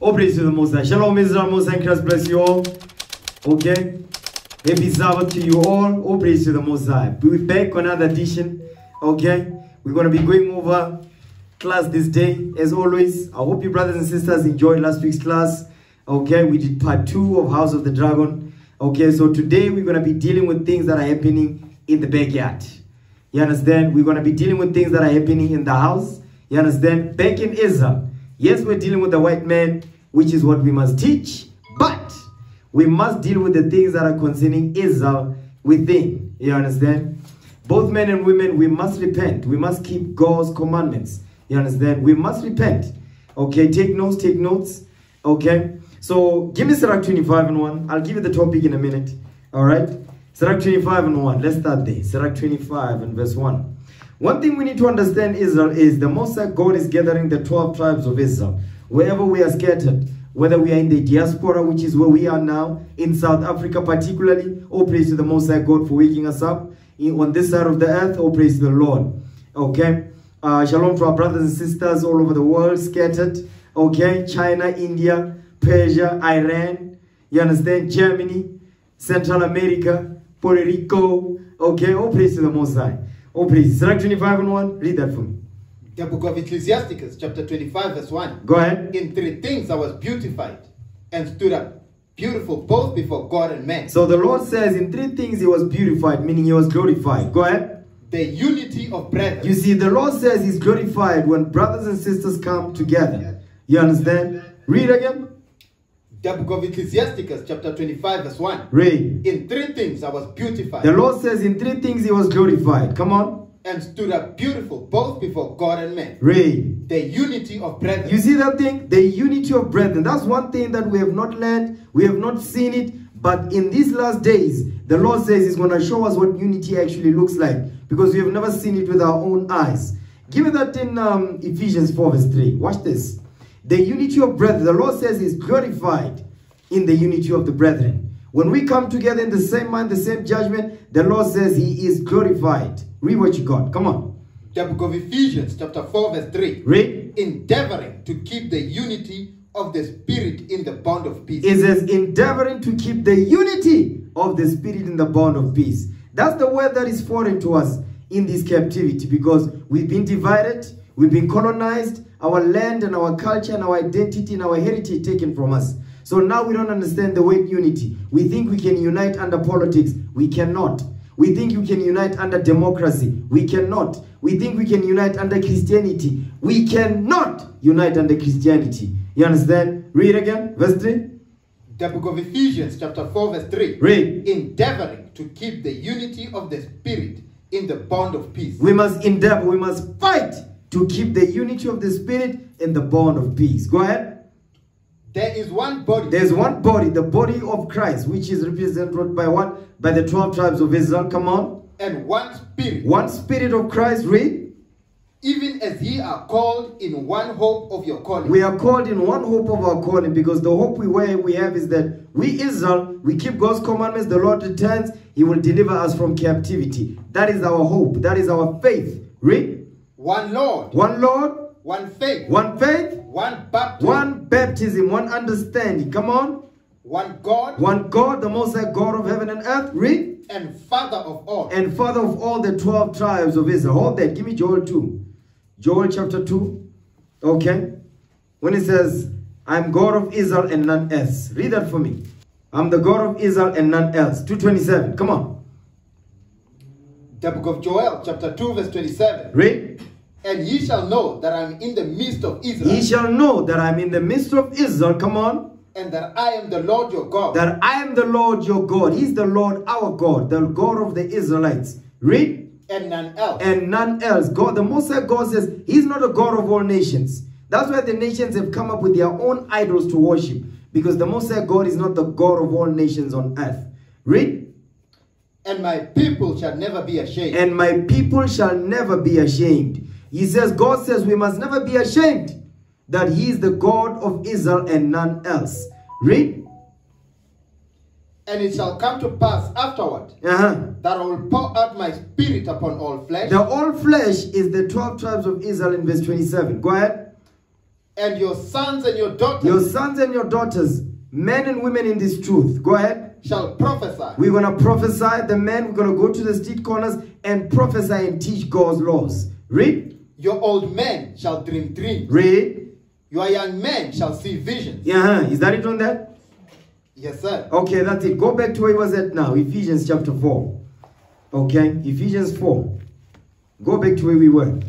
All praise to the Most High. Shalom, Israel. Most High Christ bless you all. Okay. Happy Sabbath to you all. All praise to the Most High. We're back on another edition. Okay. We're going to be going over class this day. As always, I hope you brothers and sisters enjoyed last week's class. Okay. We did part two of House of the Dragon. Okay. So today we're going to be dealing with things that are happening in the backyard. You understand? We're going to be dealing with things that are happening in the house. You understand? Back in Israel. Yes, we're dealing with the white man, which is what we must teach. But we must deal with the things that are concerning Israel within. You understand? Both men and women, we must repent. We must keep God's commandments. You understand? We must repent. Okay, take notes, take notes. Okay, so give me Sirach 25 and 1. I'll give you the topic in a minute. All right, Sirach 25 and 1. Let's start there. Sirach 25 and verse 1. One thing we need to understand Israel is the Most God is gathering the 12 tribes of Israel. Wherever we are scattered, whether we are in the diaspora, which is where we are now, in South Africa particularly, all praise to the Most High God for waking us up on this side of the earth, all praise to the Lord. Okay? Uh, shalom to our brothers and sisters all over the world, scattered. Okay? China, India, Persia, Iran, you understand? Germany, Central America, Puerto Rico. Okay? All praise to the Most High. All praise. Sirach 25 and 1, read that for me. The book of Ecclesiasticus, chapter 25, verse 1. Go ahead. In three things I was beautified and stood up, beautiful both before God and man. So the Lord says in three things he was beautified, meaning he was glorified. Go ahead. The unity of brethren. You see, the Lord says he's glorified when brothers and sisters come together. You understand? Read again. The book of Ecclesiasticus, chapter 25, verse 1. Read. In three things I was beautified The Lord says in three things he was glorified. Come on. And stood up beautiful both before God and men. Read. The unity of brethren. You see that thing? The unity of brethren. That's one thing that we have not learned. We have not seen it. But in these last days, the Lord says he's going to show us what unity actually looks like. Because we have never seen it with our own eyes. Give me that in um, Ephesians 4 verse 3. Watch this. The unity of brethren. The Lord says is glorified in the unity of the brethren. When we come together in the same mind, the same judgment, the Lord says he is glorified. Read what you got. Come on. The book of Ephesians, chapter 4, verse 3. Read. Endeavoring to keep the unity of the Spirit in the bond of peace. It says endeavoring to keep the unity of the spirit in the bond of peace. That's the word that is foreign to us in this captivity because we've been divided, we've been colonized, our land and our culture and our identity and our heritage taken from us. So now we don't understand the word unity. We think we can unite under politics. We cannot. We think we can unite under democracy. We cannot. We think we can unite under Christianity. We cannot unite under Christianity. You understand? Read again. Verse 3. The book of Ephesians, chapter 4, verse 3. Read. Endeavoring to keep the unity of the Spirit in the bond of peace. We must endeavor, we must fight to keep the unity of the spirit in the bond of peace. Go ahead. There is one body. There's one body, the body of Christ, which is represented by what? By the 12 tribes of Israel. Come on. and one spirit, One spirit of Christ, read. even as ye are called in one hope of your calling. We are called in one hope of our calling because the hope we, we have is that we Israel, we keep God's commandments, the Lord returns, he will deliver us from captivity. That is our hope. That is our faith. Read. one Lord, One Lord, one faith, one faith, one baptism, one baptism, one understanding. Come on. one God, One God, the Most High God of heaven and earth. Read. and Father of all. And Father of all the 12 tribes of Israel. Hold that. Give me Joel 2. Joel chapter 2. Okay. When it says, I'm God of Israel and none else. Read that for me. I'm the God of Israel and none else. 227. Come on. the book of Joel, chapter 2, verse 27. Read. And ye shall know that I am in the midst of Israel, Ye shall know that I'm in the midst of Israel. Come on. and that I am the Lord your God. That I am the Lord your God. He's the Lord our God. The God of the Israelites. Read. and none else. and none else. God, the Most High God says He's not a God of all nations. That's why the nations have come up with their own idols to worship. Because the Most High God is not the God of all nations on earth. Read. and my people shall never be ashamed. And my people shall never be ashamed. He says, God says we must never be ashamed that He is the God of Israel and none else. Read. and it shall come to pass afterward Uh-huh. that I will pour out my spirit upon all flesh, The all flesh is the 12 tribes of Israel in verse 27. Go ahead. and your sons and your daughters Your sons and your daughters, men and women in this truth. Go ahead. shall prophesy. We're going to prophesy. The men, we're going to go to the street corners and prophesy and teach God's laws. Read. Your old men shall dream dreams. Read. Your young men shall see visions. Yeah, is that it on that? Yes, sir. Okay, that's it. Go back to where he was at now. Ephesians chapter 4. Okay, Ephesians 4. Go back to where we were.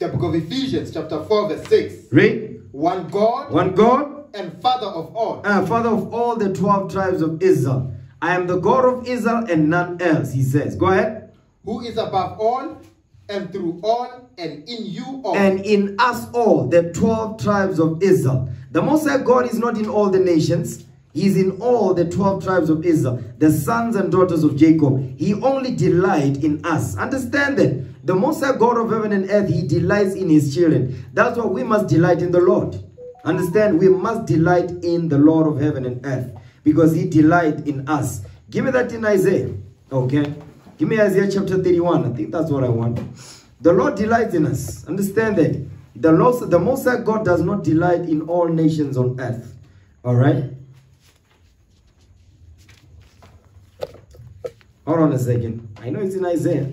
The book of Ephesians, chapter 4, verse 6. Read. One God One God, and Father of all, uh, Father of all the 12 tribes of Israel. I am the God of Israel and none else, he says. Go ahead. who is above all and through all and in you all. and in us all, the 12 tribes of Israel. The Most High God is not in all the nations. He is in all the 12 tribes of Israel, the sons and daughters of Jacob. He only delight in us. Understand that? The Most High God of heaven and earth, he delights in his children. That's why we must delight in the Lord. Understand? We must delight in the Lord of heaven and earth because he delight in us. Give me that in Isaiah. Okay? Give me Isaiah chapter 31. I think that's what I want. The Lord delights in us. Understand that. The, Lord, the Most High God does not delight in all nations on earth. All right? Hold on a second. I know it's in Isaiah.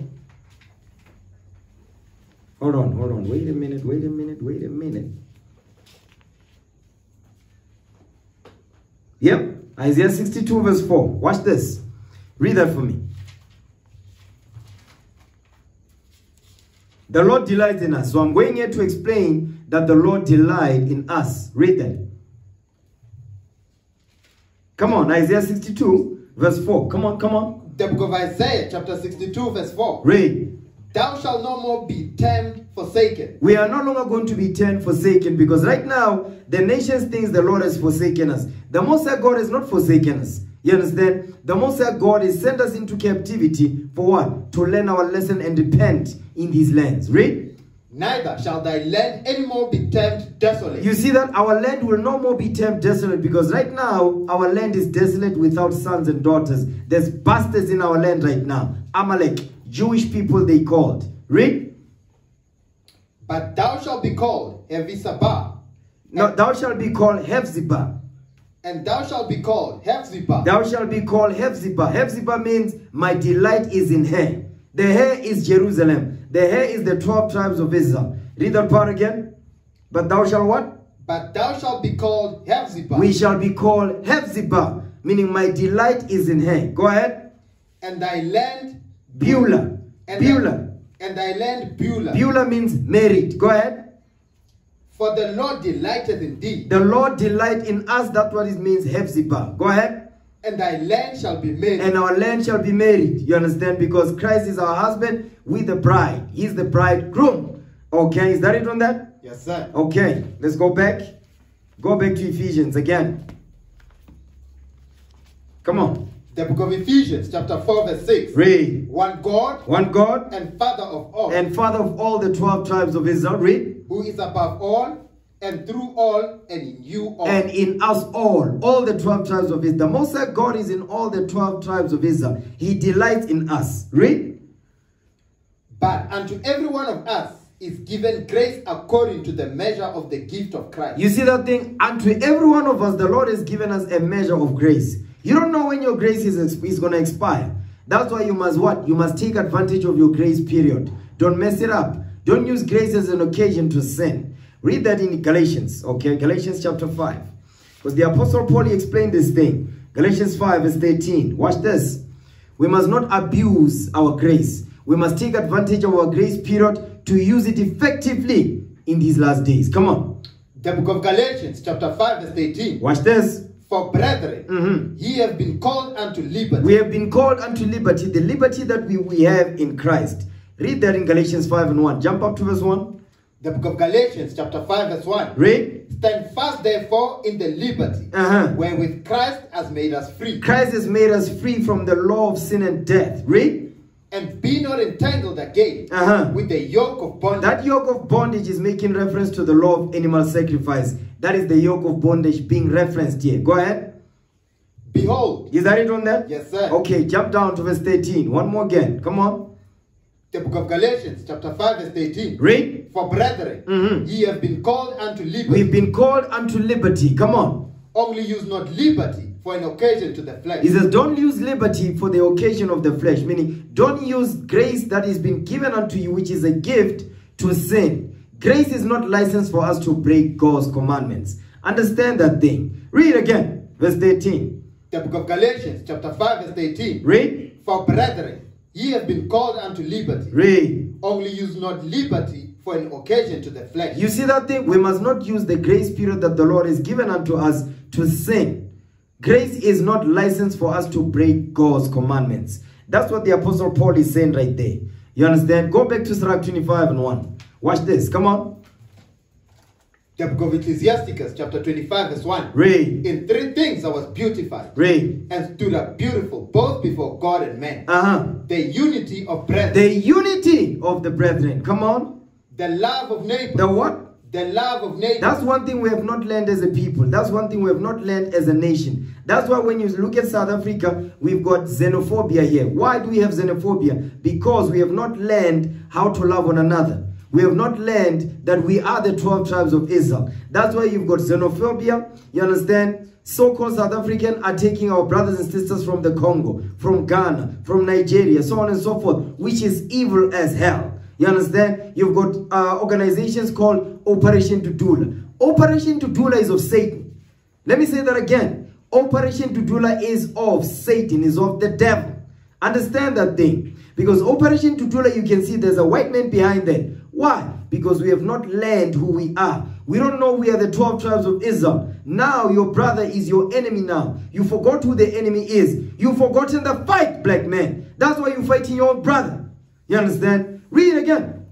Hold on, hold on. Wait a minute, wait a minute, wait a minute. Yep, Isaiah 62 verse 4. Watch this. Read that for me. The Lord delights in us. So I'm going here to explain that the Lord delights in us. Read that. Come on, Isaiah 62 verse 4. Come on, come on. The book of Isaiah, chapter 62, verse 4. Read. Thou shalt no more be termed forsaken, We are no longer going to be turned forsaken because right now the nations thinks the Lord has forsaken us. The Most High God has not forsaken us. You understand? The Most High God has sent us into captivity for what? To learn our lesson and repent in these lands. Read. neither shall thy land any more be termed desolate. You see that our land will no more be termed desolate because right now our land is desolate without sons and daughters. There's bastards in our land right now. Amalek, Jewish people they called. Read. but thou shalt be called Hephzibah, No, thou shalt be called Hephzibah. And thou shalt be called Hephzibah, Thou shalt be called Hephzibah. Hephzibah means my delight is in her. The hair is Jerusalem. The hair is the 12 tribes of Israel. Read that part again. But thou shalt what? but thou shalt be called Hephzibah, We shall be called Hephzibah, meaning my delight is in her. Go ahead. and thy land Beulah. and Beulah. Thy, and thy land Beulah. Beulah means married. Go ahead. For the Lord delighted in thee, The Lord delight in us. That's what it means, Hephzibah. Go ahead. and thy land shall be made. and our land shall be married. You understand? Because Christ is our husband, we the bride. He's the bridegroom. Okay, is that it on that? yes, sir. Okay, let's go back. Go back to Ephesians again. Come on, The book of Ephesians, chapter 4, verse 6. read. One God One God and Father of all, and Father of all the 12 tribes of Israel. Read. who is above all and through all and in you all. And in us all, all the 12 tribes of Israel. The Most High God is in all the 12 tribes of Israel. He delights in us. Read. but unto every one of us is given grace according to the measure of the gift of Christ. You see that thing? Unto every one of us, the Lord has given us a measure of grace. You don't know when your grace is, is going to expire. That's why you must what? You must take advantage of your grace period. Don't mess it up. Don't use grace as an occasion to sin. Read that in Galatians, okay? Galatians chapter 5. Because the Apostle Paul he explained this thing. Galatians 5 verse 13. Watch this. We must not abuse our grace. We must take advantage of our grace period to use it effectively in these last days. Come on. The book of Galatians, chapter 5, verse 18. Watch this. For brethren, Mhm. ye have been called unto liberty. We have been called unto liberty, the liberty that we, we have in Christ. Read that in Galatians 5 and 1. Jump up to verse 1. the book of Galatians, chapter 5, verse 1. Read. Stand fast, therefore, in the liberty Uh-huh. wherewith Christ has made us free. Christ has made us free from the law of sin and death. Read. And be not entangled again Uh-huh. with the yoke of bondage. That yoke of bondage is making reference to the law of animal sacrifice. That is the yoke of bondage being referenced here. Go ahead. Behold, Is that it on that? Yes, sir. Okay, jump down to verse 13. One more again. Come on. The book of Galatians, chapter 5, verse 18. Read. For brethren, Mhm. ye have been called unto liberty. We've been called unto liberty. Come on. Only use not liberty for an occasion to the flesh. He says, don't use liberty for the occasion of the flesh. Meaning, don't use grace that is been given unto you, which is a gift, to sin. Grace is not licensed for us to break God's commandments. Understand that thing. Read again. Verse 13. The book of Galatians, chapter 5, verse 18. Read. For brethren, ye have been called unto liberty. Read. Only use not liberty for an occasion to the flesh. You see that thing? We must not use the grace period that the Lord has given unto us to sin. Grace is not license for us to break God's commandments. That's what the Apostle Paul is saying right there. You understand? Go back to Sirach 25 and 1. Watch this. Come on. The book of Ecclesiasticus, chapter 25, verse 1. Read. In three things I was beautified Read. and stood up beautiful, both before God and men. Uh-huh. The unity of brethren, The unity of the brethren. Come on. the love of neighbor, The what? The love of neighbor. That's one thing we have not learned as a people. That's one thing we have not learned as a nation. That's why when you look at South Africa, we've got xenophobia here. Why do we have xenophobia? Because we have not learned how to love one another. We have not learned that we are the 12 tribes of Israel. That's why you've got xenophobia. You understand? So-called South African are taking our brothers and sisters from the Congo, from Ghana, from Nigeria, so on and so forth, which is evil as hell. You understand? You've got uh, organizations called Operation Dudula. Operation Dudula is of Satan. Let me say that again. Operation Dudula is of Satan, is of the devil. Understand that thing. Because Operation Dudula, you can see there's a white man behind there. Why? Because we have not learned who we are. We don't know we are the 12 tribes of Israel. Now your brother is your enemy now. You forgot who the enemy is. You've forgotten the fight, black man. That's why you're fighting your own brother. You understand? Read it again.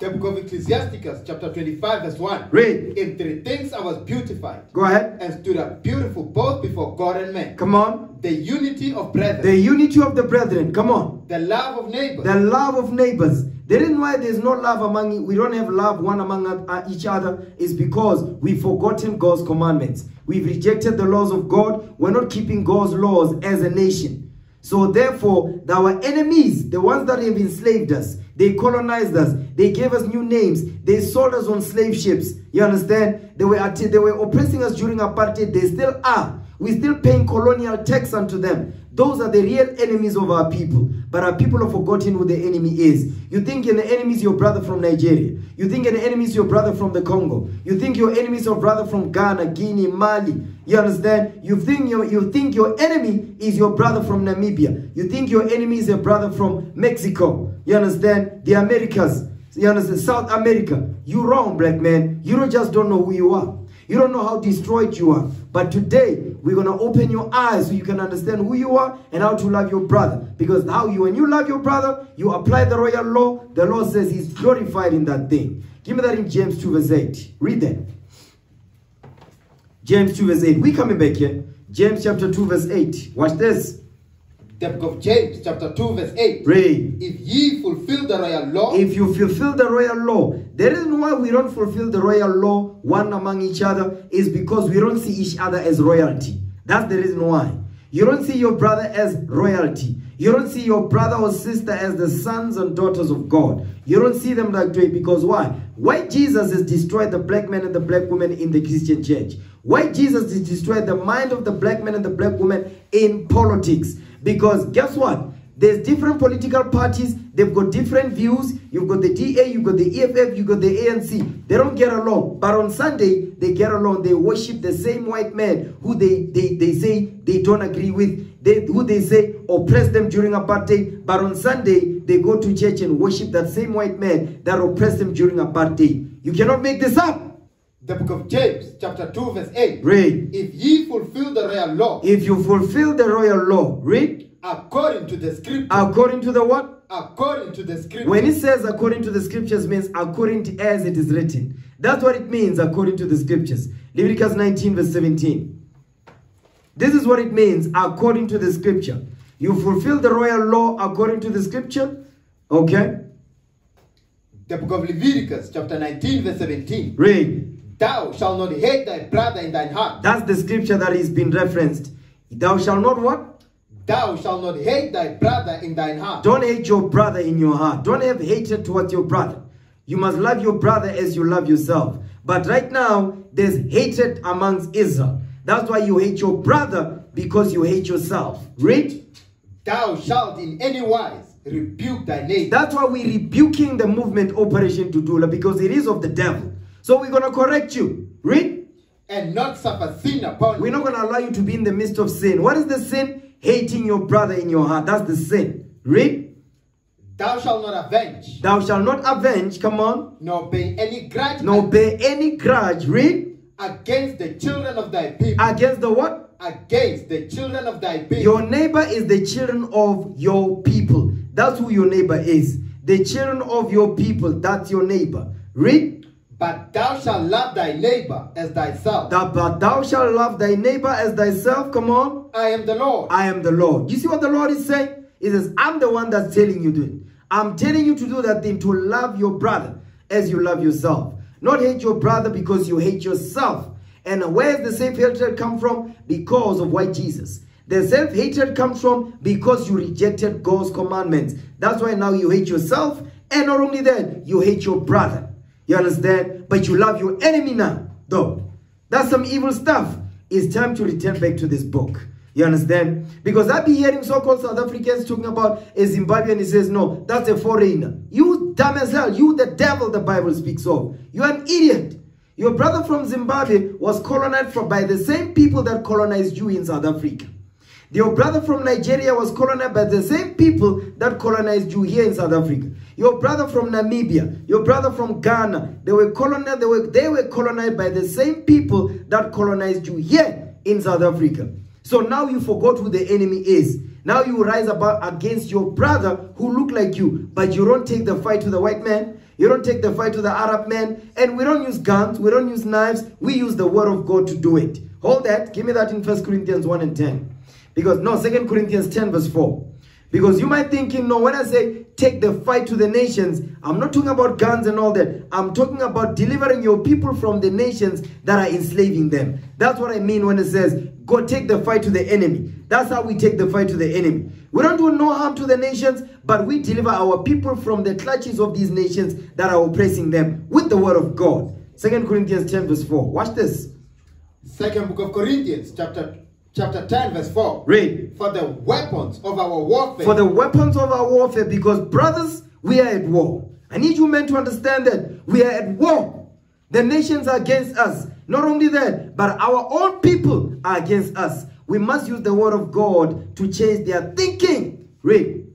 The book of Ecclesiasticus, chapter 25, verse 1. Read. In three things I was beautified Go ahead. and stood up beautiful, both before God and men. Come on. The unity of brethren, The unity of the brethren. Come on. the love of neighbors. The love of neighbors. The reason why there's no love among we don't have love one among uh, each other is because we've forgotten God's commandments. We've rejected the laws of God. We're not keeping God's laws as a nation. So therefore, our enemies, the ones that have enslaved us, they colonized us. They gave us new names. They sold us on slave ships. You understand? They were they were oppressing us during apartheid. They still are. We're still paying colonial tax unto them. Those are the real enemies of our people. But our people have forgotten who the enemy is. You think the enemy is your brother from Nigeria. You think an enemy is your brother from the Congo. You think your enemy is your brother from Ghana, Guinea, Mali. You understand? You think your you think your enemy is your brother from Namibia. You think your enemy is your brother from Mexico. You understand? The Americas. You understand? South America. You wrong, black man. You don't just don't know who you are. You don't know how destroyed you are. But today, we're going to open your eyes so you can understand who you are and how to love your brother. Because how you, when you love your brother, you apply the royal law. The law says he's glorified in that thing. Give me that in James 2 verse 8. Read that. James 2 verse 8. We coming back here. James chapter 2 verse 8. Watch this. The book of James, chapter 2, verse 8. Read. If ye fulfill the royal law, If you fulfill the royal law, the reason why we don't fulfill the royal law one among each other is because we don't see each other as royalty. That's the reason why. You don't see your brother as royalty. You don't see your brother or sister as the sons and daughters of God. You don't see them that way because why? Why Jesus has destroyed the black man and the black woman in the Christian church? Why Jesus has destroyed the mind of the black man and the black woman in politics? Because guess what? There's different political parties. They've got different views. You've got the DA, you've got the EFF, you've got the ANC. They don't get along. But on Sunday, they get along. They worship the same white man who they, they, they say they don't agree with. They, who they say oppressed them during apartheid. But on Sunday, they go to church and worship that same white man that oppressed them during apartheid. You cannot make this up. The book of James, chapter 2, verse 8. Read. If ye fulfill the royal law, If you fulfill the royal law, read. according to the scripture, According to the what? according to the scripture, When it says according to the scriptures means according to as it is written. That's what it means according to the scriptures. Leviticus 19 verse 17. This is what it means according to the scripture. You fulfill the royal law according to the scripture. Okay? the book of Leviticus, chapter 19, verse 17. Read. Thou shalt not hate thy brother in thine heart. That's the scripture that is being referenced. Thou shalt not what? Thou shalt not hate thy brother in thine heart. Don't hate your brother in your heart. Don't have hatred towards your brother. You must love your brother as you love yourself. But right now, there's hatred amongst Israel. That's why you hate your brother because you hate yourself. Read. Thou shalt in any wise rebuke thy neighbor. That's why we're rebuking the movement Operation Dudula because it is of the devil. So we're going to correct you. Read. and not suffer sin upon We're not going to allow you to be in the midst of sin. What is the sin? Hating your brother in your heart. That's the sin. Read. Thou shalt not avenge, Thou shalt not avenge, come on, nor bear any grudge nor bear any grudge. Read. against the children of thy people. Against the what? against the children of thy people. Your neighbor is the children of your people. That's who your neighbor is. The children of your people. That's your neighbor. Read. But thou shalt love thy neighbor as thyself. That, but thou shalt love thy neighbor as thyself. Come on. I am the Lord. I am the Lord. You see what the Lord is saying? He says, I'm the one that's telling you to do it. I'm telling you to do that thing, to love your brother as you love yourself. Not hate your brother because you hate yourself. And where's the self-hatred come from? Because of white Jesus. The self-hatred comes from because you rejected God's commandments. That's why now you hate yourself. And not only that, you hate your brother. You understand? But you love your enemy now, though. That's some evil stuff. It's time to return back to this book. You understand? Because I be hearing so-called South Africans talking about a Zimbabwean. He says, no, that's a foreigner. You dumb as hell. You the devil the Bible speaks of. You're an idiot. Your brother from Zimbabwe was colonized by the same people that colonized you in South Africa. Your brother from Nigeria was colonized by the same people that colonized you here in South Africa. Your brother from Namibia, your brother from Ghana, they were colonized, they were, they were colonized by the same people that colonized you here in South Africa. So now you forgot who the enemy is. Now you rise about against your brother who look like you, but you don't take the fight to the white man. You don't take the fight to the Arab man. And we don't use guns. We don't use knives. We use the word of God to do it. Hold that. Give me that in First Corinthians 1 and 10. Because, no, Second Corinthians 10 verse 4. Because you might thinking, no, when I say take the fight to the nations, I'm not talking about guns and all that. I'm talking about delivering your people from the nations that are enslaving them. That's what I mean when it says, go take the fight to the enemy. That's how we take the fight to the enemy. We don't do no harm to the nations, but we deliver our people from the clutches of these nations that are oppressing them with the word of God. Second Corinthians 10 verse 4. Watch this. Second book of Corinthians, chapter chapter 10, verse 4. Read. For the weapons of our warfare For the weapons of our warfare, because brothers, we are at war. I need you men to understand that we are at war. The nations are against us. Not only that, but our own people are against us. We must use the word of God to change their thinking. Read.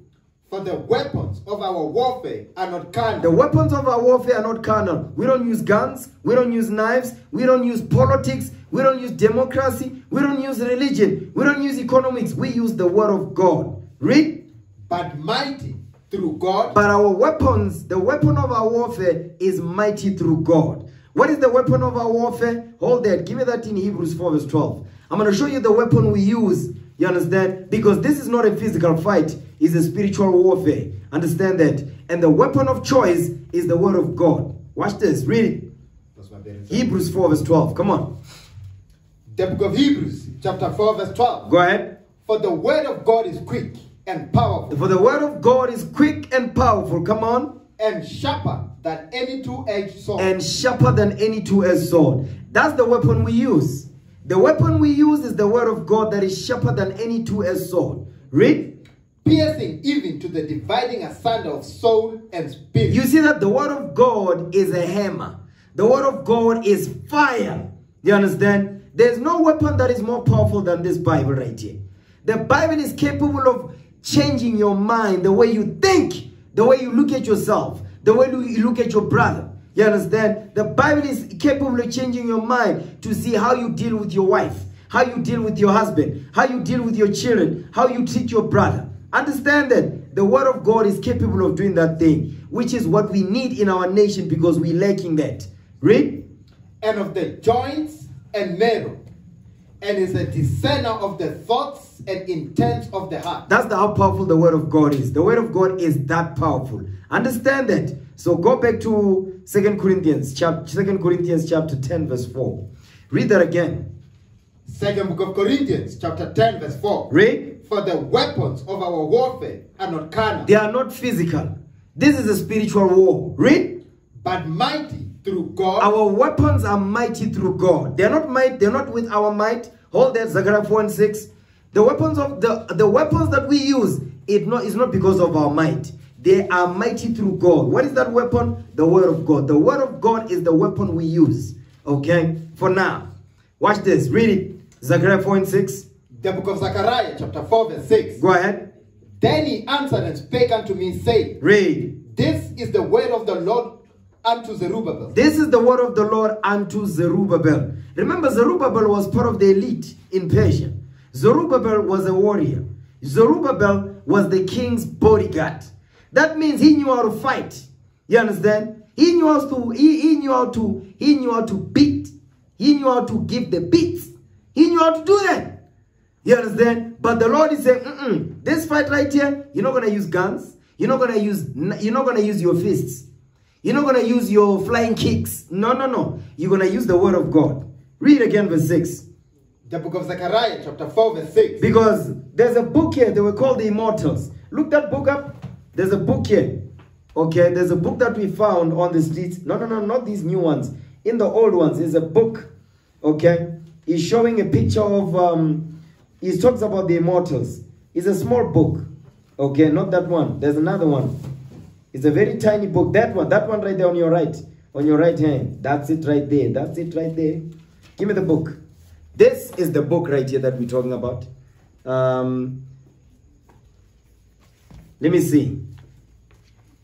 For the weapons of our warfare are not carnal, The weapons of our warfare are not carnal. We don't use guns. We don't use knives. We don't use politics. We don't use democracy. We don't use religion. We don't use economics. We use the word of God. Read. but mighty through God But our weapons, the weapon of our warfare is mighty through God. What is the weapon of our warfare? Hold that. Give me that in Hebrews 4 verse 12. I'm going to show you the weapon we use. You understand? Because this is not a physical fight. It's a spiritual warfare. Understand that? And the weapon of choice is the word of God. Watch this. Read it. That's what there is. Hebrews 4 verse 12. Come on. The book of Hebrews, chapter 4, verse 12. Go ahead. For the word of God is quick and powerful For the word of God is quick and powerful. Come on. and sharper than any two-edged sword. and sharper than any two-edged sword. That's the weapon we use. The weapon we use is the word of God that is sharper than any two-edged sword. Read. Piercing even to the dividing asunder of soul and spirit. You see that the word of God is a hammer. The word of God is fire. You understand? There's no weapon that is more powerful than this Bible right here. The Bible is capable of changing your mind, the way you think, the way you look at yourself, the way you look at your brother. You understand? The Bible is capable of changing your mind to see how you deal with your wife, how you deal with your husband, how you deal with your children, how you treat your brother. Understand that the word of God is capable of doing that thing, which is what we need in our nation because we're lacking that. Read. and of the joints and marrow, and is a discerner of the thoughts and intents of the heart. That's the, how powerful the word of God is. The word of God is that powerful. Understand that. So go back to Second Corinthians, chapter Second Corinthians chapter 10, verse 4. Read that again. Second book of Corinthians, chapter 10, verse 4. Read. For the weapons of our warfare are not carnal, They are not physical. This is a spiritual war. Read. but mighty through God Our weapons are mighty through God. They're not might, they're not with our might. Hold that, Zechariah 4 and 6. The weapons of the, the weapons that we use, it not, is not because of our might. They are mighty through God. What is that weapon? The word of God. The word of God is the weapon we use. Okay? For now. Watch this. Read it. Zechariah 4 and 6. The book of Zechariah, chapter 4, verse 6. Go ahead. Then he answered and spake unto me, saying, Read. This is the word of the Lord unto Zerubbabel. This is the word of the Lord unto Zerubbabel. Remember, Zerubbabel was part of the elite in Persia. Zerubbabel was a warrior. Zerubbabel was the king's bodyguard. That means he knew how to fight. You understand? He knew how to he, he knew how to he knew how to beat. He knew how to give the beats. He knew how to do that. You understand? But the Lord is saying, Mm-mm, this fight right here, you're not gonna use guns. You're not gonna use you're not gonna use your fists. You're not gonna use your flying kicks. No, no, no. You're gonna use the word of God. Read again verse 6. The book of Zechariah, chapter 4, verse 6. Because there's a book here, they were called the Immortals. Look that book up. There's a book here. Okay, there's a book that we found on the streets. No, no, no, not these new ones. In the old ones, there's a book. Okay, he's showing a picture of. Um, he talks about the Immortals. It's a small book. Okay, not that one. There's another one. It's a very tiny book. That one, that one right there on your right, on your right hand. That's it right there. That's it right there. Give me the book. This is the book right here that we're talking about. Um, let me see.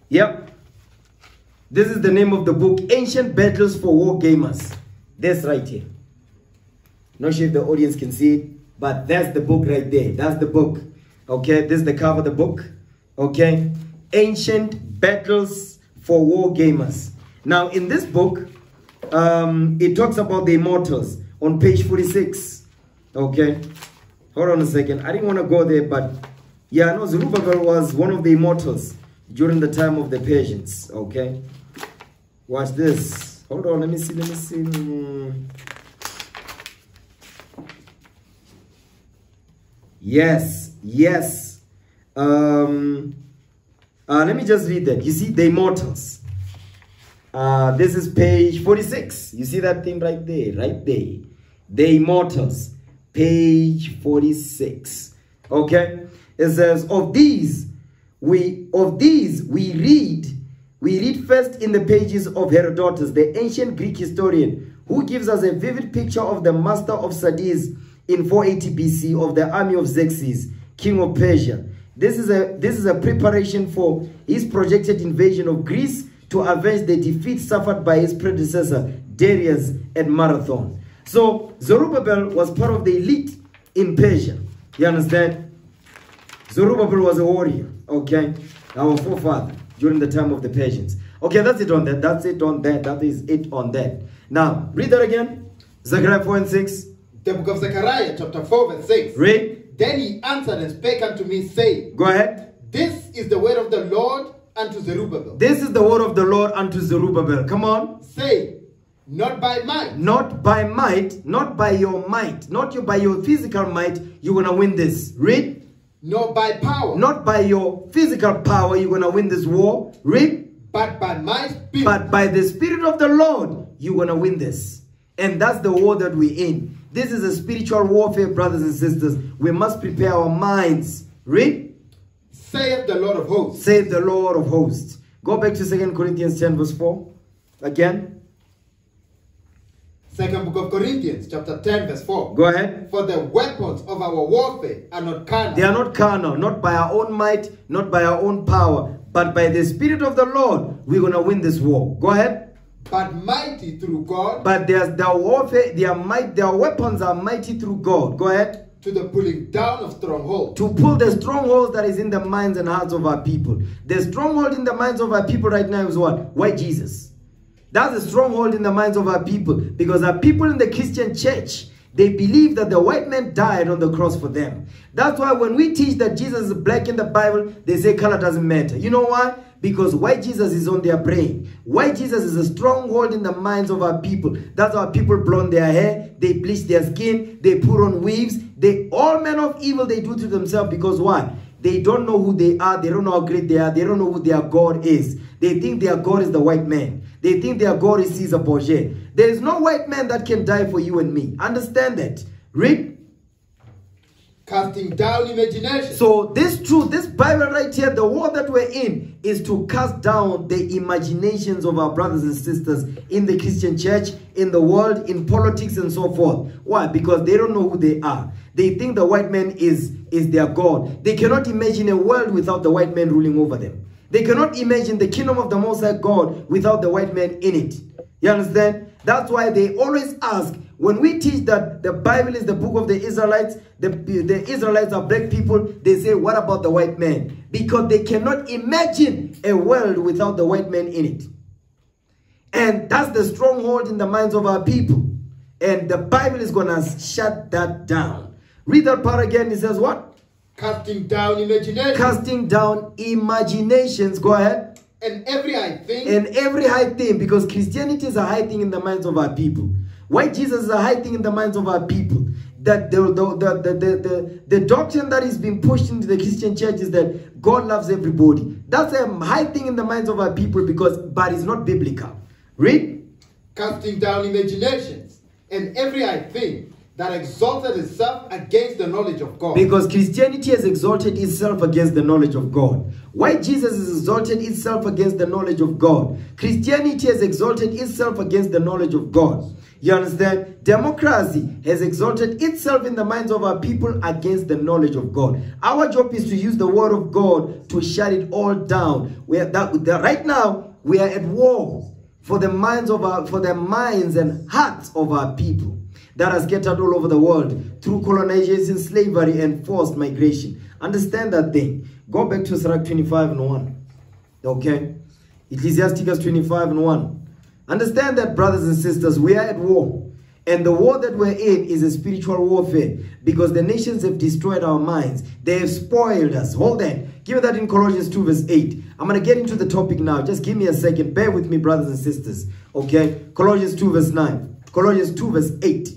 Yep. This is the name of the book, Ancient Battles for War Gamers. This right here. Not sure if the audience can see it, but that's the book right there. That's the book. Okay, this is the cover of the book. Okay, Ancient Battles for War Gamers. Now, in this book, um, it talks about the immortals on page 46. Okay, hold on a second. I didn't want to go there, but yeah, no, Zerubbabel was one of the immortals during the time of the Persians. Okay, watch this. Hold on, let me see, let me see. Yes, yes. Um, uh, let me just read that. You see, the immortals. Uh, this is page 46. You see that thing right there, right there. The immortals, page 46. Okay? It says, of these, we of these we read, we read first in the pages of Herodotus, the ancient Greek historian, who gives us a vivid picture of the master of Sardis in 480 BC of the army of Xerxes, king of Persia. This is a this is a preparation for his projected invasion of Greece to avenge the defeat suffered by his predecessor Darius at Marathon. So Zerubbabel was part of the elite in Persia. You understand? Zerubbabel was a warrior, okay? Our forefather during the time of the Persians. Okay, that's it on that. That's it on that. That is it on that. Now, read that again. Zechariah 4 and 6. The book of Zechariah, chapter 4, verse 6. Read. Then he answered and spake unto me, saying, Go ahead. This is the word of the Lord unto Zerubbabel. This is the word of the Lord unto Zerubbabel. Come on. Say, not by might, Not by might, not by your might, not your, by your physical might, you're going to win this. Read. nor by power, Not by your physical power, you're going to win this war. Read. but by my spirit. But by the Spirit of the Lord, you're going to win this. And that's the war that we're in. This is a spiritual warfare, brothers and sisters. We must prepare our minds. Read. saith the Lord of hosts. Save the Lord of hosts. Go back to 2 Corinthians 10 verse 4. Again. Second book of Corinthians, chapter 10, verse 4. Go ahead. For the weapons of our warfare are not carnal, They are not carnal, not by our own might, not by our own power, but by the Spirit of the Lord, we're going to win this war. Go ahead. But mighty through God But there's their warfare, their might, their weapons are mighty through God. Go ahead. to the pulling down of strongholds, To pull the strongholds that is in the minds and hearts of our people. The stronghold in the minds of our people right now is what? Why Jesus? That's a stronghold in the minds of our people. Because our people in the Christian church, they believe that the white man died on the cross for them. That's why when we teach that Jesus is black in the Bible, they say color doesn't matter. You know why? Because white Jesus is on their brain. White Jesus is a stronghold in the minds of our people. That's why people blonde their hair, they bleach their skin, they put on weaves, they all men of evil they do to themselves because why? They don't know who they are, they don't know how great they are, they don't know who their God is. They think their God is the white man. They think their God is Caesar Borgia. There is no white man that can die for you and me. Understand that. Read casting down imagination. So this truth, this Bible right here, the war that we're in is to cast down the imaginations of our brothers and sisters in the Christian church, in the world, in politics and so forth. Why? Because they don't know who they are. They think the white man is, is their God. They cannot imagine a world without the white man ruling over them. They cannot imagine the kingdom of the Most High God without the white man in it. You understand? That's why they always ask, when we teach that the Bible is the book of the Israelites, the, the Israelites are black people, they say, what about the white man? Because they cannot imagine a world without the white man in it. And that's the stronghold in the minds of our people. And the Bible is going to shut that down. Read that part again. It says what? Casting down imagination. Casting down imaginations. Go ahead. And every high thing. And every high thing. Because Christianity is a high thing in the minds of our people. Why Jesus is a high thing in the minds of our people. That the, the, the, the, the, the, the doctrine that is being pushed into the Christian church is that God loves everybody. That's a high thing in the minds of our people because, but it's not biblical. Read. Casting down imaginations and every high thing that exalted itself against the knowledge of God. Because Christianity has exalted itself against the knowledge of God. Why Jesus has exalted itself against the knowledge of God? Christianity has exalted itself against the knowledge of God. You understand? Democracy has exalted itself in the minds of our people against the knowledge of God. Our job is to use the word of God to shut it all down. We are that, that right now we are at war for the minds of our for the minds and hearts of our people that are scattered all over the world through colonization, slavery, and forced migration. Understand that thing. Go back to Sirach 25 and 1. Okay? Ecclesiasticus 25 and 1. Understand that, brothers and sisters, we are at war. And the war that we're in is a spiritual warfare because the nations have destroyed our minds. They have spoiled us. Hold on. Give me that in Colossians 2 verse 8. I'm going to get into the topic now. Just give me a second. Bear with me, brothers and sisters. Okay? Colossians 2 verse 9. Colossians 2 verse 8.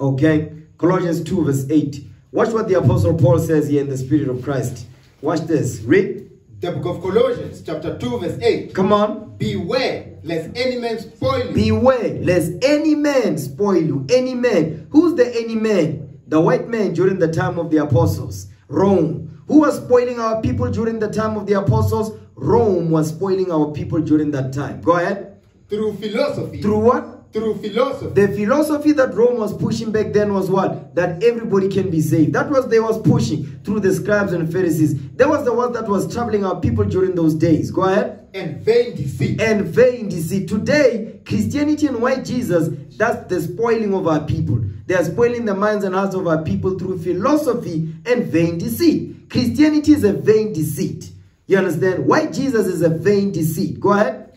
Okay? Colossians 2 verse 8. Watch what the Apostle Paul says here in the Spirit of Christ. Watch this. Read. The book of Colossians, chapter 2, verse 8. Come on. Beware lest any man spoil you. Beware lest any man spoil you. Any man. Who's the any man? The white man during the time of the apostles. Rome. Who was spoiling our people during the time of the apostles? Rome was spoiling our people during that time. Go ahead. Through philosophy. Through what? Through philosophy. The philosophy that Rome was pushing back then was what? That everybody can be saved. That was they was pushing through the scribes and Pharisees. That was the one that was troubling our people during those days. Go ahead. And vain deceit. And vain deceit. Today, Christianity and white Jesus, that's the spoiling of our people. They are spoiling the minds and hearts of our people through philosophy and vain deceit. Christianity is a vain deceit. You understand? White Jesus is a vain deceit. Go ahead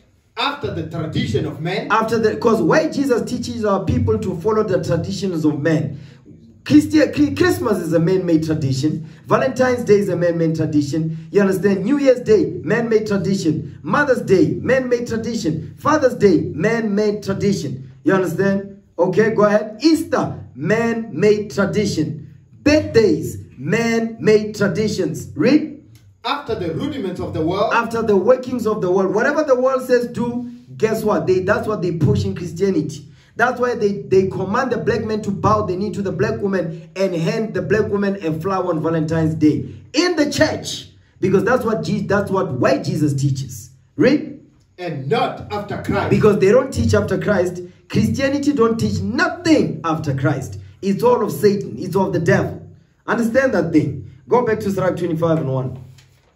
after the tradition of men. After the, because why Jesus teaches our people to follow the traditions of men. Christmas is a man-made tradition. Valentine's Day is a man-made tradition. You understand? New Year's Day, man-made tradition. Mother's Day, man-made tradition. Father's Day, man-made tradition. You understand? Okay, go ahead. Easter, man-made tradition. Birthdays, man-made traditions. Read after the rudiments of the world. After the workings of the world. Whatever the world says do, guess what? They That's what they push in Christianity. That's why they, they command the black man to bow the knee to the black woman and hand the black woman a flower on Valentine's Day. In the church. Because that's what Jesus, that's what why Jesus teaches. Read. And not after Christ. Because they don't teach after Christ. Christianity don't teach nothing after Christ. It's all of Satan. It's all of the devil. Understand that thing. Go back to Sirach 25 and 1.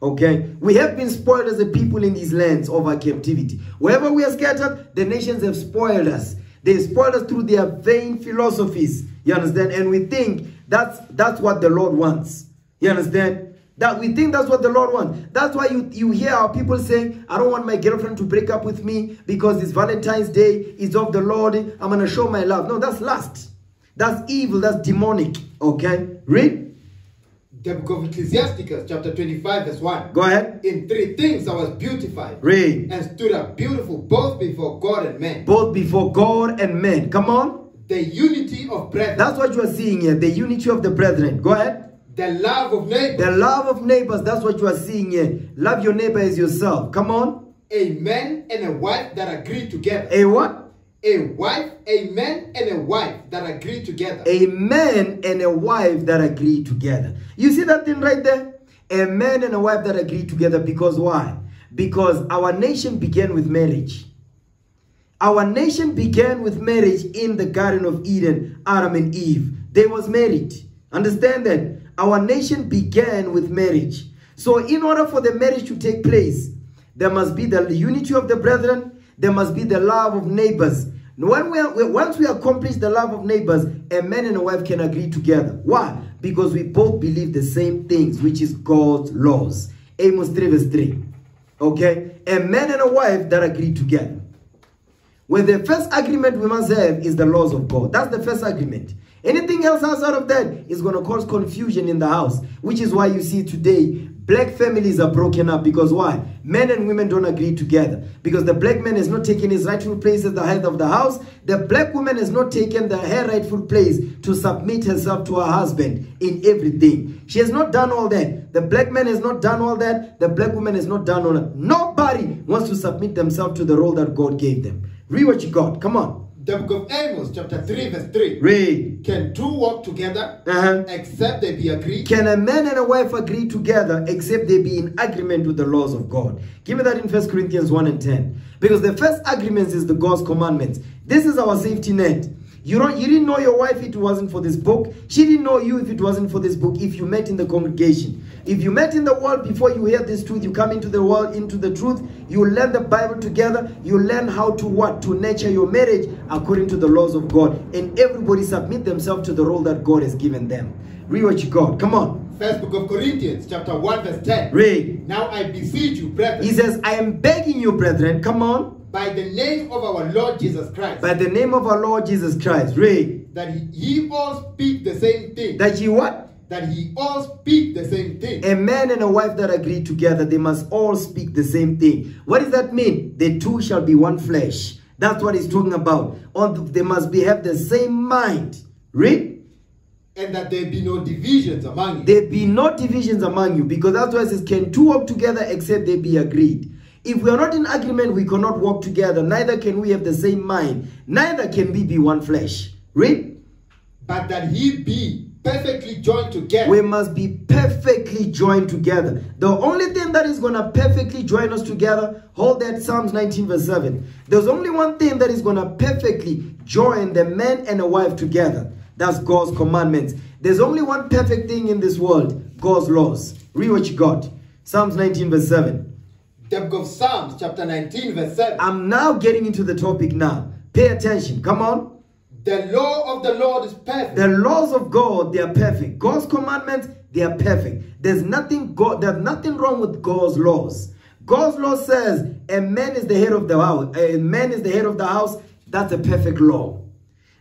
Okay, we have been spoiled as a people in these lands of our captivity. Wherever we are scattered, the nations have spoiled us. They spoiled us through their vain philosophies. You understand? And we think that's that's what the Lord wants. You understand? That we think that's what the Lord wants. That's why you, you hear our people saying, I don't want my girlfriend to break up with me because it's Valentine's Day, it's of the Lord, I'm going to show my love. No, that's lust. That's evil, that's demonic. Okay? Read The book of Ecclesiasticus, chapter 25, verse 1. Go ahead. In three things I was beautified Read. and stood up beautiful both before God and men. Both before God and men. Come on. The unity of brethren, That's what you are seeing here. The unity of the brethren. Go ahead. the love of neighbor, The love of neighbors. That's what you are seeing here. Love your neighbor as yourself. Come on. a man and a wife that agree together. A what? A wife, a man and a wife that agree together. A man and a wife that agree together. You see that thing right there? A man and a wife that agree together because why? Because our nation began with marriage. Our nation began with marriage in the Garden of Eden, Adam and Eve. They was married. Understand that? Our nation began with marriage. So in order for the marriage to take place, there must be the unity of the brethren. There must be the love of neighbors. When we are, once we accomplish the love of neighbors, a man and a wife can agree together. Why? Because we both believe the same things, which is God's laws. Amos 3 verse 3. Okay? A man and a wife that agree together. Well, the first agreement we must have is the laws of God. That's the first agreement. Anything else outside of that is going to cause confusion in the house, which is why you see today black families are broken up. Because why? Men and women don't agree together. Because the black man has not taken his rightful place as the head of the house. The black woman has not taken the, her rightful place to submit herself to her husband in everything. She has not done all that. The black man has not done all that. The black woman has not done all that. Nobody wants to submit themselves to the role that God gave them. Read what you got. Come on. The book of Amos, chapter 3, verse 3. Read. Can two walk together Uh-huh. except they be agreed? Can a man and a wife agree together except they be in agreement with the laws of God? Give me that in 1 Corinthians 1 and 10. Because the first agreement is the God's commandments. This is our safety net. You don't you didn't know your wife if it wasn't for this book. She didn't know you if it wasn't for this book, if you met in the congregation. If you met in the world before you hear this truth, you come into the world, into the truth, you learn the Bible together, you learn how to what? To nurture your marriage according to the laws of God. And everybody submit themselves to the role that God has given them. Read what you got. Come on. First book of Corinthians, chapter 1, verse 10. Read. Now I beseech you, brethren, He says, I am begging you, brethren, come on, by the name of our Lord Jesus Christ, by the name of our Lord Jesus Christ. Read. that ye all speak the same thing. That ye what? That he all speak the same thing. A man and a wife that agree together, they must all speak the same thing. What does that mean? The two shall be one flesh. That's what he's talking about. On they must be have the same mind. Read. And that there be no divisions among you. There be no divisions among you. Because that's why it says, can two walk together except they be agreed. If we are not in agreement, we cannot walk together. Neither can we have the same mind. Neither can we be one flesh. Read. but that he be perfectly joined together. We must be perfectly joined together. The only thing that is going to perfectly join us together, hold that Psalms 19 verse 7. There's only one thing that is going to perfectly join the man and a wife together. That's God's commandments. There's only one perfect thing in this world, God's laws. Read what you got. Psalms 19 verse 7. the book of Psalms, chapter 19, verse 7. I'm now getting into the topic now. Pay attention. Come on. The law of the Lord is perfect. The laws of God, they are perfect. God's commandments, they are perfect. There's nothing God, there's nothing wrong with God's laws. God's law says a man is the head of the house. A man is the head of the house. That's a perfect law.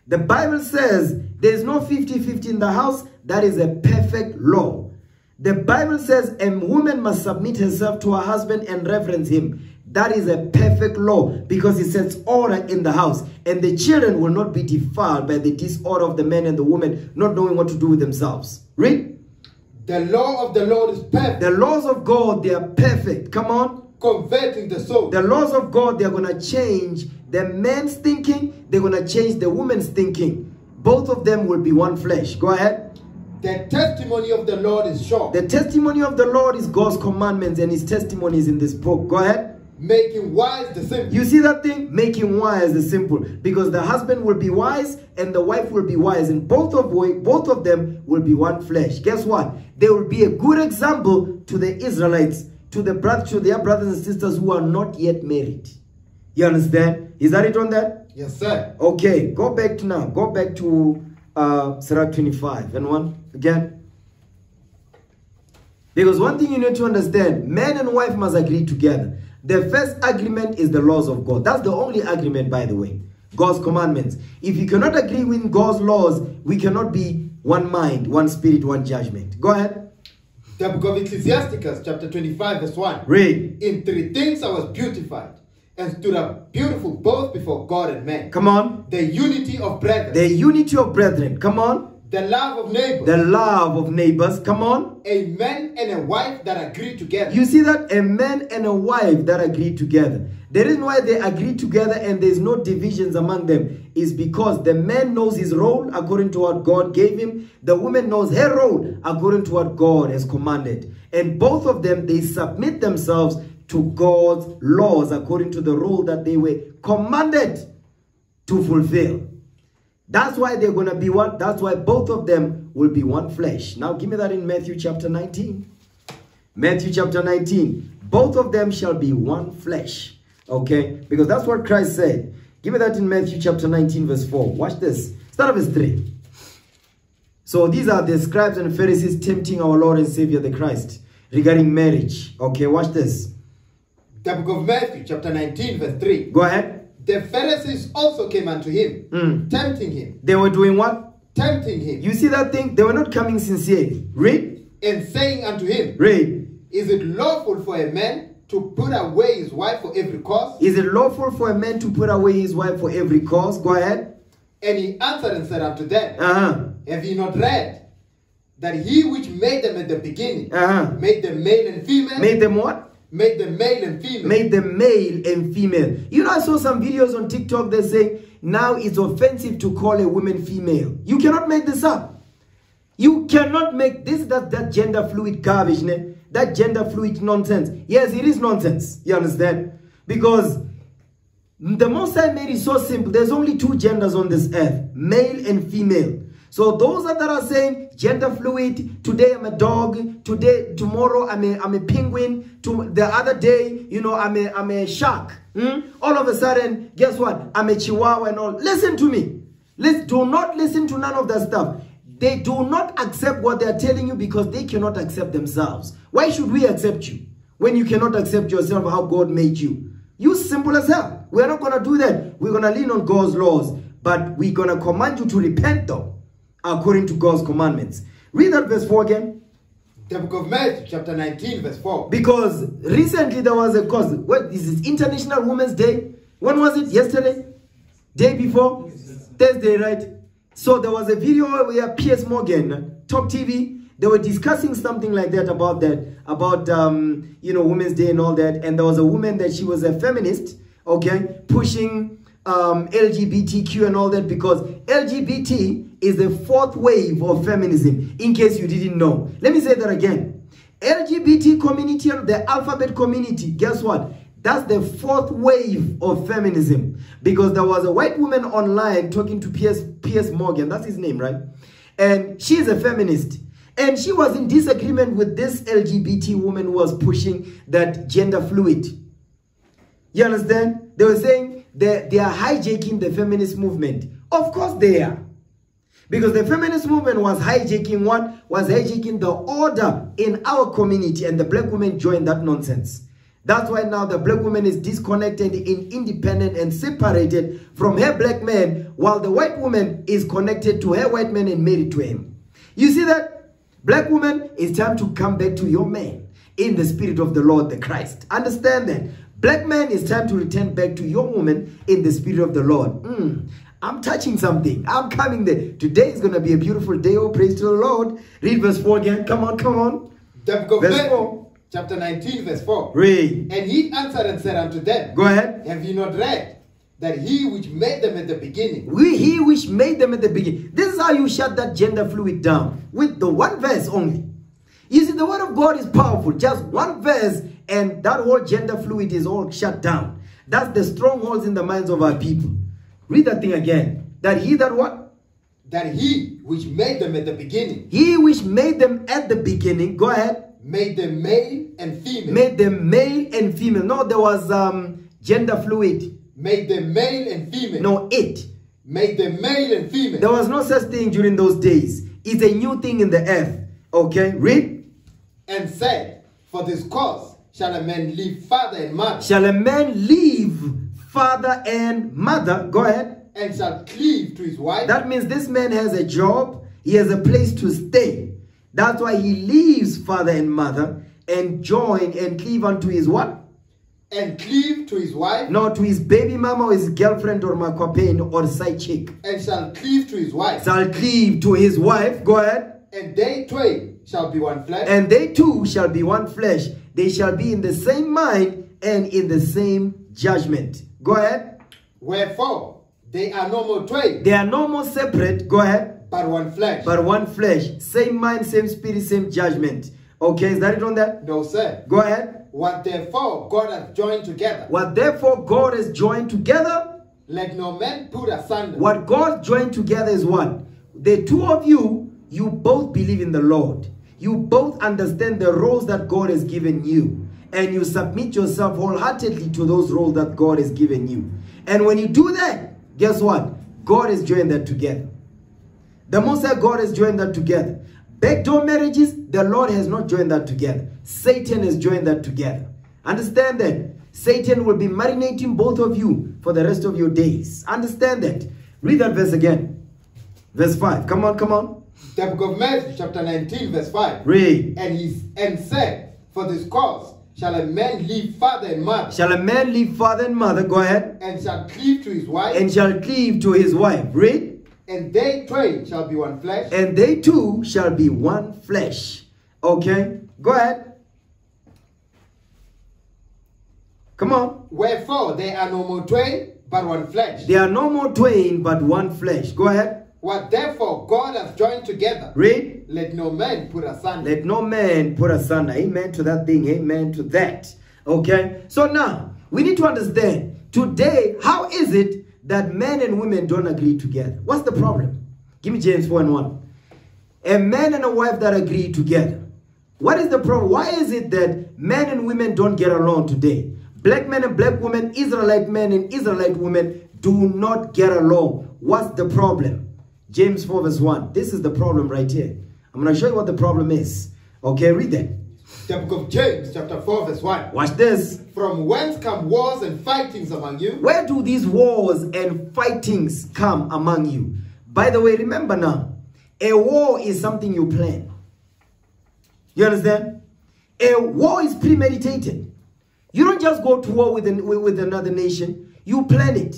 The Bible says there's no 50-50 in the house. That is a perfect law. The Bible says a woman must submit herself to her husband and reverence him. That is a perfect law because it sets order in the house. And the children will not be defiled by the disorder of the men and the women, not knowing what to do with themselves. Read. the law of the Lord is perfect, The laws of God, they are perfect. Come on. converting the soul. The laws of God, they're going to change the man's thinking. They're going to change the woman's thinking. Both of them will be one flesh. Go ahead. the testimony of the Lord is sure, The testimony of the Lord is God's commandments and his testimonies in this book. Go ahead. Making wise the simple. You see that thing? Making wise the simple. Because the husband will be wise and the wife will be wise. And both of both of them will be one flesh. Guess what? They will be a good example to the Israelites, to the brother, to their brothers and sisters who are not yet married. You understand? Is that it on that? Yes, sir. Okay, go back to now. Go back to uh Sirach 25 and one again. Because one thing you need to understand, man and wife must agree together. The first agreement is the laws of God. That's the only agreement, by the way. God's commandments. If you cannot agree with God's laws, we cannot be one mind, one spirit, one judgment. Go ahead. The book of Ecclesiasticus, chapter 25, verse 1. Read. In three things I was beautified and stood up beautiful both before God and man. Come on. The unity of brethren, The unity of brethren. Come on. The love of neighbors, The love of neighbors. Come on. a man and a wife that agree together. You see that a man and a wife that agree together. The reason why they agree together and there's no divisions among them is because the man knows his role according to what God gave him. The woman knows her role according to what God has commanded. And both of them, they submit themselves to God's laws according to the role that they were commanded to fulfill. That's why they're going to be one. That's why both of them will be one flesh. Now give me that in Matthew chapter 19. Matthew chapter 19. Both of them shall be one flesh. Okay? Because that's what Christ said. Give me that in Matthew chapter 19 verse 4. Watch this. Start with verse 3. So these are the scribes and Pharisees tempting our Lord and Savior the Christ regarding marriage. Okay, watch this. The book of Matthew, chapter 19, verse 3. Go ahead. The Pharisees also came unto him, Mm. tempting him, They were doing what? tempting him, You see that thing? They were not coming sincerely. Read. and saying unto him, Read. Is it lawful for a man to put away his wife for every cause? Is it lawful for a man to put away his wife for every cause? Go ahead. And he answered and said unto them, Uh-huh. Have ye not read that he which made them at the beginning Uh-huh. made them male and female? Made them what? Made them male and female. Made them male and female. You know, I saw some videos on TikTok that say now it's offensive to call a woman female. You cannot make this up. You cannot make this that that gender fluid garbage, ne? that gender fluid nonsense. Yes, it is nonsense. You understand? Because the Most High made it so simple. There's only two genders on this earth, male and female. So those that are saying gender fluid, today I'm a dog, today, tomorrow I'm a, I'm a penguin, to, the other day, you know, I'm a, I'm a shark. hmm? All of a sudden, guess what? I'm a chihuahua and all. Listen to me. Do not listen to none of that stuff. They do not accept what they are telling you because they cannot accept themselves. Why should we accept you when you cannot accept yourself how God made you? You simple as hell. We're not going to do that. We're going to lean on God's laws. But we're going to command you to repent though, according to God's commandments. Read that verse 4 again. The book of Matthew, chapter 19, verse 4. Because recently there was a cause. What is it? International Women's Day? When was it? Yesterday? Day before? Thursday, right? So there was a video where Piers Morgan, TalkTV, they were discussing something like that about that, about, um, you know, Women's Day and all that. And there was a woman that she was a feminist, okay, pushing um, LGBTQ and all that because LGBT is the fourth wave of feminism, in case you didn't know. Let me say that again. LGBT community and the alphabet community, guess what? That's the fourth wave of feminism. Because there was a white woman online talking to Piers, Piers Morgan, that's his name, right? And she's a feminist. And she was in disagreement with this LGBT woman who was pushing that gender fluid. You understand? They were saying they, they are hijacking the feminist movement. Of course they are. Because the feminist movement was hijacking what? Was hijacking the order in our community and the black woman joined that nonsense. That's why now the black woman is disconnected, and independent and separated from her black man while the white woman is connected to her white man and married to him. You see that? Black woman, it's time to come back to your man in the spirit of the Lord, the Christ. Understand that? Black man, it's time to return back to your woman in the spirit of the Lord. Mm, I'm touching something. I'm coming there. Today is going to be a beautiful day. Oh, praise to the Lord. Read verse 4 again. Come on, come on. The book of Verse four. chapter 19, verse 4. Read. And he answered and said unto them, Go ahead. Have you not read that he which made them at the beginning We, he which made them at the beginning. This is how you shut that gender fluid down. With the one verse only. You see, the word of God is powerful. Just one verse and that whole gender fluid is all shut down. That's the strongholds in the minds of our people. Read that thing again. That he that what? that he which made them at the beginning He which made them at the beginning. Go ahead. made them male and female. Made them male and female. No, there was um gender fluid. made them male and female. No, it. Made them male and female. There was no such thing during those days. It's a new thing in the earth. Okay, read. and said, For this cause shall a man leave father and mother, Shall a man leave father and mother? Go ahead. and shall cleave to his wife, That means this man has a job, he has a place to stay. That's why he leaves father and mother and join and cleave unto his what? and cleave to his wife, No, to his baby mama or his girlfriend or my makhwapheni or side chick. and shall cleave to his wife, Shall cleave to his wife. Go ahead. and they twain shall be one flesh. And they two shall be one flesh. They shall be in the same mind and in the same judgment. Go ahead. Wherefore they are no more twain, They are no more separate. Go ahead. but one flesh. But one flesh. Same mind, same spirit, same judgment. Okay, is that it on that? no, sir. Go ahead. What therefore God has joined together, What therefore God has joined together, let no man put asunder. what God joined together is one. The two of you, you both believe in the Lord. You both understand the roles that God has given you. And you submit yourself wholeheartedly to those roles that God has given you. And when you do that, guess what? God has joined that together. The Most High God has joined that together. Backdoor marriages, the Lord has not joined that together. Satan has joined that together. Understand that. Satan will be marinating both of you for the rest of your days. Understand that. Read that verse again. Verse 5. Come on, come on. The book of Matthew, chapter 19, verse 5. Read. And he and said, For this cause shall a man leave father and mother, Shall a man leave father and mother? Go ahead. and shall cleave to his wife, And shall cleave to his wife. Read. and they twain shall be one flesh. And they two shall be one flesh. Okay? Go ahead. Come on. Wherefore they are no more twain, but one flesh. They are no more twain, but one flesh. Go ahead. What therefore God hath joined together, Read. Let no man put asunder. Let no man put asunder. Amen to that thing. Amen to that. Okay? So now, we need to understand today, how is it that men and women don't agree together? What's the problem? Give me James 4 and 1. A man and a wife that agree together. What is the problem? Why is it that men and women don't get along today? Black men and black women, Israelite men and Israelite women do not get along. What's the problem? James 4 verse 1. This is the problem right here. I'm going to show you what the problem is. Okay, read that. The book of James, chapter 4, verse 1. Watch this. From whence come wars and fightings among you? Where do these wars and fightings come among you? By the way, remember now, a war is something you plan. You understand? A war is premeditated. You don't just go to war with, an, with, with another nation. You plan it.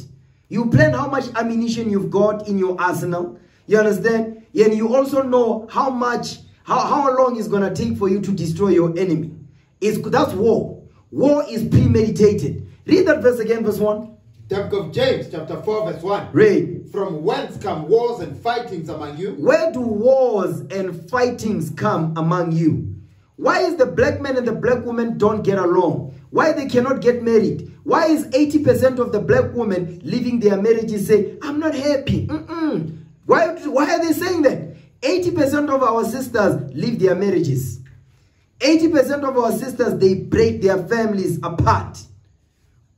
You plan how much ammunition you've got in your arsenal. You understand? And you also know how much, how, how long it's going to take for you to destroy your enemy. It's, that's war. War is premeditated. Read that verse again, verse 1. The book of James, chapter 4, verse 1. Read. From whence come wars and fightings among you? Where do wars and fightings come among you? Why is the black man and the black woman don't get along? Why they cannot get married? Why is 80% of the black women leaving their marriages say, I'm not happy? Mm-mm. Why, why are they saying that? 80% of our sisters leave their marriages. 80% of our sisters, they break their families apart.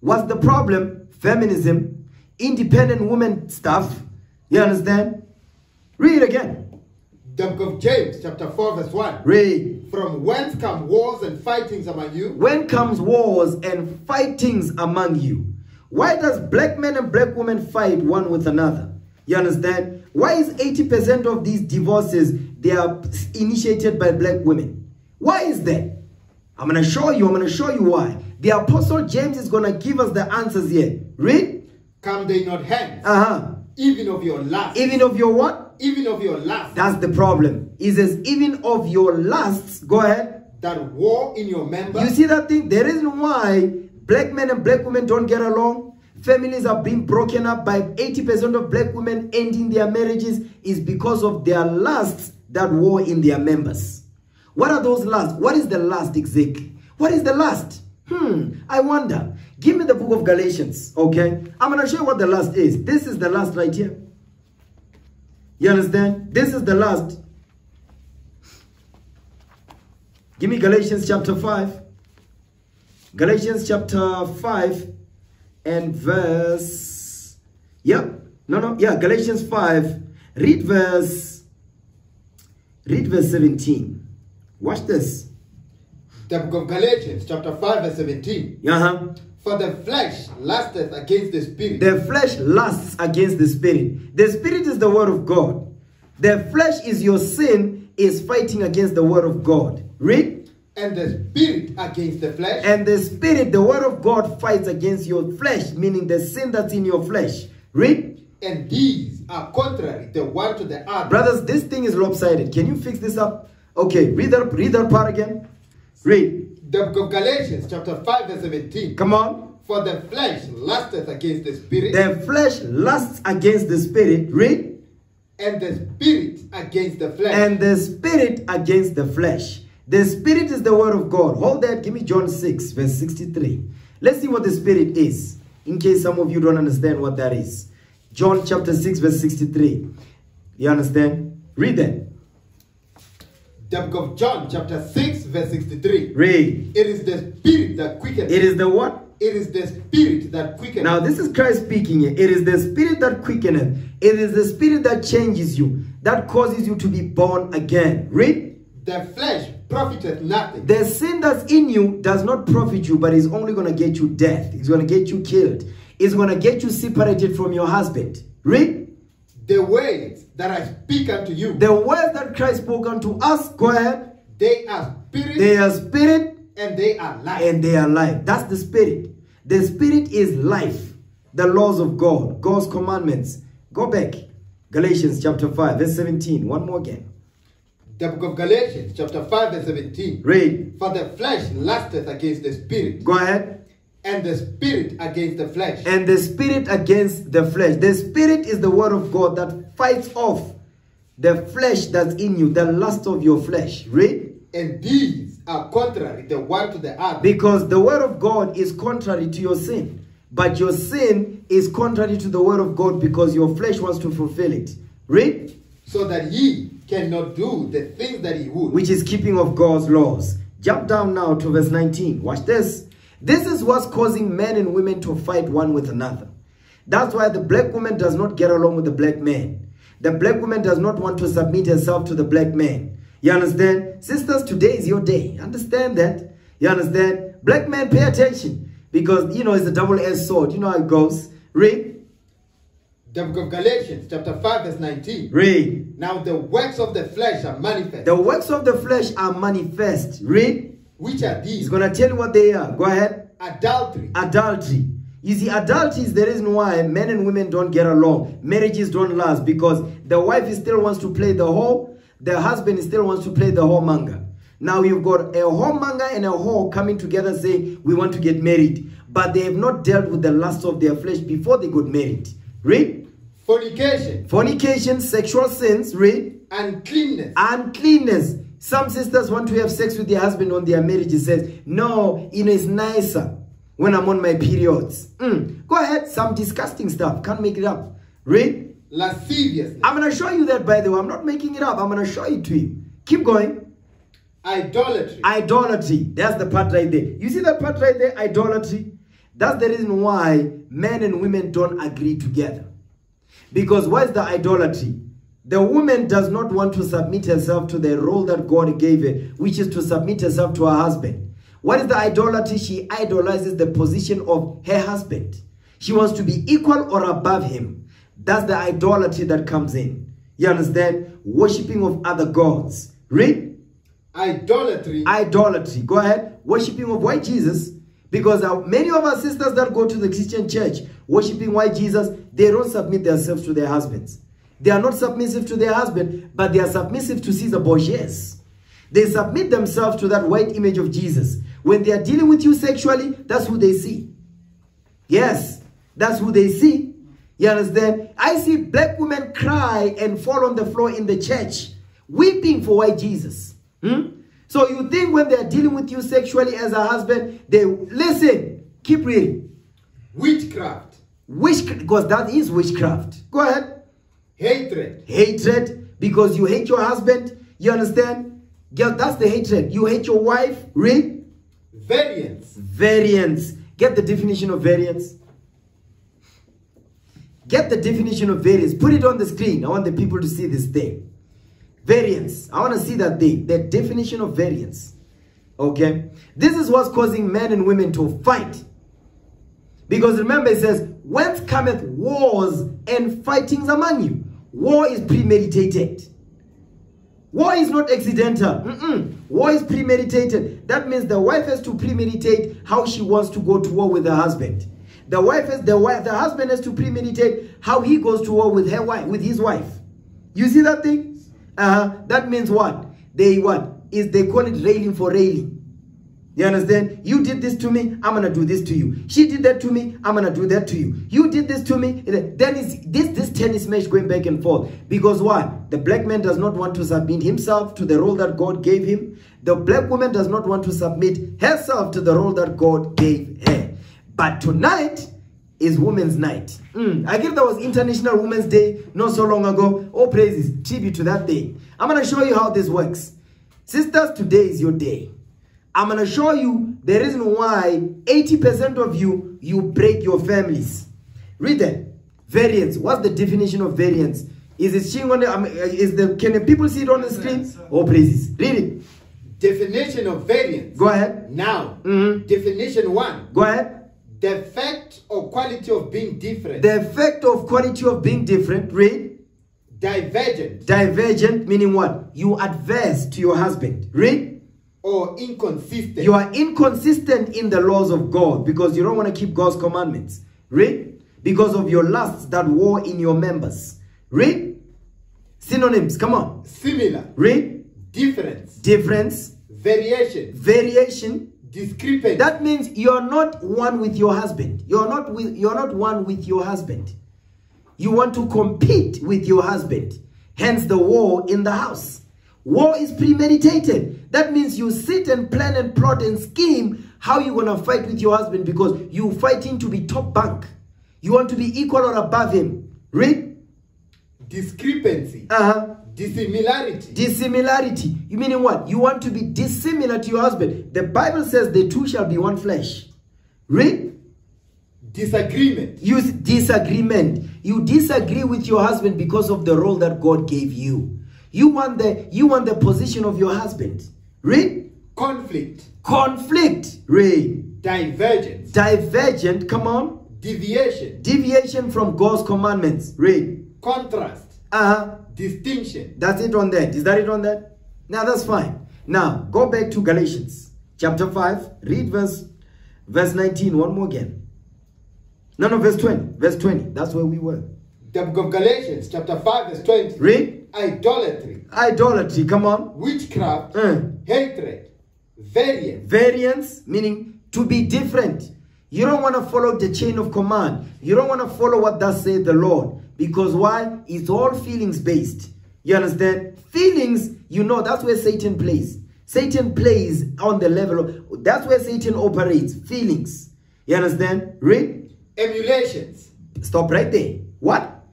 What's the problem? Feminism, independent woman stuff. You understand? Read again. The book of James, chapter 4, verse 1. Read. From whence come wars and fightings among you? When comes wars and fightings among you? Why does black men and black women fight one with another? You understand? Why is 80% of these divorces, they are initiated by black women? Why is that? I'm going to show you. I'm going to show you why. The Apostle James is going to give us the answers here. Read. Come they not hence, Uh-huh. even of your lust, Even of your what? even of your lust, That's the problem. He says, even of your lusts, go ahead. that war in your members, You see that thing? The reason why black men and black women don't get along, families are being broken up by 80% of black women ending their marriages is because of their lusts that war in their members. What are those lusts? What is the lust exactly? What is the lust? Hmm, I wonder. Give me the book of Galatians, okay? I'm going to show you what the lust is. This is the lust right here. You understand? This is the lust. Give me Galatians chapter 5. Galatians chapter 5 and verse. Yep. No, no. Yeah, Galatians 5. Read verse. Read verse 17. Watch this. the book of Galatians, chapter 5, verse 17. Uh-huh. For the flesh lusteth against the spirit, The flesh lusts against the spirit. The spirit is the word of God. The flesh is your sin is fighting against the word of God. Read. And the spirit against the flesh, And the spirit, the word of God, fights against your flesh, meaning the sin that's in your flesh. Read. and these are contrary the one to the other. Brothers, this thing is lopsided. Can you fix this up? Okay, read that, read that part again. Read. The book of Galatians chapter 5 verse 17. Come on. For the flesh lusteth against the spirit, The flesh lusts against the spirit. Read. and the spirit against the flesh. And the spirit against the flesh. The spirit is the word of God. Hold that. Give me John 6, verse 63. Let's see what the spirit is. In case some of you don't understand what that is. John chapter 6, verse 63. You understand? Read that. the book of John chapter 6 verse 63. Read. It is the spirit that quickeneth. It is the what? It is the spirit that quickeneth. Now, this is Christ speaking. It is the spirit that quickeneth. It is the spirit that changes you, that causes you to be born again. Read. the flesh profiteth nothing. The sin that's in you does not profit you, but is only going to get you death. It's going to get you killed. It's going to get you separated from your husband. Read. the words that I speak unto you, The words that Christ spoke unto us, go ahead. they are spirit They are spirit and they are life. and they are life. That's the spirit. The spirit is life. The laws of God, God's commandments. Go back. Galatians chapter 5, verse 17. One more again. The book of Galatians chapter 5 verse 17. Read. For the flesh lusteth against the spirit, Go ahead. and the spirit against the flesh. And the spirit against the flesh. The spirit is the word of God that fights off the flesh that's in you, the lust of your flesh. Read. And these are contrary the one to the other. Because the word of God is contrary to your sin. But your sin is contrary to the word of God because your flesh wants to fulfill it. Read. so that ye cannot do the things that ye would. Which is keeping of God's laws. Jump down now to verse 19. Watch this. This is what's causing men and women to fight one with another. That's why the black woman does not get along with the black man. The black woman does not want to submit herself to the black man. You understand? Sisters, today is your day. Understand that? You understand? Black men, pay attention. Because, you know, it's a double-edged sword. You know how it goes. Read. The book of Galatians chapter 5 verse 19. Read. Now the works of the flesh are manifest, The works of the flesh are manifest. Read. which are these? He's going to tell you what they are. Go ahead. adultery, adultery. You see, adultery is the reason why men and women don't get along. Marriages don't last because the wife still wants to play the whore, the husband still wants to play the whoremonger. Now you've got a whoremonger and a whore coming together saying, we want to get married. But they have not dealt with the lust of their flesh before they got married. Read. Fornication, Fornication, sexual sins. Read. uncleanness, Uncleanness. Some sisters want to have sex with their husband on their marriage. It says, no, you know, it's nicer when I'm on my periods. Mm. Go ahead. Some disgusting stuff. Can't make it up. Read. lasciviousness, I'm going to show you that, by the way. I'm not making it up. I'm going to show it to you. Keep going. idolatry, Idolatry. That's the part right there. You see that part right there? Idolatry. That's the reason why men and women don't agree together. Because what is the idolatry? The woman does not want to submit herself to the role that God gave her, which is to submit herself to her husband. What is the idolatry? She idolizes the position of her husband. She wants to be equal or above him. That's the idolatry that comes in. You understand? Worshipping of other gods. Read idolatry, idolatry. Go ahead. Worshipping of white Jesus. Because many of our sisters that go to the Christian church worshipping white Jesus, they don't submit themselves to their husbands. They are not submissive to their husband, but they are submissive to Caesar Borgias. They submit themselves to that white image of Jesus. When they are dealing with you sexually, that's who they see. Yes, that's who they see. You understand? I see black women cry and fall on the floor in the church, weeping for white Jesus. Hmm? So you think when they're dealing with you sexually as a husband, they listen, keep reading. witchcraft, Wish because that is witchcraft. Go ahead. hatred, Hatred because you hate your husband. You understand? Yeah, that's the hatred. You hate your wife. Read. variance, Variance. Get the definition of variance. Get the definition of variance. Put it on the screen. I want the people to see this thing. Variance. I want to see that thing. The definition of variance. Okay? This is what's causing men and women to fight. Because remember, it says, Whence cometh wars and fightings among you? War is premeditated. War is not accidental. Mm-mm. War is premeditated. That means the wife has to premeditate how she wants to go to war with her husband. The wife has the wife, the husband has to premeditate how he goes to war with her wife, with his wife. You see that thing? Uh-huh. That means what? They what? Is they call it railing for railing. You understand? You did this to me, I'm gonna do this to you. She did that to me, I'm gonna do that to you. You did this to me. Then is this this tennis match going back and forth. Because what? The black man does not want to submit himself to the role that God gave him. The black woman does not want to submit herself to the role that God gave her. But tonight is Women's Night. Mm, I give that was International Women's Day not so long ago. All praises, tribute to that day. I'm gonna show you how this works. Sisters, today is your day. I'm going to show you the reason why 80% of you, you break your families. Read that. Variance. What's the definition of variance? Is it seeing on the, um, is the, can the people see it on the screen? Oh, praises. Read it. Definition of variance. Go ahead. Now, Mm -hmm. definition one. Go ahead. The effect or quality of being different. The effect of quality of being different. Read. Divergent. Divergent meaning what? You adverse to your husband. Read or inconsistent. You are inconsistent in the laws of God because you don't want to keep God's commandments. Read. Because of your lusts that war in your members. Read. Synonyms. Come on. Similar. Read. Difference. Difference. Variation. Variation. Discrepancy. That means you're not one with your husband. You're not with you're not one with your husband. You want to compete with your husband. Hence the war in the house. War is premeditated. That means you sit and plan and plot and scheme how you're going to fight with your husband because you're fighting to be top bank. You want to be equal or above him. Read. Discrepancy. Uh-huh. Dissimilarity. Dissimilarity. You meaning what? You want to be dissimilar to your husband. The Bible says the two shall be one flesh. Read. Disagreement. Use disagreement. You disagree with your husband because of the role that God gave you. You want the you want the position of your husband. Read. Conflict. Conflict. Read. Divergence. Divergent. Come on. Deviation. Deviation from God's commandments. Read. Contrast. Uh-huh. Distinction. That's it on that. Is that it on that? Now that's fine. Now go back to Galatians chapter 5. Read verse verse 19. One more again. No, no, verse 20. Verse 20. That's where we were. The book of Galatians, chapter 5, verse 20. Read. Idolatry. Idolatry. Come on. Witchcraft. Uh. Hatred. Variance. Variance, meaning to be different. You don't want to follow the chain of command. You don't want to follow what thus said the Lord. Because why? It's all feelings based. You understand? Feelings, you know, that's where Satan plays. Satan plays on the level of, that's where Satan operates. Feelings. You understand? Read. Emulations. Stop right there. What?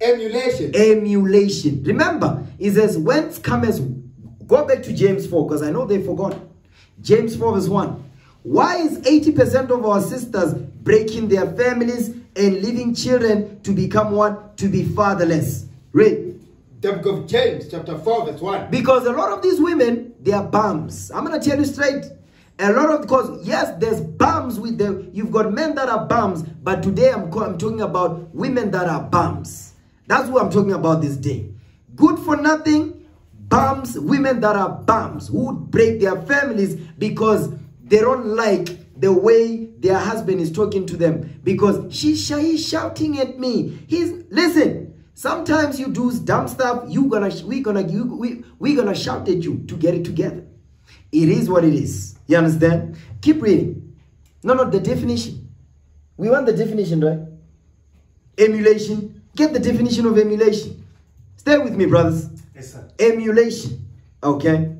Emulation. Emulation. Remember, it says, whence cometh, go back to James 4, because I know they forgot. James 4 verse 1. Why is 80% of our sisters breaking their families and leaving children to become what? To be fatherless. Read. The book of James, chapter 4, verse 1. Because a lot of these women, they are bums. I'm going to tell you straight. A lot of, because yes, there's bums with them. You've got men that are bums, but today I'm, I'm talking about women that are bums. That's what I'm talking about this day. Good for nothing, bums, women that are bums who break their families because they don't like the way their husband is talking to them because she's he's shouting at me. He's listen. Sometimes you do dumb stuff. You gonna we gonna you, we we gonna shout at you to get it together. It is what it is. You understand? Keep reading. No, no, the definition. We want the definition, right? Emulation. Get the definition of emulation. Stay with me, brothers. Yes, sir. Emulation. Okay?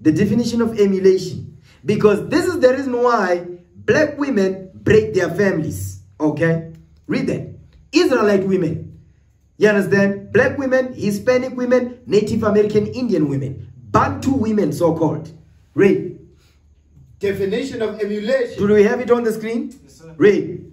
The definition of emulation. Because this is the reason why black women break their families. Okay? Read that. Israelite women. You understand? Black women, Hispanic women, Native American Indian women. Bantu women, so-called. Read. Definition of emulation. Do we have it on the screen? Yes, sir. Read.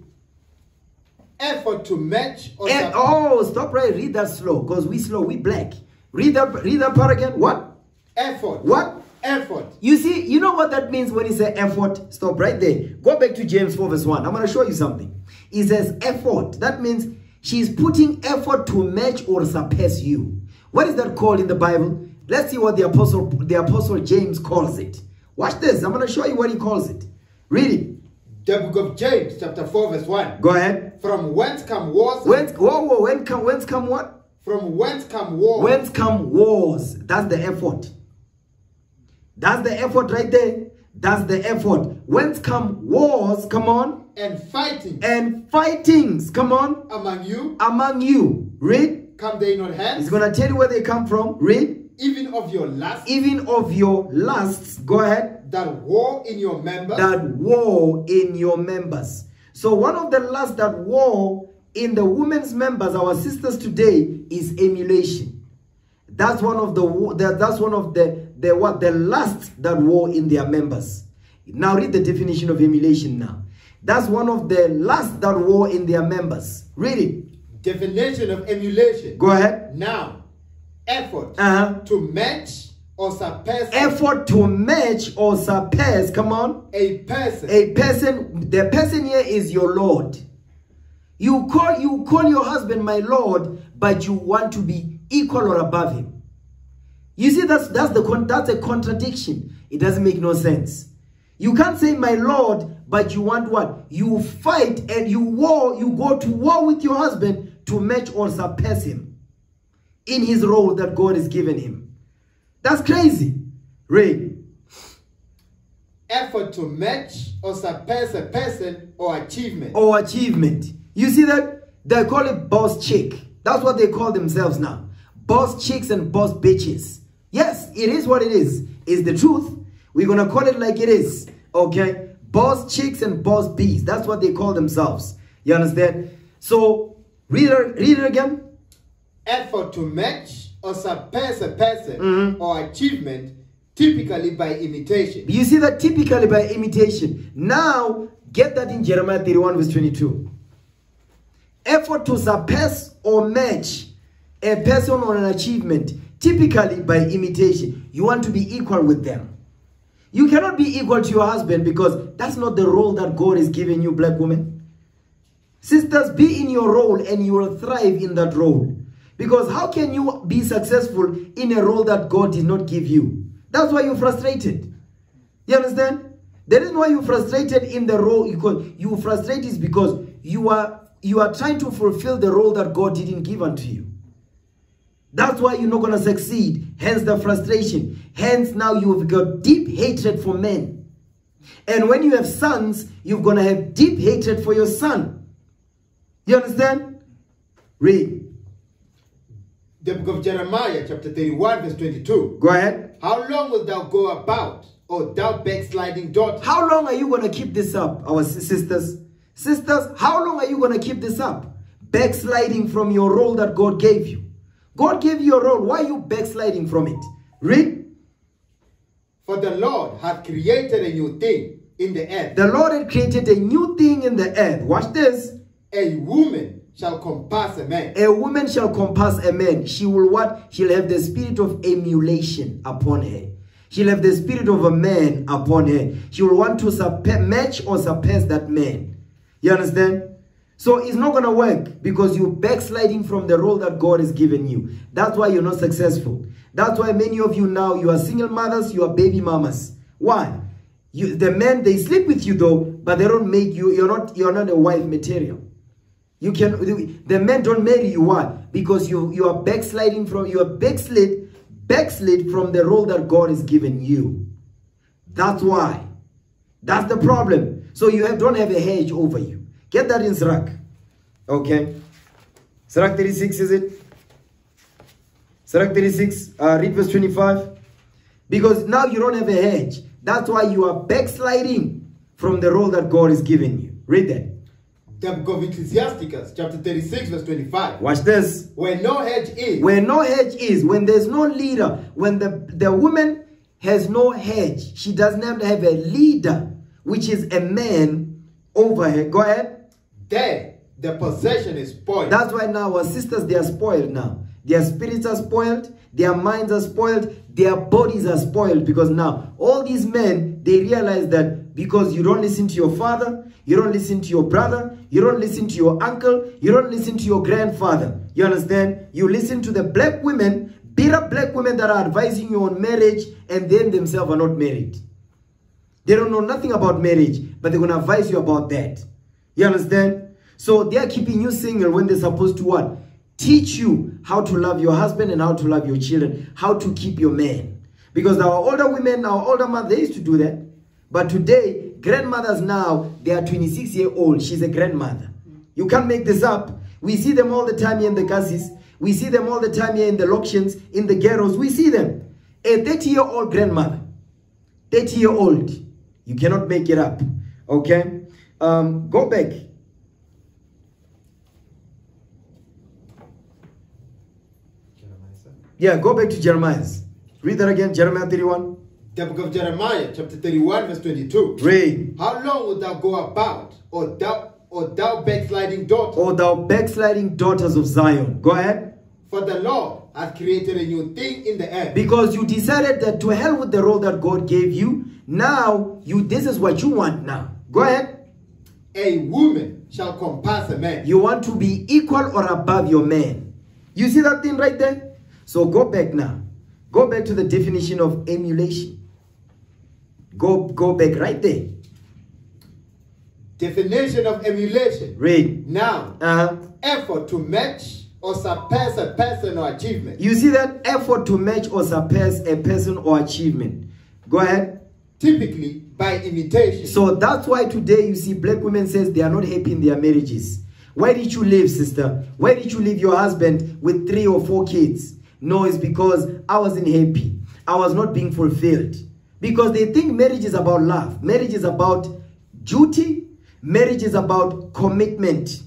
Effort to match or Eh, oh, stop right. Read that slow. Because we slow, we black. Read that, read that part again. What? effort. What? Effort. You see, you know what that means when he says effort? Stop right there. Go back to James 4 verse 1. I'm going to show you something. He says effort. That means she's putting effort to match or surpass you. What is that called in the Bible? Let's see what the apostle the apostle James calls it. Watch this. I'm going to show you what he calls it. Read it. The book of James, chapter 4, verse 1. Go ahead. From whence come wars? Whence whoa, whoa, when come whence come what? From whence come wars? Whence come wars? That's the effort. That's the effort right there. That's the effort. Whence come wars? Come on. and fighting And fightings. Come on. among you? Among you. Read. Come they not He's hence? gonna tell you where they come from. Read. Even of your lust, Even of your lusts. Go ahead. that war in your members, that war in your members. So one of the lusts that war in the women's members, our sisters today, is emulation. That's one of the that- that's one of the the what the lust that war in their members. Now read the definition of emulation. Now, that's one of the lust that war in their members. Read it. definition of emulation. Go ahead. Now, effort Uh huh. to match or surpass Effort to match or surpass. Come on. a person a person the person here is your lord you call you call your husband my lord but you want to be equal or above him you see that's that's the con- that's a contradiction it doesn't make no sense you can't say my lord but you want what you fight and you war you go to war with your husband to match or surpass him in his role that god has given him that's crazy ray effort to match or surpass a person or achievement. or achievement. You see that? They call it boss chick. That's what they call themselves now. Boss chicks and boss bitches. Yes, it is what it is. It's the truth. We're going to call it like it is. Okay? Boss chicks and boss bees. That's what they call themselves. You understand? So, read it, read it again. Effort to match or surpass a person Mm-hmm. or achievement, typically by imitation. You see that typically by imitation. Now, get that in Jeremiah 31 verse 22. Effort to surpass or match a person or an achievement, typically by imitation. You want to be equal with them. You cannot be equal to your husband because that's not the role that God is giving you, black woman. Sisters, be in your role and you will thrive in that role. Because how can you be successful in a role that God did not give you? That's why you're frustrated. You understand? The reason why you're frustrated in the role because you frustrated is because you are you are trying to fulfill the role that God didn't give unto you. That's why you're not going to succeed. Hence the frustration. Hence now you've got deep hatred for men. And when you have sons, you're going to have deep hatred for your son. You understand? Read. The book of Jeremiah, chapter 31, verse 22. Go ahead. How long wilt thou go about, O thou backsliding daughter? How long are you going to keep this up, our sisters? Sisters, how long are you going to keep this up? Backsliding from your role that God gave you. God gave you a role. Why are you backsliding from it? Read. For the Lord hath created a new thing in the earth. The Lord had created a new thing in the earth. Watch this. A woman shall compass a man. A woman shall compass a man. She will what? She'll have the spirit of emulation upon her. She'll have the spirit of a man upon her. She will want to match or surpass that man. You understand? So it's not going to work because you're backsliding from the role that God has given you. That's why you're not successful. That's why many of you now, you are single mothers, you are baby mamas. Why? You, the men, they sleep with you though, but they don't make you, you're not, you're not a wife material. You can the men don't marry you. Why? Because you you are backsliding from you are backslid, backslid from the role that God has given you. That's why. That's the problem. So you have, don't have a hedge over you. Get that in Sirach. Okay. Sirach 36 is it? Sirach 36, uh, read verse 25. Because now you don't have a hedge. That's why you are backsliding from the role that God has given you. Read that. The book of Ecclesiasticus, chapter 36, verse 25. Watch this. Where no hedge is, Where no hedge is, when there's no leader, when the, the woman has no hedge, she doesn't have to have a leader, which is a man over her. Go ahead. There the possession is spoiled. That's why now our sisters, they are spoiled now. Their spirits are spoiled, their minds are spoiled, their bodies are spoiled because now all these men, they realize that because you don't listen to your father, you don't listen to your brother, you don't listen to your uncle, you don't listen to your grandfather. You understand? You listen to the black women, up black women that are advising you on marriage and then themselves are not married. They don't know nothing about marriage, but they're going to advise you about that. You understand? So they are keeping you single when they're supposed to what? Teach you how to love your husband and how to love your children, how to keep your man. Because our older women, our older mothers, used to do that. But today, grandmothers now, they are 26 year old. She's a grandmother. You can't make this up. We see them all the time here in the gases. We see them all the time here in the auctions, in the ghettos. We see them. A 30 year old grandmother, 30 year old. You cannot make it up. Okay? Um, go back. Yeah, go back to Jeremiah's. Read that again, Jeremiah 31. The book of Jeremiah, chapter 31, verse 22. Read. How long wilt thou go about, or thou, or thou backsliding daughter? O thou backsliding daughters of Zion. Go ahead. For the Lord hath created a new thing in the earth. Because you decided that to hell with the role that God gave you. Now, you this is what you want now. Go ahead. A woman shall compass a man. You want to be equal or above your man. You see that thing right there? So go back now. Go back to the definition of emulation. Go, go back right there. Definition of emulation. Read. Now, Uh-huh. effort to match or surpass a person or achievement. You see that effort to match or surpass a person or achievement. Go ahead. Typically by imitation. So that's why today you see black women says they are not happy in their marriages. Where did you leave, sister? Where did you leave your husband with three or four kids? No, it's because I wasn't happy. I was not being fulfilled. Because they think marriage is about love. Marriage is about duty. Marriage is about commitment.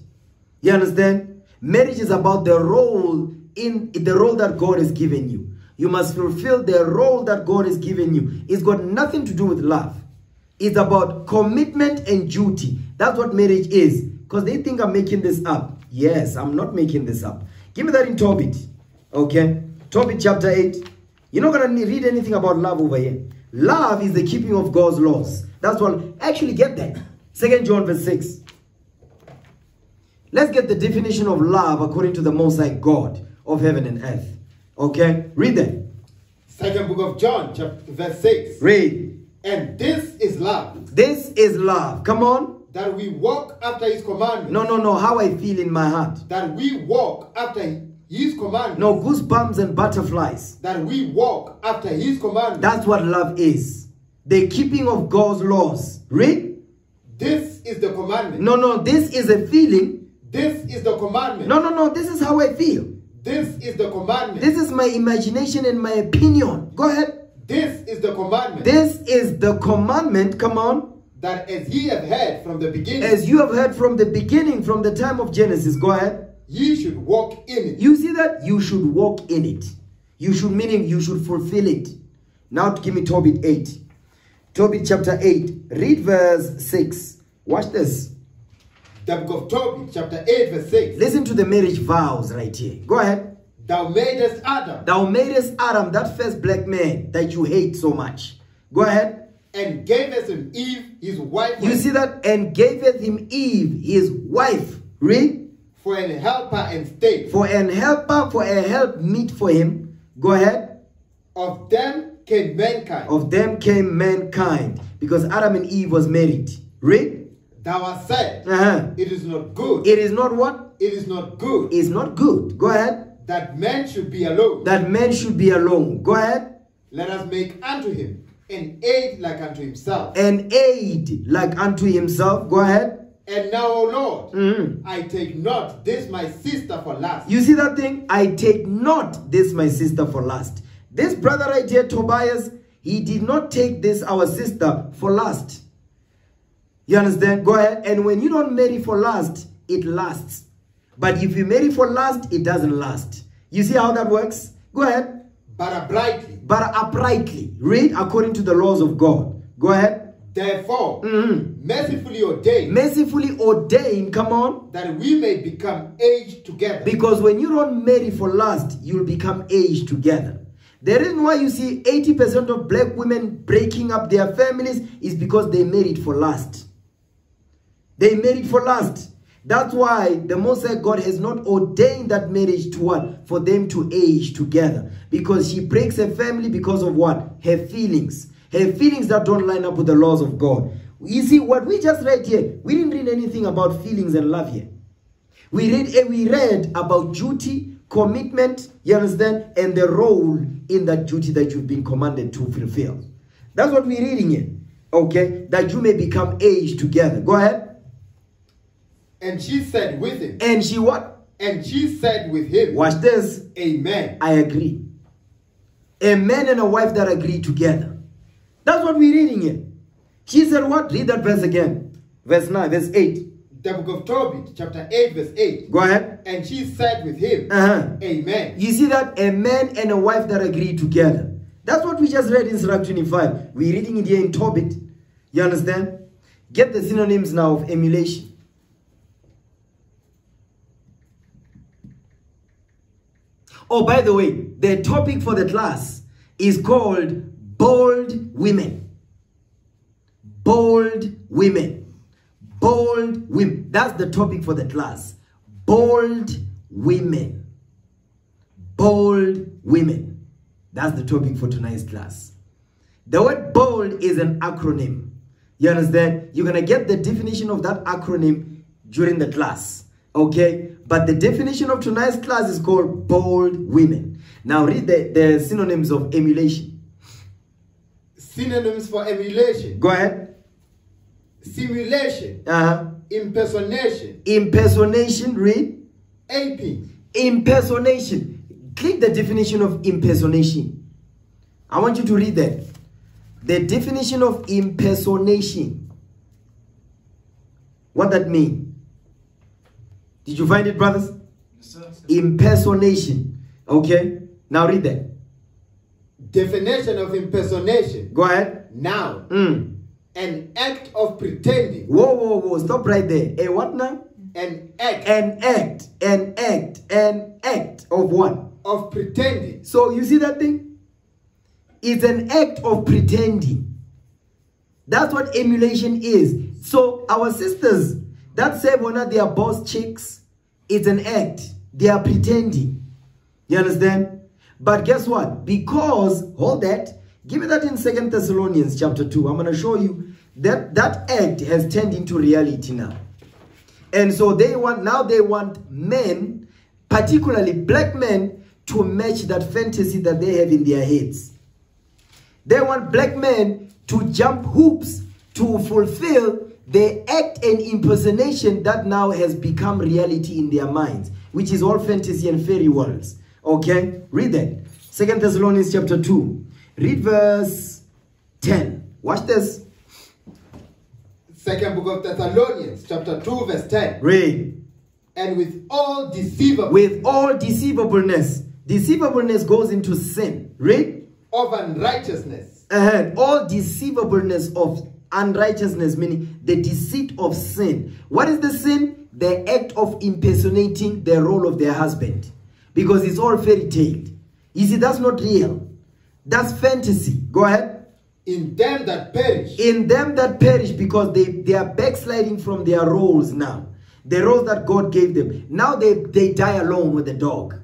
You understand? Marriage is about the role in the role that God has given you. You must fulfill the role that God has given you. It's got nothing to do with love. It's about commitment and duty. That's what marriage is. Because they think I'm making this up. Yes, I'm not making this up. Give me that in Tobit. Okay? Tobit chapter 8. You're not going to read anything about love over here. Love is the keeping of God's laws. That's what. Actually, get that. Second John verse 6. Let's get the definition of love according to the Most High God of heaven and earth. Okay? Read that. Second book of John, chapter verse 6. Read. And this is love, This is love. Come on. that we walk after his commandments. No, no, no. How I feel in my heart. That we walk after his commandments. No goosebumps and butterflies. That we walk after his commandments. That's what love is. The keeping of God's laws. Read. this is the commandment. No, no. This is a feeling. This is the commandment. No, no, no. This is how I feel. This is the commandment. This is my imagination and my opinion. Go ahead. This is the commandment. This is the commandment. Come on. that as ye have heard from the beginning, As you have heard from the beginning, from the time of Genesis. Go ahead. Ye should walk in it. You see that? You should walk in it. You should, meaning you should fulfill it. Now give me Tobit 8. Tobit chapter 8. Read verse 6. Watch this. The book of Tobit, chapter 8, verse 6. Listen to the marriage vows right here. Go ahead. Thou madest Adam Thou madest Adam, that first black man that you hate so much. Go ahead. and gavest him Eve, his wife, You see that? And gaveth him Eve, his wife. Read. For an helper and stay. For an helper, for a help meet for him. Go ahead. Of them came mankind. Of them came mankind. Because Adam and Eve was married. Read. Thou hast said, Uh-huh. It is not good. It is not what? it is not good Is not good. Go ahead. that man should be alone. That man should be alone. Go ahead. Let us make unto him an aid like unto himself. An aid like unto himself. Go ahead. And now, O Lord, Mhm. I take not this my sister for last. You see that thing? I take not this my sister for last. This brother right here, Tobias, he did not take this our sister for last. You understand? Go ahead. And when you don't marry for last, it lasts. But if you marry for last, it doesn't last. You see how that works? Go ahead. but uprightly. But uprightly. Read according to the laws of God. Go ahead. Therefore, Mhm. mercifully ordained Mercifully ordained, come on. that we may become aged together. Because when you don't marry for lust, you'll become aged together. The reason why you see 80% of black women breaking up their families is because they married for lust. They married for lust. That's why the Most High God has not ordained that marriage to what? For them to age together. Because she breaks her family because of what? Her feelings. Her feelings that don't line up with the laws of God. You see, what we just read here, we didn't read anything about feelings and love here. We read, eh, we read about duty, commitment, you understand, and the role in that duty that you've been commanded to fulfill. That's what we're reading here. Okay? That you may become aged together. Go ahead. And she said with him, And she what? and she said with him, Watch this. Amen. I agree. A man and a wife that agree together. That's what we're reading here. She said what? Read that verse again. Verse 9, verse 8. The book of Tobit, chapter 8, verse 8. Go ahead. And she said with him, Uh-huh. Amen. You see that? A man and a wife that agree together. That's what we just read in Sirach 25. We're reading it here in Tobit. You understand? Get the synonyms now of emulation. Oh, by the way, the topic for the class is called bold women. Bold women. Bold women. That's the topic for the class. Bold women. Bold women. That's the topic for tonight's class. The word bold is an acronym. You understand? You're going to get the definition of that acronym during the class. Okay? But the definition of tonight's class is called bold women. Now read the, the synonyms of emulation. Synonyms for emulation, Go ahead. simulation, Uh-huh. impersonation, Impersonation, read. aping, Impersonation. Click the definition of impersonation. I want you to read that. The definition of impersonation. What that mean? Did you find it, brothers? Impersonation. Okay. Now read that. Definition of impersonation. Go ahead. Now. Mm. an act of pretending, Whoa, whoa, whoa. Stop right there. A what now? an act An act. An act. An act of what? of pretending, So you see that thing? It's an act of pretending. That's what emulation is. So our sisters that say one of their boss chicks, it's an act. They are pretending. You understand? But guess what? Because, hold that, give me that in Second Thessalonians chapter 2. I'm going to show you that that act has turned into reality now. And so they want, now they want men, particularly black men, to match that fantasy that they have in their heads. They want black men to jump hoops to fulfill the act and impersonation that now has become reality in their minds, which is all fantasy and fairy worlds. Okay? Read that. Second Thessalonians chapter 2. Read verse 10. Watch this. second book of Thessalonians, chapter 2, verse 10. Read. And with all deceivable With all deceivableness. Deceivableness goes into sin. Read. of unrighteousness, ahead all deceivableness of unrighteousness meaning the deceit of sin what is the sin the act of impersonating the role of their husband because it's all fairy tale. You see that's not real. That's fantasy. Go ahead. In them that perish, in them that perish because they they are backsliding from their roles now. The roles that god gave them. Now they they die alone with the dog.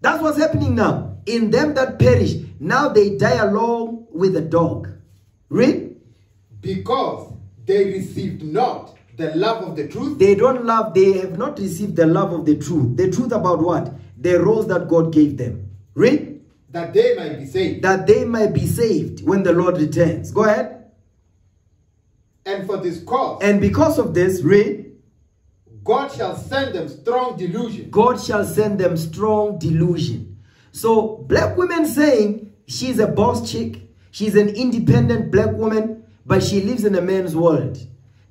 That's what's happening now. In them that perish now they die alone with the dog. Read. Because they received not the love of the truth, they don't love they have not received the love of the truth. The truth about what? The roles that god gave them. Read. That they might be saved. that they might be saved when the lord returns. Go ahead. And for this cause, and because of this read. God shall send them strong delusion, God shall send them strong delusion. So black women saying she's a boss chick, she's an independent black woman, but she lives in a man's world.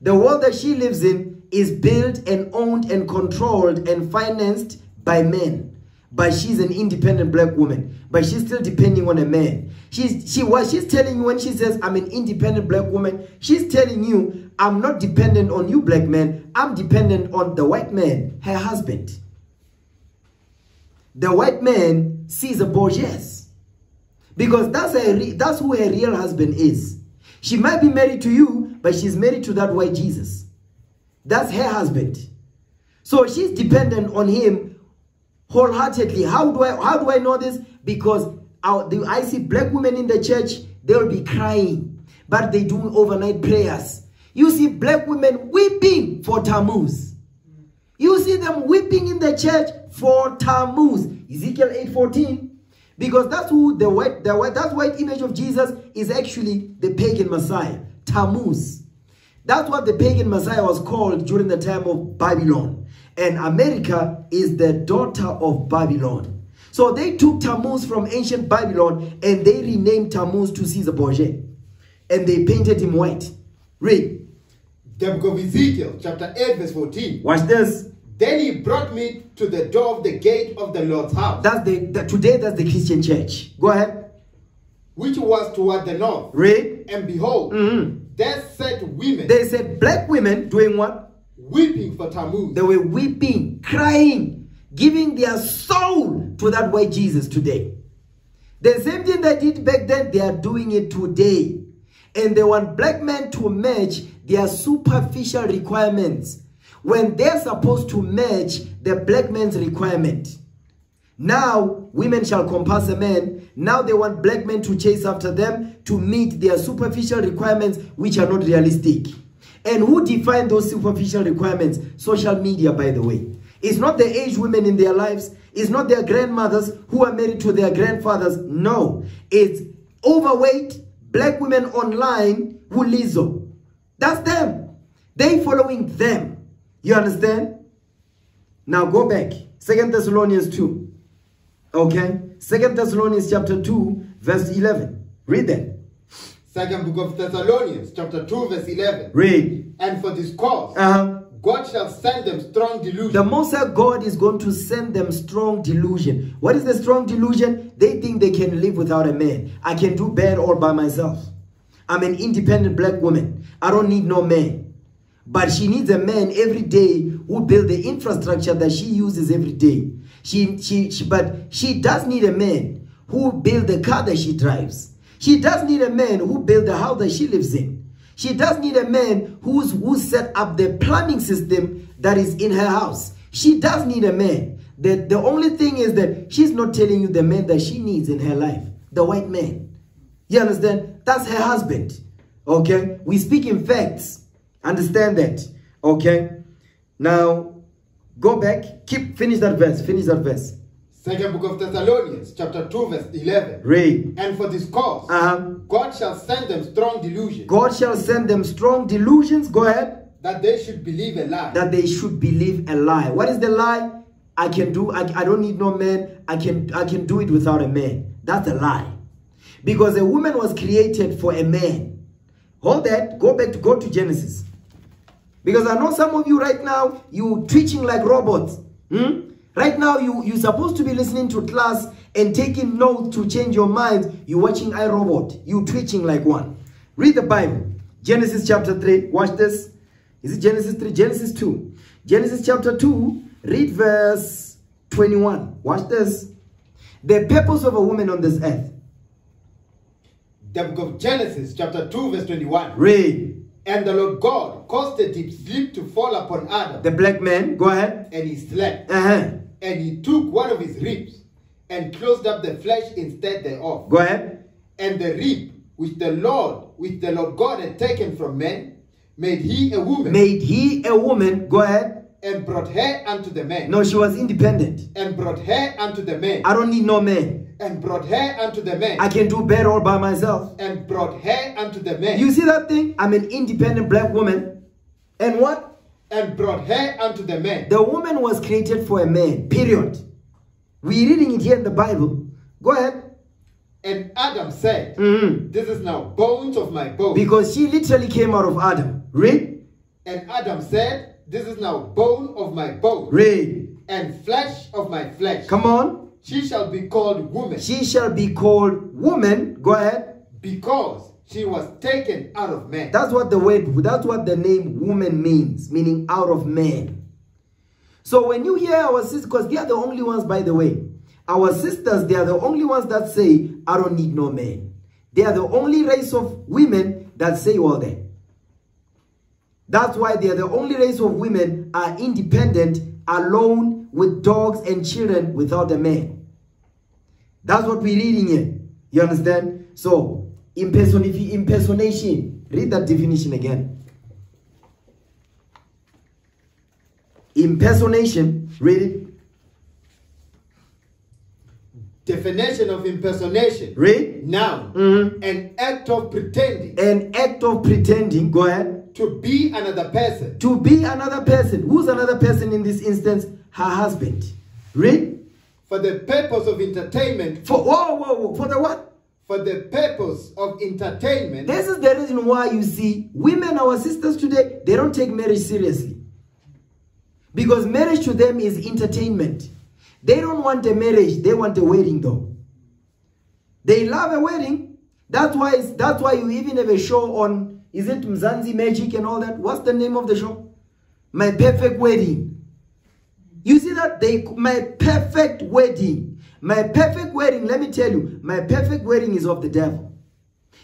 The world that she lives in is built and owned and controlled and financed by men. But she's an independent black woman, but she's still depending on a man. She's she what she's telling you when she says I'm an independent black woman, she's telling you I'm not dependent on you black man, I'm dependent on the white man, her husband. The white man Caesar Borgia. Because that's a that's who her real husband is. She might be married to you, but she's married to that white Jesus. That's her husband. So she's dependent on him wholeheartedly. How do I how do I know this? Because the, I see black women in the church, they'll be crying, but they do overnight prayers. You see black women weeping for Tammuz. You see them weeping in the church for Tammuz. Ezekiel 8:14. Because that's who the white, the white, that white image of Jesus is actually the pagan Messiah, Tammuz. That's what the pagan Messiah was called during the time of Babylon. And America is the daughter of Babylon. So they took Tammuz from ancient Babylon and they renamed Tammuz to Caesar Borgia. And they painted him white. Read. The book of Ezekiel, chapter 8, verse 14. Watch this. Then he brought me to the door of the gate of the Lord's house, That's the, the today that's the Christian church. Go ahead. which was toward the north. Read. And behold, Mhm. there sat women They said black women doing what? weeping for Tammuz. They were weeping, crying, giving their soul to that white Jesus today. The same thing they did back then, they are doing it today. And they want black men to match their superficial requirements when they're supposed to match the black man's requirement. Now, women shall compass a man. Now they want black men to chase after them to meet their superficial requirements, which are not realistic. And who define those superficial requirements? Social media, by the way. It's not the aged women in their lives. It's not their grandmothers who are married to their grandfathers. No. It's overweight black women online who Lizzo. That's them. They following them. You understand? Now go back. Second Thessalonians 2. Okay? Second Thessalonians chapter 2, verse 11. Read that. Second book of Thessalonians, chapter 2, verse 11. Read. And for this cause, Uh-huh. God shall send them strong delusion. The Most High God is going to send them strong delusion. What is the strong delusion? They think they can live without a man. I can do bad all by myself. I'm an independent black woman. I don't need no man. But she needs a man every day who build the infrastructure that she uses every day. She, she, she, but she does need a man who build the car that she drives. She does need a man who build the house that she lives in. She does need a man who's who set up the plumbing system that is in her house. She does need a man. The, the only thing is that she's not telling you the man that she needs in her life. The white man. You understand? That's her husband. Okay? We speak in facts. Understand that. Okay? Now, go back. Keep, finish that verse. Finish that verse. Second book of Thessalonians, chapter 2, verse 11. Read. And for this cause, Uh-huh. God shall send them strong delusions. God shall send them strong delusions. Go ahead. that they should believe a lie. that they should believe a lie. What is the lie? I can do. I, I don't need no man. I can. I can do it without a man. That's a lie, because a woman was created for a man. Hold that. Go back to go to Genesis, because I know some of you right now you twitching like robots. Hmm? Right now you you supposed to be listening to class and taking notes to change your mind. You're watching iRobot. You twitching like one. Read the Bible. Genesis chapter 3. Watch this. Is it Genesis 3? Genesis 2. Genesis chapter 2, read verse 21. Watch this. The purpose of a woman on this earth. The book of Genesis, chapter 2, verse 21. Read. And the Lord God caused a deep sleep to fall upon Adam, The black man. Go ahead. and he slept. Uh-huh. And he took one of his ribs and closed up the flesh instead thereof. Go ahead. And the rib which the Lord, which the Lord God had taken from man, made he a woman, Made he a woman. Go ahead. and brought her unto the man, No, she was independent. and brought her unto the man, I don't need no man. And brought her unto the man, I can do better all by myself. and brought her unto the man, You see that thing? I'm an independent black woman. And what? and brought her unto the man. The woman was created for a man. Period. We're reading it here in the Bible. Go ahead. And Adam said, Mhm. This is now bones of my bones. Because she literally came out of Adam. Read. And Adam said, This is now bone of my bone, Read. and flesh of my flesh. Come on. She shall be called woman, She shall be called woman. Go ahead. because she was taken out of man. That's what the word, that's what the name woman means, meaning out of man. So when you hear our sisters, because they are the only ones, by the way, our sisters, they are the only ones that say, I don't need no man. They are the only race of women that say all that. That's why they are the only race of women are independent, alone with dogs and children without a man. That's what we're reading here. You understand? So, impersonif- impersonation. Read that definition again. Impersonation. Read it. Definition of impersonation. Read. Noun. Mhm. An act of pretending An act of pretending. Go ahead. To be another person. To be another person. Who's another person in this instance? Her husband. Read. For the purpose of entertainment. For whoa, whoa, whoa. For the what? For the purpose of entertainment. This is the reason why you see women, our sisters today, they don't take marriage seriously. Because marriage to them is entertainment. They don't want a marriage, they want a wedding though. They love a wedding. That's why that's why you even have a show on is it Mzansi Magic and all that? What's the name of the show? My Perfect Wedding. You see that they my perfect wedding. My perfect wedding, let me tell you, my perfect wedding is of the devil.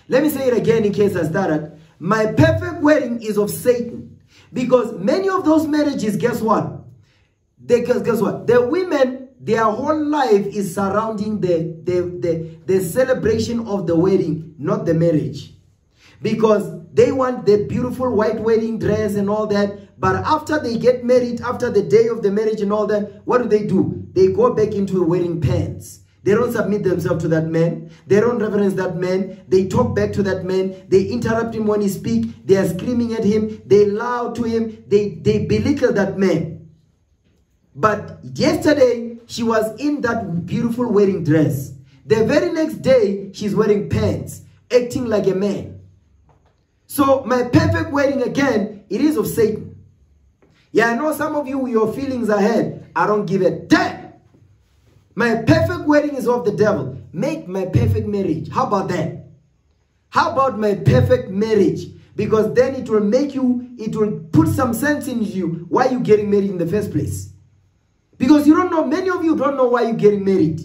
Let me say it again in case I started. My perfect wedding is of Satan. Because many of those marriages, guess what? They guess, guess what? The women, their whole life is surrounding the, the, the, the celebration of the wedding, not the marriage. Because they want the beautiful white wedding dress and all that. But after they get married, after the day of the marriage and all that, what do they do? They go back into wearing pants. They don't submit themselves to that man. They don't reverence that man. They talk back to that man. They interrupt him when he speaks. They are screaming at him. They lie to him. They, they belittle that man. But yesterday, she was in that beautiful wedding dress. The very next day, she's wearing pants, acting like a man. So my perfect wedding again, it is of Satan. Yeah, I know some of you, your feelings are. I don't give a damn. My perfect wedding is of the devil. Make my perfect marriage. How about that? How about my perfect marriage? Because then it will make you, it will put some sense in you why you getting married in the first place. Because you don't know, many of you don't know why you're getting married.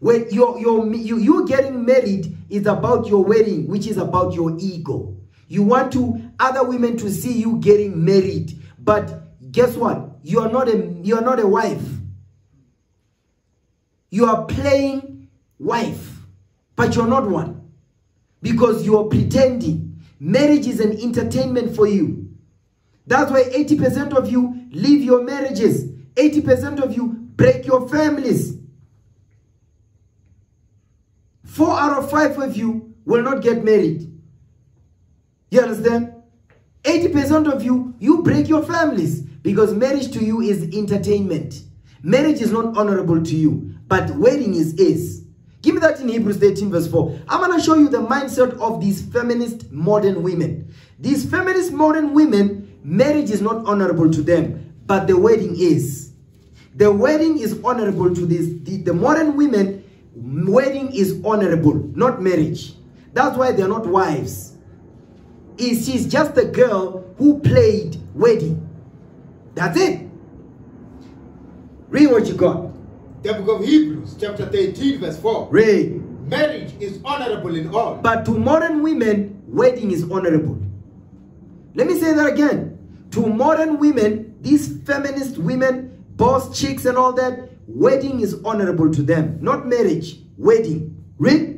When you're, you're, you, you getting married is about your wedding, which is about your ego. You want to other women to see you getting married. But guess what? You are not a you are not a wife. You are playing wife, but you're not one. Because you are pretending. Marriage is an entertainment for you. That's why 80% of you leave your marriages. 80% of you break your families. Four out of five of you will not get married. You understand? 80% of you, you break your families because marriage to you is entertainment. Marriage is not honorable to you, but wedding is is. Give me that in Hebrews 13 verse 4. I'm going to show you the mindset of these feminist modern women. These feminist modern women, marriage is not honorable to them, but the wedding is. The wedding is honorable to this. The, the modern women, wedding is honorable, not marriage. That's why they're not wives is she's just a girl who played wedding. That's it. Read what you got. The book of Hebrews, chapter 13, verse 4. Read. Marriage is honorable in all. But to modern women, wedding is honorable. Let me say that again. To modern women, these feminist women, boss chicks and all that, wedding is honorable to them. Not marriage, wedding. Read.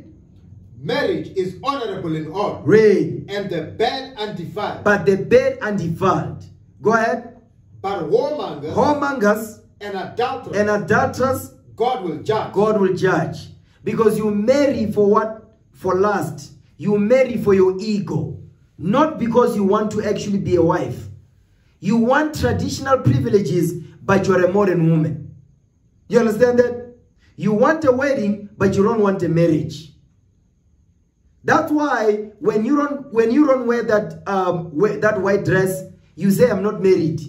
Marriage is honorable in all. Read. And the bed undefiled. But the bed undefiled. Go ahead. But whoremongers Whoremongers and adulterers, and adulterers God will judge. God will judge. Because you marry for what? For lust. You marry for your ego. Not because you want to actually be a wife. You want traditional privileges, but you're a modern woman. You understand that? You want a wedding, but you don't want a marriage. That's why when you don't when you don't wear that um wear that white dress, you say I'm not married.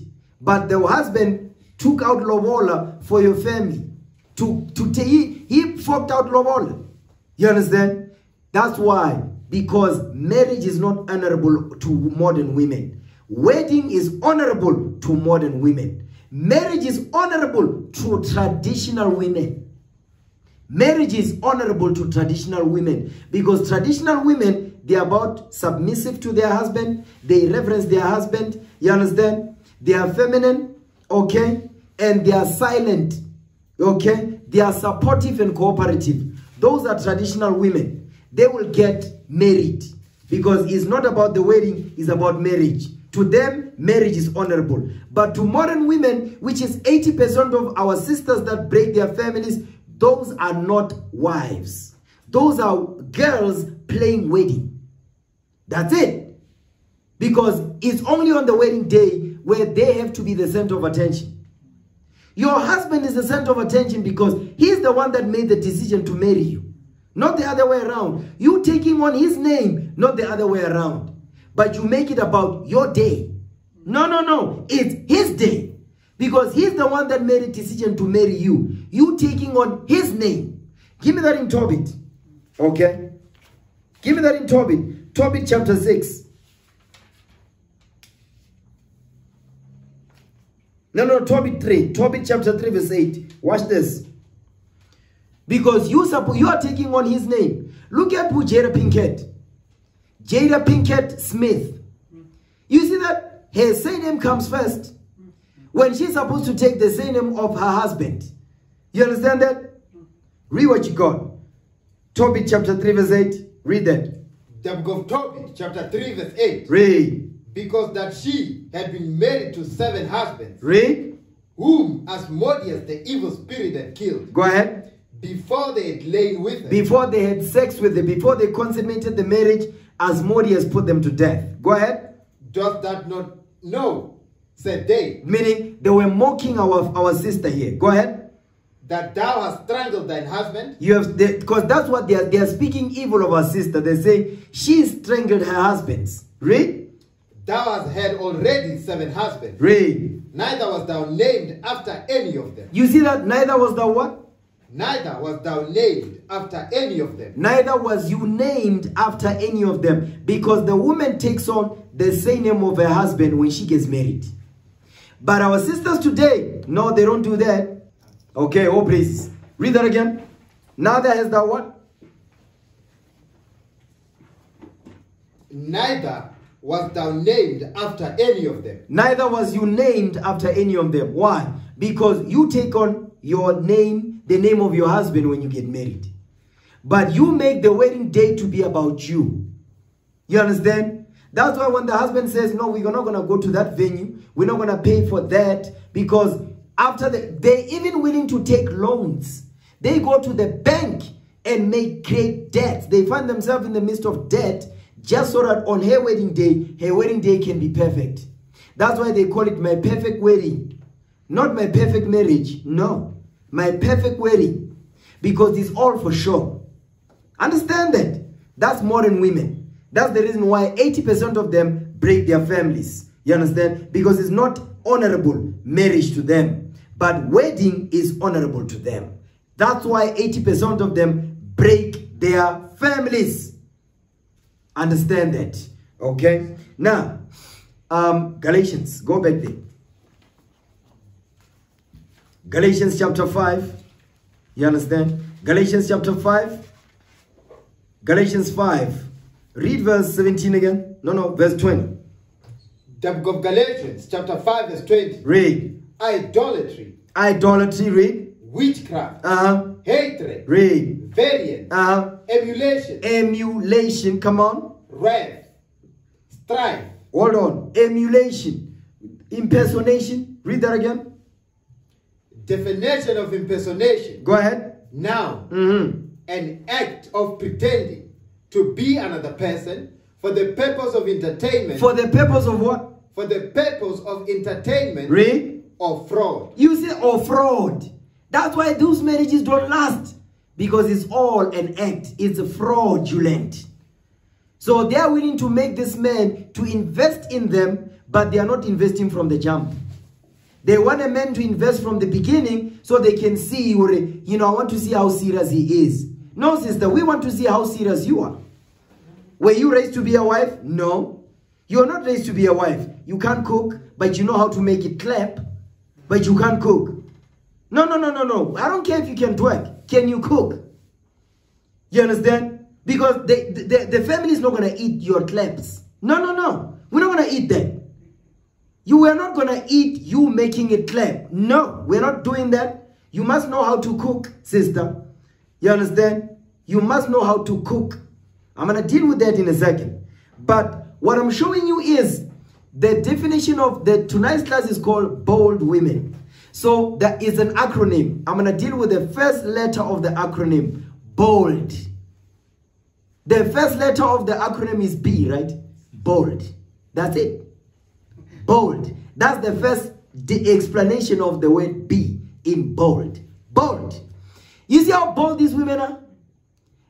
But the husband took out lobola for your family. To to he, he forked out lobola. You understand? That's why because marriage is not honorable to modern women. Wedding is honorable to modern women. Marriage is honorable to traditional women. Marriage is honorable to traditional women because traditional women, they're about submissive to their husband, they reverence their husband, You understand? They are feminine, okay? And they are silent, okay? They are supportive and cooperative. Those are traditional women. They will get married because it's not about the wedding, it's about marriage. To them, marriage is honorable. But to modern women, which is 80% of our sisters that break their families, those are not wives. Those are girls playing wedding. That's it. Because it's only on the wedding day where they have to be the center of attention. Your husband is the center of attention because he's the one that made the decision to marry you. Not the other way around. You taking on his name, not the other way around. But you make it about your day. No, no, no. It's his day. Because he's the one that made a decision to marry you. You taking on his name. Give me that in Tobit. Okay? Give me that in Tobit. Tobit chapter 6. No, no, Tobit 3. Tobit chapter 3 verse 8. Watch this. Because you, you are taking on his name. Look at who Jada Pinkett. Jada Pinkett Smith. You see that her surname comes first. When she's supposed to take the surname of her husband. You understand that? Read what you got. Tobit chapter 3 verse 8. Read that. The book of Tobit, chapter 3, verse 8. Read. Because that she had been married to seven husbands, Read. whom Asmodeus the evil spirit had killed, Go ahead. before they had lain with her. Before they had sex with them, before they consummated the marriage, as Asmodeus put them to death. Go ahead. Dost that not know, said they, Meaning they were mocking our, our sister here. Go ahead. that thou hast strangled thine husband? You have because that's what they are they are speaking evil of our sister. They say she strangled her husbands. Read. Thou hast had already seven husbands. Read. Neither was thou named after any of them. You see that neither was the what? Neither was thou named after any of them. Neither was you named after any of them because the woman takes on the same name of her husband when she gets married. But our sisters today, no, they don't do that. Okay, oh please. Read that again. Neither has thou what? Neither was thou named after any of them. Neither was you named after any of them. Why? Because you take on your name, the name of your husband when you get married. But you make the wedding day to be about you. You understand? That's why when the husband says, no, we're not going to go to that venue. We're not going to pay for that. Because after the, they're even willing to take loans. They go to the bank and make great debts. They find themselves in the midst of debt just so that on her wedding day, her wedding day can be perfect. That's why they call it my perfect wedding. Not my perfect marriage. No. My perfect wedding. Because it's all for sure. Understand that. That's modern women. That's the reason why 80% of them break their families. You understand? Because it's not honorable marriage to them. But wedding is honorable to them. That's why 80% of them break their families. Understand that. Okay? Now, um, Galatians, go back there. Galatians chapter 5. You understand? Galatians chapter 5. Galatians 5. Read verse 17 again. No, no, verse 20. The book of Galatians, chapter 5, verse 20. Read. Idolatry, Idolatry, read. witchcraft, Uh-huh. hatred, Read. variance, Uh-huh. emulation, Emulation, come on. wrath, strife, Hold on. Emulation. Impersonation. Read that again. definition of impersonation, Go ahead. Now, Mm-hmm. an act of pretending to be another person for the purpose of entertainment, For the purpose of what? for the purpose of entertainment Read. or fraud. You say, or fraud. That's why those marriages don't last. Because it's all an act. It's fraudulent. So they are willing to make this man to invest in them, but they are not investing from the jump. They want a man to invest from the beginning so they can see, you know, I want to see how serious he is. No, sister, we want to see how serious you are. Were you raised to be a wife? No. You are not raised to be a wife. You can't cook, but you know how to make it clap, but you can't cook. No, no, no, no, no. I don't care if you can twerk. Can you cook? You understand? Because the, the, family is not going to eat your claps. No, no, no. We're not going to eat them. You are not gonna eat you making it clap. No, we're not doing that. You must know how to cook, sister. You understand? You must know how to cook. I'm gonna deal with that in a second. But what I'm showing you is the definition of the tonight's class is called bold women. So there is an acronym. I'm gonna deal with the first letter of the acronym, bold. The first letter of the acronym is B, right? Bold. That's it. Bold. That's the first explanation of the word B in bold. Bold. You see how bold these women are?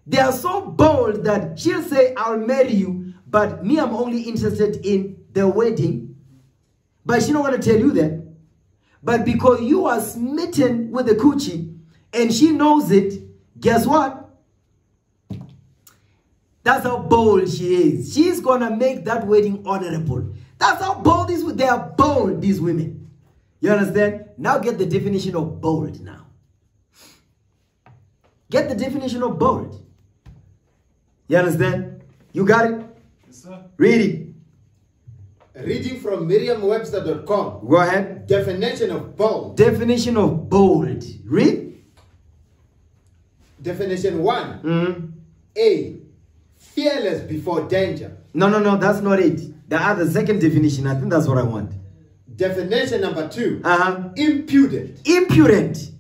They are so bold that she'll say, I'll marry you, but me, I'm only interested in the wedding. But she don't want to tell you that. But because you are smitten with the coochie and she knows it, guess what? That's how bold she is. She's gonna make that wedding honorable. That's how bold these they are bold, these women. You understand? Now get the definition of bold now. Get the definition of bold. You understand? You got it? Yes, sir. Read it. Reading from Merriam-Webster.com. Go ahead. Definition of bold. Definition of bold. Read. Definition one. Mhm. A. Fearless before danger. No, no, no, that's not it. The other second definition, I think that's what I want. Definition number two. Uh-huh. Impudent. Impudent.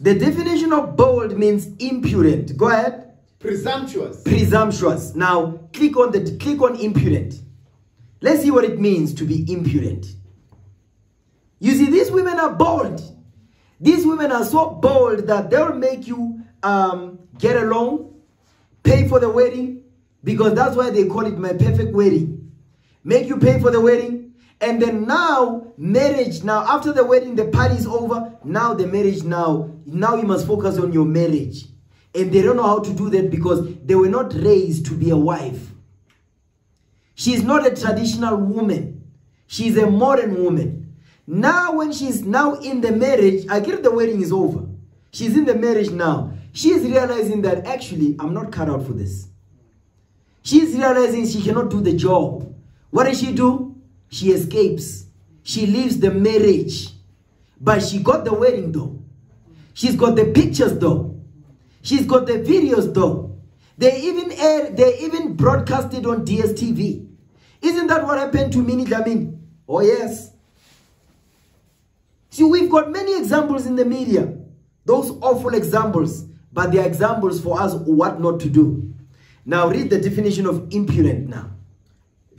The definition of bold means impudent. Go ahead. Presumptuous. Presumptuous. Now, click on the click on impudent. Let's see what it means to be impudent. You see, these women are bold. These women are so bold that they'll make you um, get a loan, pay for the wedding, because that's why they call it my perfect wedding. Make you pay for the wedding, and then now marriage. Now after the wedding, the party is over. Now the marriage. Now now you must focus on your marriage, and they don't know how to do that because they were not raised to be a wife. She's not a traditional woman. She's a modern woman. Now when she's now in the marriage, I get the wedding is over. She's in the marriage now. She's realizing that actually I'm not cut out for this. She's realizing she cannot do the job. What does she do? She escapes. She leaves the marriage. But she got the wedding though. She's got the pictures though. She's got the videos though. They even air, they even broadcasted on DSTV. Isn't that what happened to Minnie Dlamini? Oh yes. See, we've got many examples in the media. Those awful examples. But they are examples for us what not to do. Now read the definition of impudent now.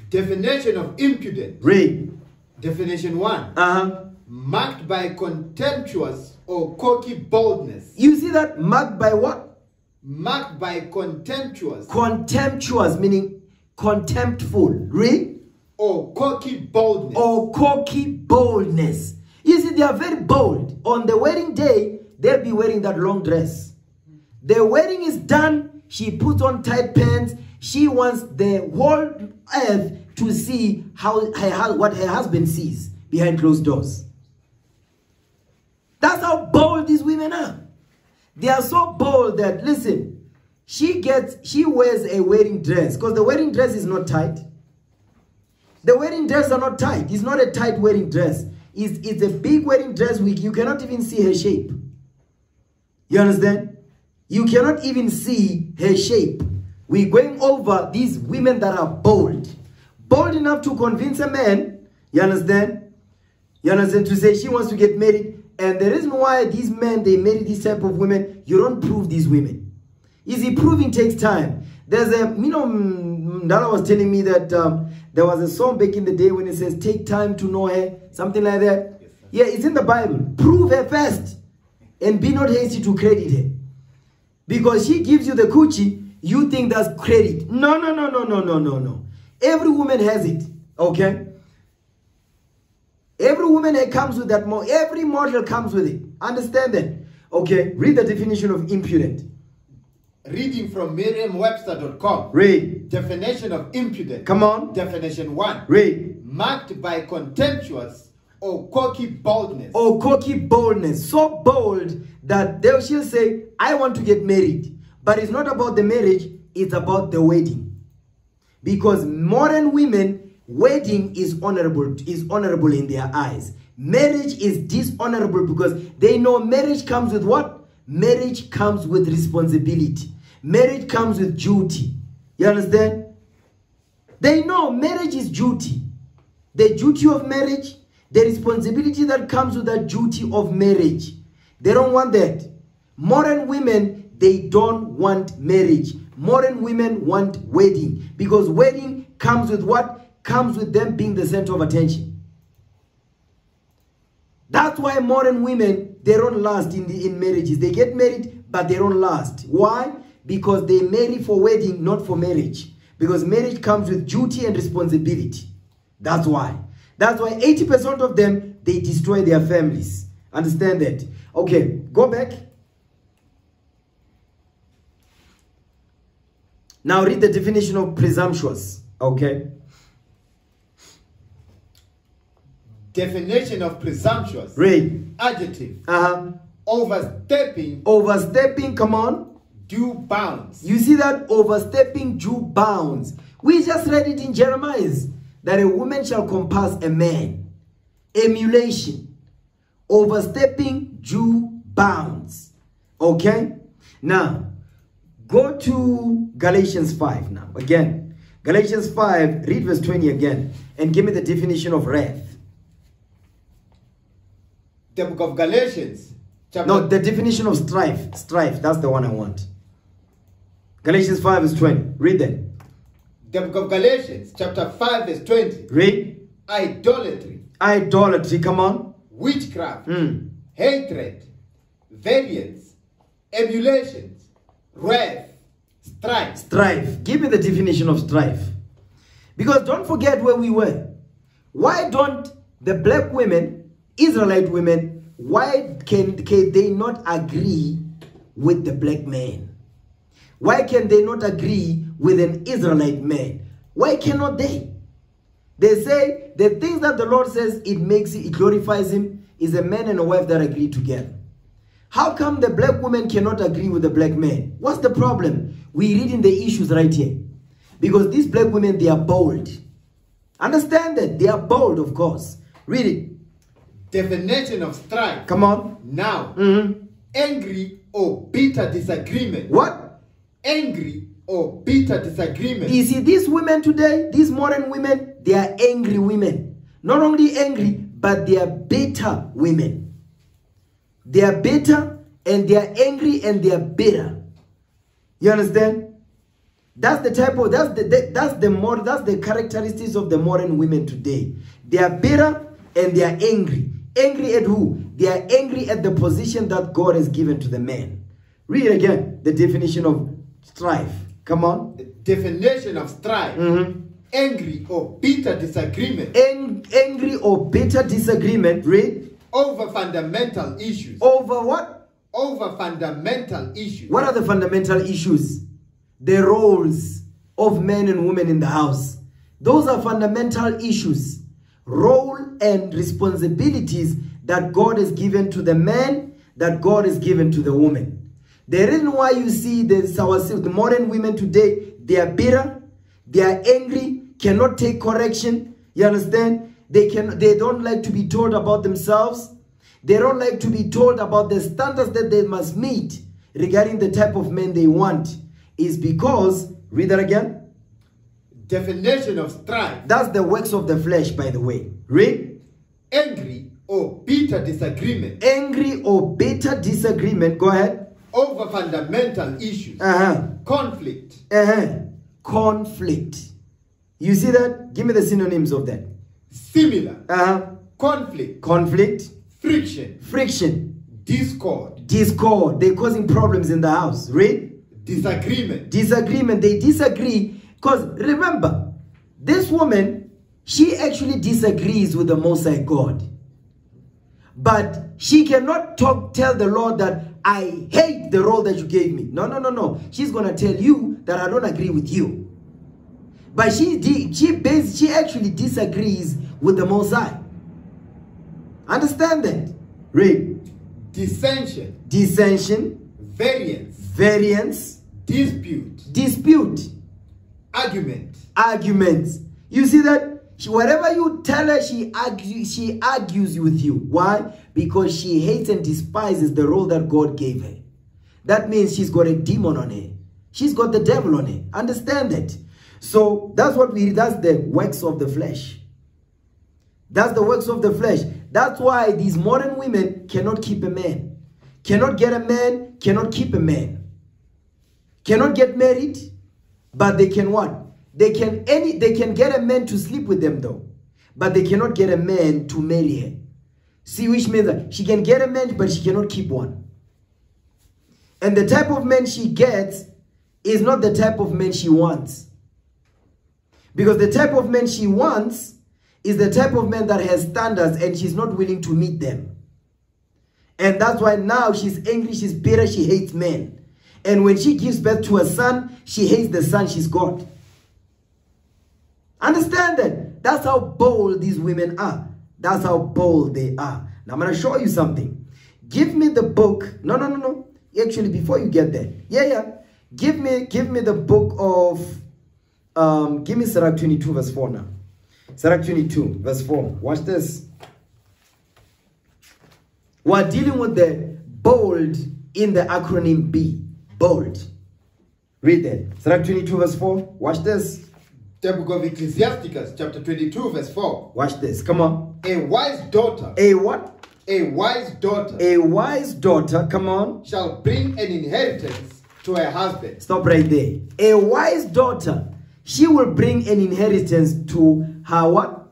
Definition of impudent. Read. Definition one. Uh-huh. Marked by contemptuous Oh, or cocky boldness. You see that marked by what? Marked by contemptuous Contemptuous, meaning contemptful. Read. Oh, or cocky boldness. Oh, or cocky boldness. You see, they are very bold. On the wedding day, they'll be wearing that long dress. The wedding is done. She puts on tight pants. She wants the whole earth to see how her, what her husband sees behind closed doors. That's how bold these women are. They are so bold that listen, she gets she wears a wedding dress because the wedding dress is not tight. The wedding dress are not tight. It's not a tight wedding dress. It's, it's a big wedding dress. We, you cannot even see her shape. You understand? You cannot even see her shape. We're going over these women that are bold. Bold enough to convince a man, you understand? You understand? To say she wants to get married. And the reason why these men, they marry these type of women, you don't prove these women. Easy proving takes time. There's a, you know, mm, Ndala was telling me that um, there was a song back in the day when it says, take time to know her, something like that. Yes, yeah, it's in the Bible. Prove her first and be not hasty to credit her. Because she gives you the coochie, you think that's credit. No, no, no, no, no, no, no, no. Every woman has it, okay? Every woman that comes with that, every model comes with it. Understand that? Okay, read the definition of impudent. Reading from Merriam-Webster.com. Read. Definition of impudent. Come on. Definition one. Read. Marked by contemptuous or cocky boldness. Or cocky boldness. So bold that they she'll say, I want to get married. But it's not about the marriage, it's about the wedding. Because modern women wedding is honorable is honorable in their eyes. Marriage is dishonorable because they know marriage comes with what? Marriage comes with responsibility. Marriage comes with duty. You understand? They know marriage is duty. The duty of marriage, the responsibility that comes with that duty of marriage. They don't want that. Modern women, they don't want marriage. Modern women want wedding because wedding comes with what? Comes with them being the center of attention. That's why modern women, they don't last in, the, in marriages. They get married, but they don't last. Why? Because they marry for wedding, not for marriage. Because marriage comes with duty and responsibility. That's why. That's why 80% of them, they destroy their families. Understand that? Okay, go back. Now read the definition of presumptuous. Okay. Definition of presumptuous. Read. Adjective. Uh-huh. Overstepping Overstepping, come on. due bounds. You see that overstepping due bounds. We just read it in Jeremiah that a woman shall compass a man. Emulation. Overstepping due bounds. Okay? Now, go to Galatians 5 now. Again, Galatians 5, read verse 20 again. And give me the definition of wrath. The book of Galatians, chapter No, the definition of strife. Strife, that's the one I want. Galatians 5 is 20. Read that. the book of Galatians, chapter 5, verse 20. Read. Idolatry, Idolatry, come on. witchcraft, Mm. hatred, variance, emulations, wrath, strife. Strife. Give me the definition of strife. Because don't forget where we were. Why don't the black women, Israelite women, why can, can they not agree with the black man? Why can they not agree with an Israelite man? Why cannot they? They say the things that the Lord says it makes it, glorifies him is a man and a wife that agree together. How come the black woman cannot agree with the black man? What's the problem? We read in the issues right here. Because these black women, they are bold. Understand that? They are bold, of course. Read it. Definition of strife. Come on. Now, Mhm. angry or bitter disagreement. What? Angry or bitter disagreement. You see, these women today, these modern women, they are angry women. Not only angry, but they are bitter women. They are bitter and they are angry and they are bitter. You understand? That's the type of that's the that- that's the more that's the characteristics of the modern women today. They are bitter and they are angry. Angry at who? They are angry at the position that God has given to the man. Read again the definition of strife. Come on. The definition of strife. Mhm. Angry or bitter disagreement Ang- angry or bitter disagreement. Read over fundamental issues. over what? Over fundamental issues. What are the fundamental issues? The roles of men and women in the house. Those are fundamental issues. Role and responsibilities that God has given to the man, that God has given to the woman. The reason why you see the, the modern women today, they are bitter, they are angry, cannot take correction. You understand? They can they don't like to be told about themselves. They don't like to be told about the standards that they must meet regarding the type of men they want. Is because, read that again. Definition of strife. That's the works of the flesh, by the way. Read. Angry or bitter disagreement Angry or bitter disagreement. Go ahead. over fundamental issues. Uh-huh. Conflict. Uh-huh. Conflict. You see that? Give me the synonyms of that. Similar. Uh-huh. Conflict. Conflict. Friction. Friction. Discord. Discord. They're causing problems in the house. Read. Disagreement. disagreement they disagree because remember this woman she actually disagrees with the most high god. But she cannot talk tell the lord that i hate the role that you gave me. No no no no. She's gonna tell you that i don't agree with you. But she she she actually disagrees with the most high. Understand that? Read. Dissension. dissension. Variance. variance. Dispute. dispute Argument. arguments. You see that? She, whatever you tell her, she argues, she argues with you. Why? Because she hates and despises the role that God gave her. That means she's got a demon on her. She's got the devil on her. Understand that? So that's what we that's the works of the flesh. That's the works of the flesh. That's why these modern women cannot keep a man. Cannot get a man, cannot keep a man. Cannot get married, but they can what? They can any they can get a man to sleep with them though. But they cannot get a man to marry her. See which means that she can get a man, but she cannot keep one. And the type of man she gets is not the type of man she wants. Because the type of man she wants is the type of man that has standards and she's not willing to meet them. And that's why now she's angry, she's bitter, she hates men. And when she gives birth to a son, she hates the son she's got. Understand that? That's how bold these women are. That's how bold they are. Now I'm going to show you something. Give me the book. No, no, no, no. Actually, before you get there. Yeah, yeah. Give me, give me the book of, um, give me Sirach 22 verse 4 now. Sirach 22 verse 4. Watch this. We're dealing with the bold in the acronym B. Bold. Read that. Sirach 22 verse 4. Watch this. The book of Ecclesiasticus, chapter 22, verse 4. Watch this. Come on. A wise daughter, A what? a wise daughter A wise daughter. Come on. shall bring an inheritance to her husband. Stop right there. A wise daughter. She will bring an inheritance to her what?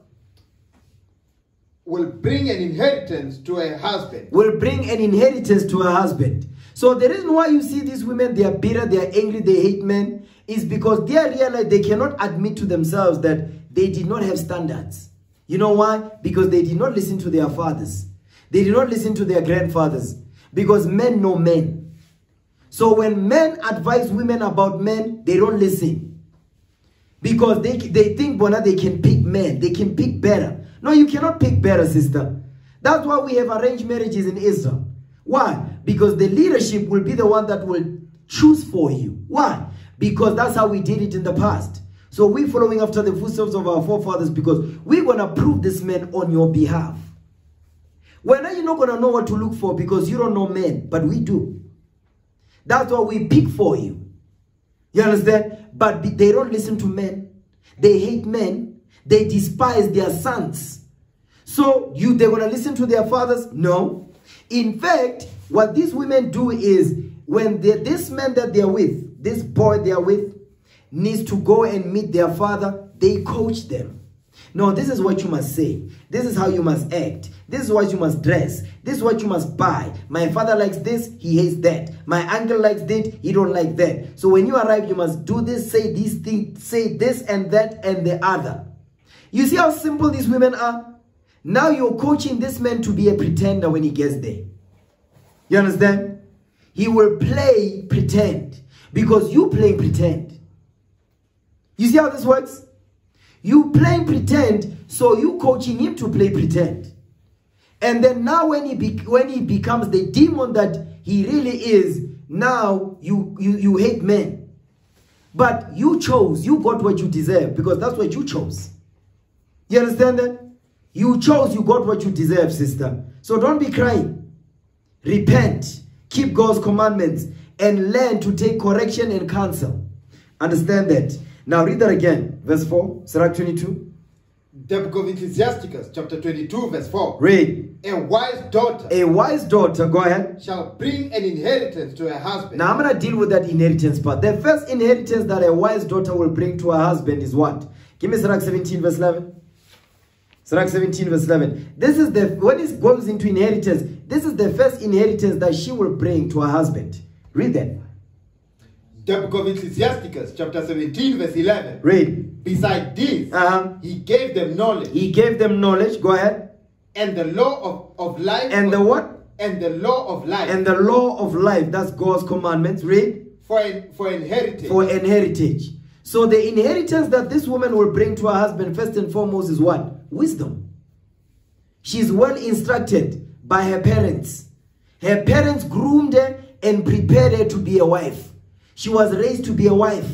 Will bring an inheritance to her husband. Will bring an inheritance to her husband. So the reason why you see these women, they are bitter, they are angry, they hate men, is because they are realized they cannot admit to themselves that they did not have standards. You know why? Because they did not listen to their fathers. They did not listen to their grandfathers. Because men know men. So when men advise women about men, they don't listen. Because they, they think, Bona, they can pick men. They can pick better. No, you cannot pick better, sister. That's why we have arranged marriages in Israel. Why? Because the leadership will be the one that will choose for you. Why? Because that's how we did it in the past. So we're following after the footsteps of our forefathers because we're going to prove this man on your behalf. When are you not going to know what to look for because you don't know men, but we do. That's why we pick for you. You understand? But they don't listen to men. They hate men. They despise their sons. So you they're going to listen to their fathers? No. In fact, what these women do is when this man that they're with, this boy they're with, needs to go and meet their father, they coach them. No, this is what you must say. This is how you must act. This is what you must dress. This is what you must buy. My father likes this, he hates that. My uncle likes that, he don't like that. So when you arrive, you must do this, say these things, say this and that and the other. You see how simple these women are? Now you're coaching this man to be a pretender when he gets there. You understand? He will play pretend because you playing pretend. You see how this works? You playing pretend, so you coaching him to play pretend. And then now when he be, when he becomes the demon that he really is, now you, you, you hate men. But you chose, you got what you deserve because that's what you chose. You understand that? You chose, you got what you deserve, sister. So don't be crying. Repent, keep God's commandments, and learn to take correction and counsel. Understand that. Now read that again. Verse 4, Sirach 22. The book of Ecclesiasticus, chapter 22, verse 4. Read. A wise daughter A wise daughter, go ahead. shall bring an inheritance to her husband. Now I'm going to deal with that inheritance part. The first inheritance that a wise daughter will bring to her husband is what? Give me Sirach 17 verse 11. Sirach 17 verse 11. This is the, when it goes into inheritance, this is the first inheritance that she will bring to her husband. Read that. The book of Ecclesiasticus, chapter 17, verse 11. Read. Beside this, Uh-huh. he gave them knowledge He gave them knowledge. Go ahead. and the law of, of life. And the what? And the law of life And the law of life. That's God's commandments. Read. for, for inheritance. For an heritage. So the inheritance that this woman will bring to her husband, first and foremost, is what? Wisdom. She's well instructed by her parents. Her parents groomed her and prepared her to be a wife. She was raised to be a wife.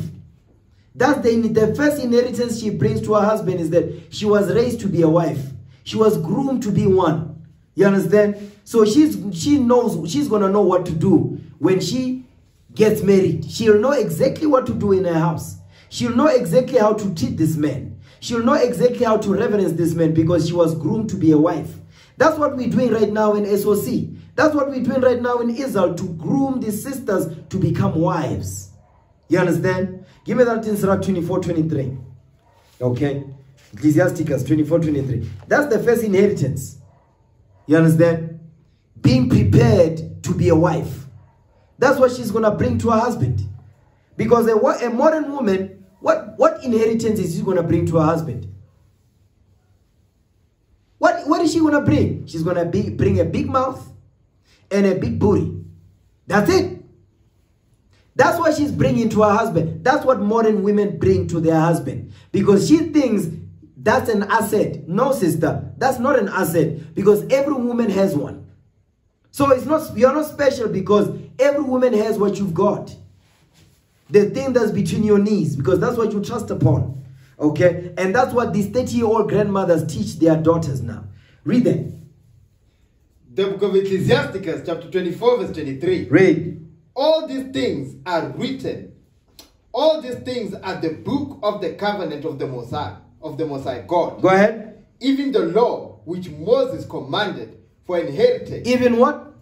That's the, the first inheritance she brings to her husband is that she was raised to be a wife. She was groomed to be one. You understand? So she's she knows she's gonna know what to do when she gets married. She'll know exactly what to do in her house. She'll know exactly how to treat this man. She'll know exactly how to reverence this man because she was groomed to be a wife. That's what we're doing right now in SOC. That's what we're doing right now in Israel to groom the sisters to become wives. You understand? Give me that in Sirach 24 23. Okay? Ecclesiasticus 24 23. That's the first inheritance. You understand? Being prepared to be a wife. That's what she's going to bring to her husband. Because a, a modern woman, what, what inheritance is she going to bring to her husband? What, what is she going to bring? She's going to be, bring a big mouth and a big booty. That's it. That's what she's bringing to her husband. That's what modern women bring to their husband. Because she thinks that's an asset. No, sister, that's not an asset. Because every woman has one. So it's not you're not special because every woman has what you've got. The thing that's between your knees, because that's what you trust upon. Okay? And that's what these 30-year-old grandmothers teach their daughters now. Read them. The book of Ecclesiasticus, chapter 24, verse 23. Read. All these things are written. All these things are the book of the covenant of the Most High, of the Most High God. Go ahead. Even the law which Moses commanded for inheritance. Even what?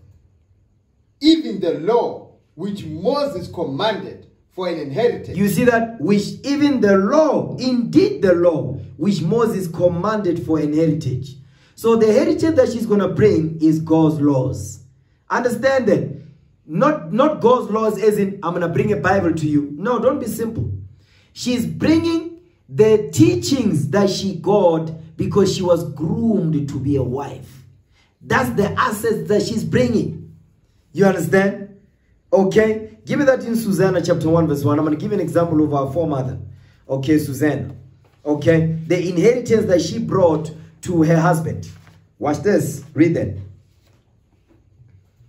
Even the law which Moses commanded for an inheritance. You see that? Which even the law, indeed the law, which Moses commanded for an heritage. So the heritage that she's going to bring is God's laws. Understand that? Not, not God's laws as in, I'm going to bring a Bible to you. No, don't be simple. She's bringing the teachings that she got because she was groomed to be a wife. That's the assets that she's bringing. You understand? Okay? Give me that in Susanna chapter 1 verse 1. I'm going to give you an example of our foremother. Okay, Susanna. Okay? The inheritance that she brought to her husband. Watch this. Read that.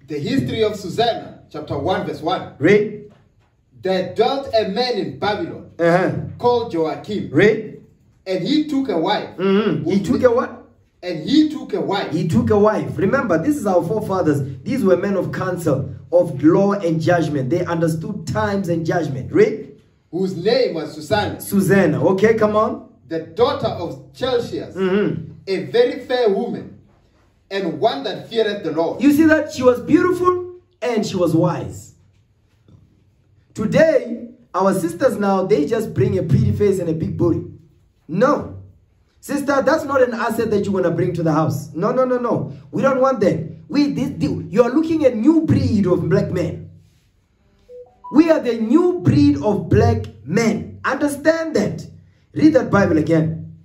The history of Susanna, chapter 1, verse 1. Read. There dwelt a man in Babylon Uh-huh. called Joachim, Read. and he took a wife. Mm-hmm. He took a what? And he took a wife. He took a wife. Remember, this is our forefathers. These were men of counsel, of law and judgment. They understood times and judgment. Read. whose name was Susanna, Susanna. Okay, come on. the daughter of Chelcias, Mm-hmm. a very fair woman, and one that feared the Lord. You see that she was beautiful and she was wise. Today, our sisters now, they just bring a pretty face and a big booty. No. Sister, that's not an asset that you're going to bring to the house. No, no, no, no. We don't want that. We, this, this- you are looking at new breed of black men. We are the new breed of black men. Understand that. Read that Bible again.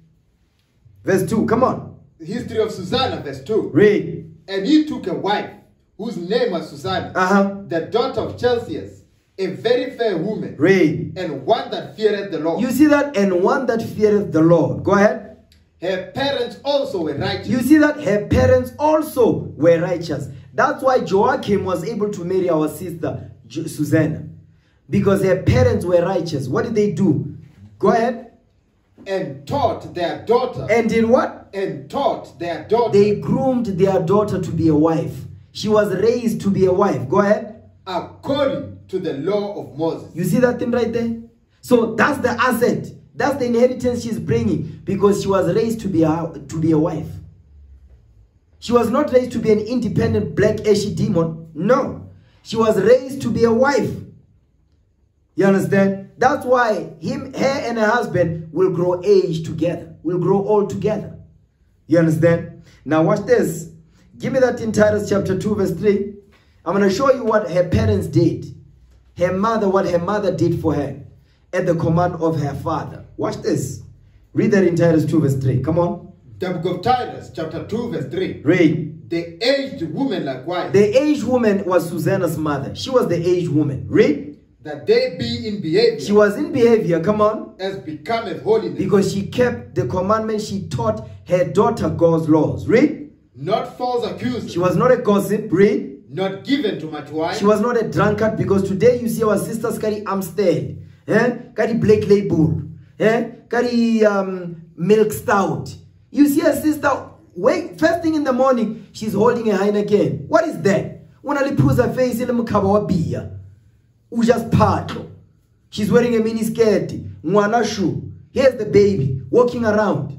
Verse 2. Come on. The history of Susanna, verse 2. Read. And he took a wife, whose name was Susanna, Uh-huh. the daughter of Chelcias, a very fair woman, Read. and one that feareth the Lord. You see that? And one that feareth the Lord. Go ahead. Her parents also were righteous. You see that? Her parents also were righteous. That's why Joachim was able to marry our sister, Susanna. Because her parents were righteous. What did they do? Go ahead. and taught their daughter And did what? and taught their daughter They groomed their daughter to be a wife. She was raised to be a wife. Go ahead. according to the law of Moses. You see that thing right there? So that's the asset. That's the inheritance she's bringing because she was raised to be a, to be a wife. She was not raised to be an independent black ashy demon. No. She was raised to be a wife. You understand? That's why him, her and her husband will grow age together. Will grow old together. You understand? Now watch this. Give me that in Titus chapter 2 verse 3. I'm going to show you what her parents did. Her mother, what her mother did for her at the command of her father. Watch this. Read that in Titus 2 verse 3. Come on. The book of Titus, chapter 2, verse 3. Read. The aged woman likewise, The aged woman was Susanna's mother. She was the aged woman. Read. that they be in behavior She was in behavior. Come on. as becometh holiness, Because she kept the commandment. She taught her daughter God's laws. Read. not false accusing, She was not a gossip. Read. not given to much wine, She was not a drunkard because today you see our sisters carry Amstel. eh? carry di-black label eh? ka di-um, milk stout. You see a sister wake first thing in the morning she's holding a heineken. What is that? O na le phusa face le mokhaba wa bia o ja sephatlo she's wearing a mini skirt ngwana shoe here's the baby walking around.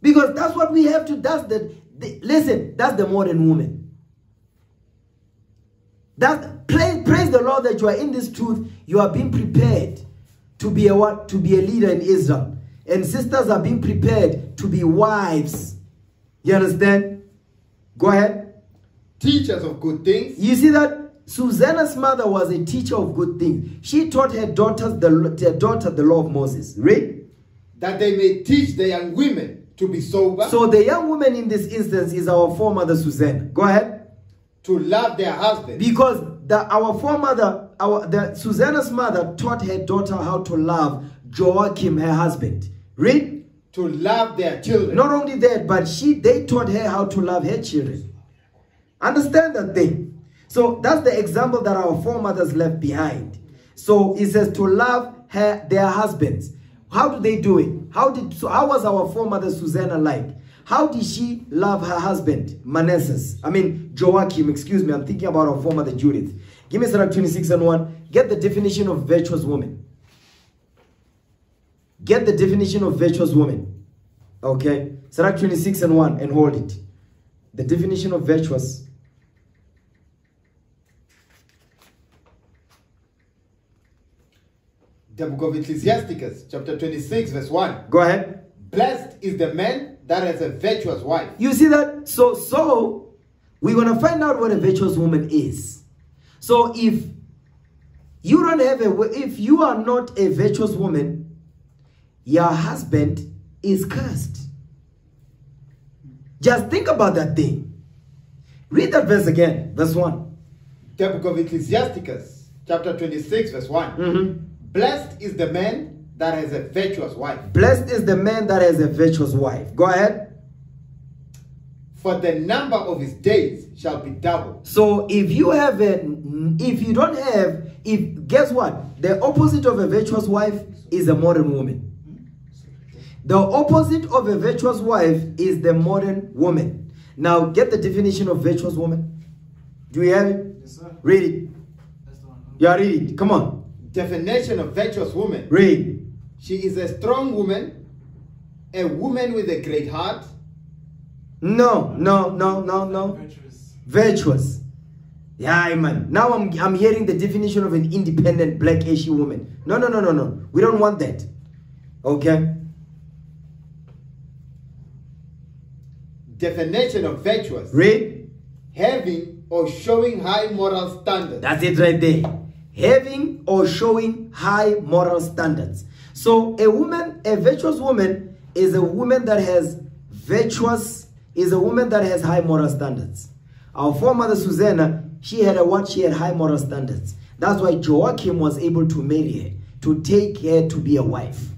Because that's what we have to that's the, the listen that's the modern woman. That praise, praise the Lord that you are in this truth. You are being prepared to be a what to be a leader in Israel. And sisters are being prepared to be wives. You understand? Go ahead. Teachers of good things, You see that Susanna's mother was a teacher of good things. She taught her daughters the their daughter the law of Moses. Read. that they may teach the young women to be sober, So the young woman in this instance is our foremother Susanna. Go ahead. to love their husband. Because the, our foremother, our the Susanna's mother taught her daughter how to love Joachim, her husband. Read. to love their children, Not only that, but she they taught her how to love her children. Understand that thing. So that's the example that our foremothers left behind. So it says to love her their husbands. How do they do it? How did so how was our foremother Susanna like? How did she love her husband, Manasseh? I mean Joachim, excuse me, I'm thinking about our foremother Judith. Give me Sirach 26 and 1. Get the definition of virtuous woman. Get the definition of virtuous woman. Okay? Sirach 26 and 1 and hold it. The definition of virtuous. the book of Ecclesiasticus, chapter 26, verse 1. Go ahead. Blessed is the man that has a virtuous wife. You see that? So, so we're gonna find out what a virtuous woman is. So if you don't have a, if you are not a virtuous woman, your husband is cursed. Just think about that thing. Read that verse again, verse one. The book of Ecclesiasticus, chapter 26, verse 1. Mhm. Blessed is the man that has a virtuous wife. Blessed is the man that has a virtuous wife. Go ahead. For the number of his days shall be doubled. So if you have a, if you don't have, if guess what, the opposite of a virtuous wife is a modern woman. The opposite of a virtuous wife is the modern woman. Now get the definition of virtuous woman. Do you have it? Yes, sir. Read it. That's the one. Yeah, read it. Come on, Definition of virtuous woman. read. She is a strong woman, a woman with a great heart, No, no, no, no, no. Virtuous. Virtuous. Yeah, man. Now I'm I'm hearing the definition of an independent black Asian woman. No, no, no, no, no. We don't want that. Okay. definition of virtuous, Read. having or showing high moral standards. That's it right there. Having or showing high moral standards. So a woman, a virtuous woman, is a woman that has virtuous, is a woman that has high moral standards. Our foremother Susanna, she had a what? She had high moral standards. That's why Joachim was able to marry her, to take her to be a wife.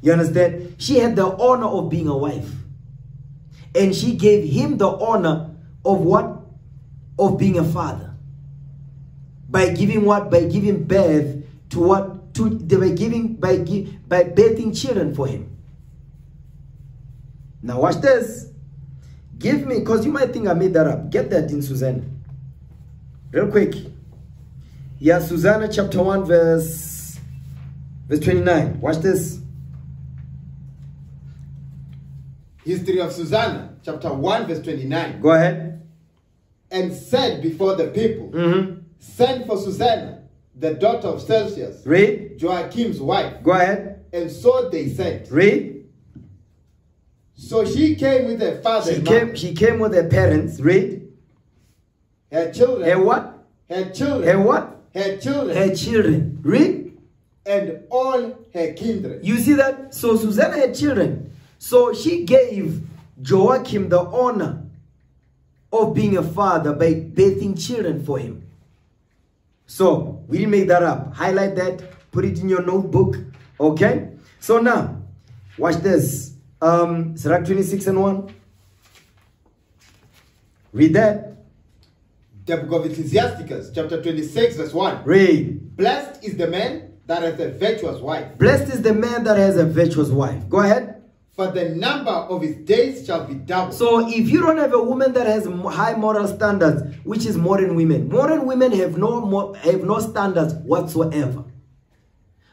You understand? She had the honor of being a wife. And she gave him the honor of what? Of being a father by giving what by giving birth to what to they were giving by by birthing children for him now watch this give me because you might think i made that up. Get that in susanna real quick. Yeah susanna chapter 1 verse verse 29 watch this. History of Susanna, chapter 1, verse 29. go ahead. And said before the people, mm-hmm. Send for Susanna, the daughter of Chelcias, read. Joachim's wife. go ahead. And so they sent. read So she came with her father she came she came with her parents read her children, her what her children, her what her children, her children read and all her kindred. You see that? So Susanna had children. So she gave Joachim the honor of being a father by bathing children for him. So we didn't make that up. Highlight that, put it in your notebook. Okay? So now, watch this. Um Sirach 26 and 1. Read that. The book of Ecclesiasticus, chapter 26, verse 1. Read. Blessed is the man that has a virtuous wife. Blessed is the man that has a virtuous wife. Go ahead. For the number of his days shall be doubled. So if you don't have a woman that has high moral standards, which is modern women, modern women have no have no standards whatsoever.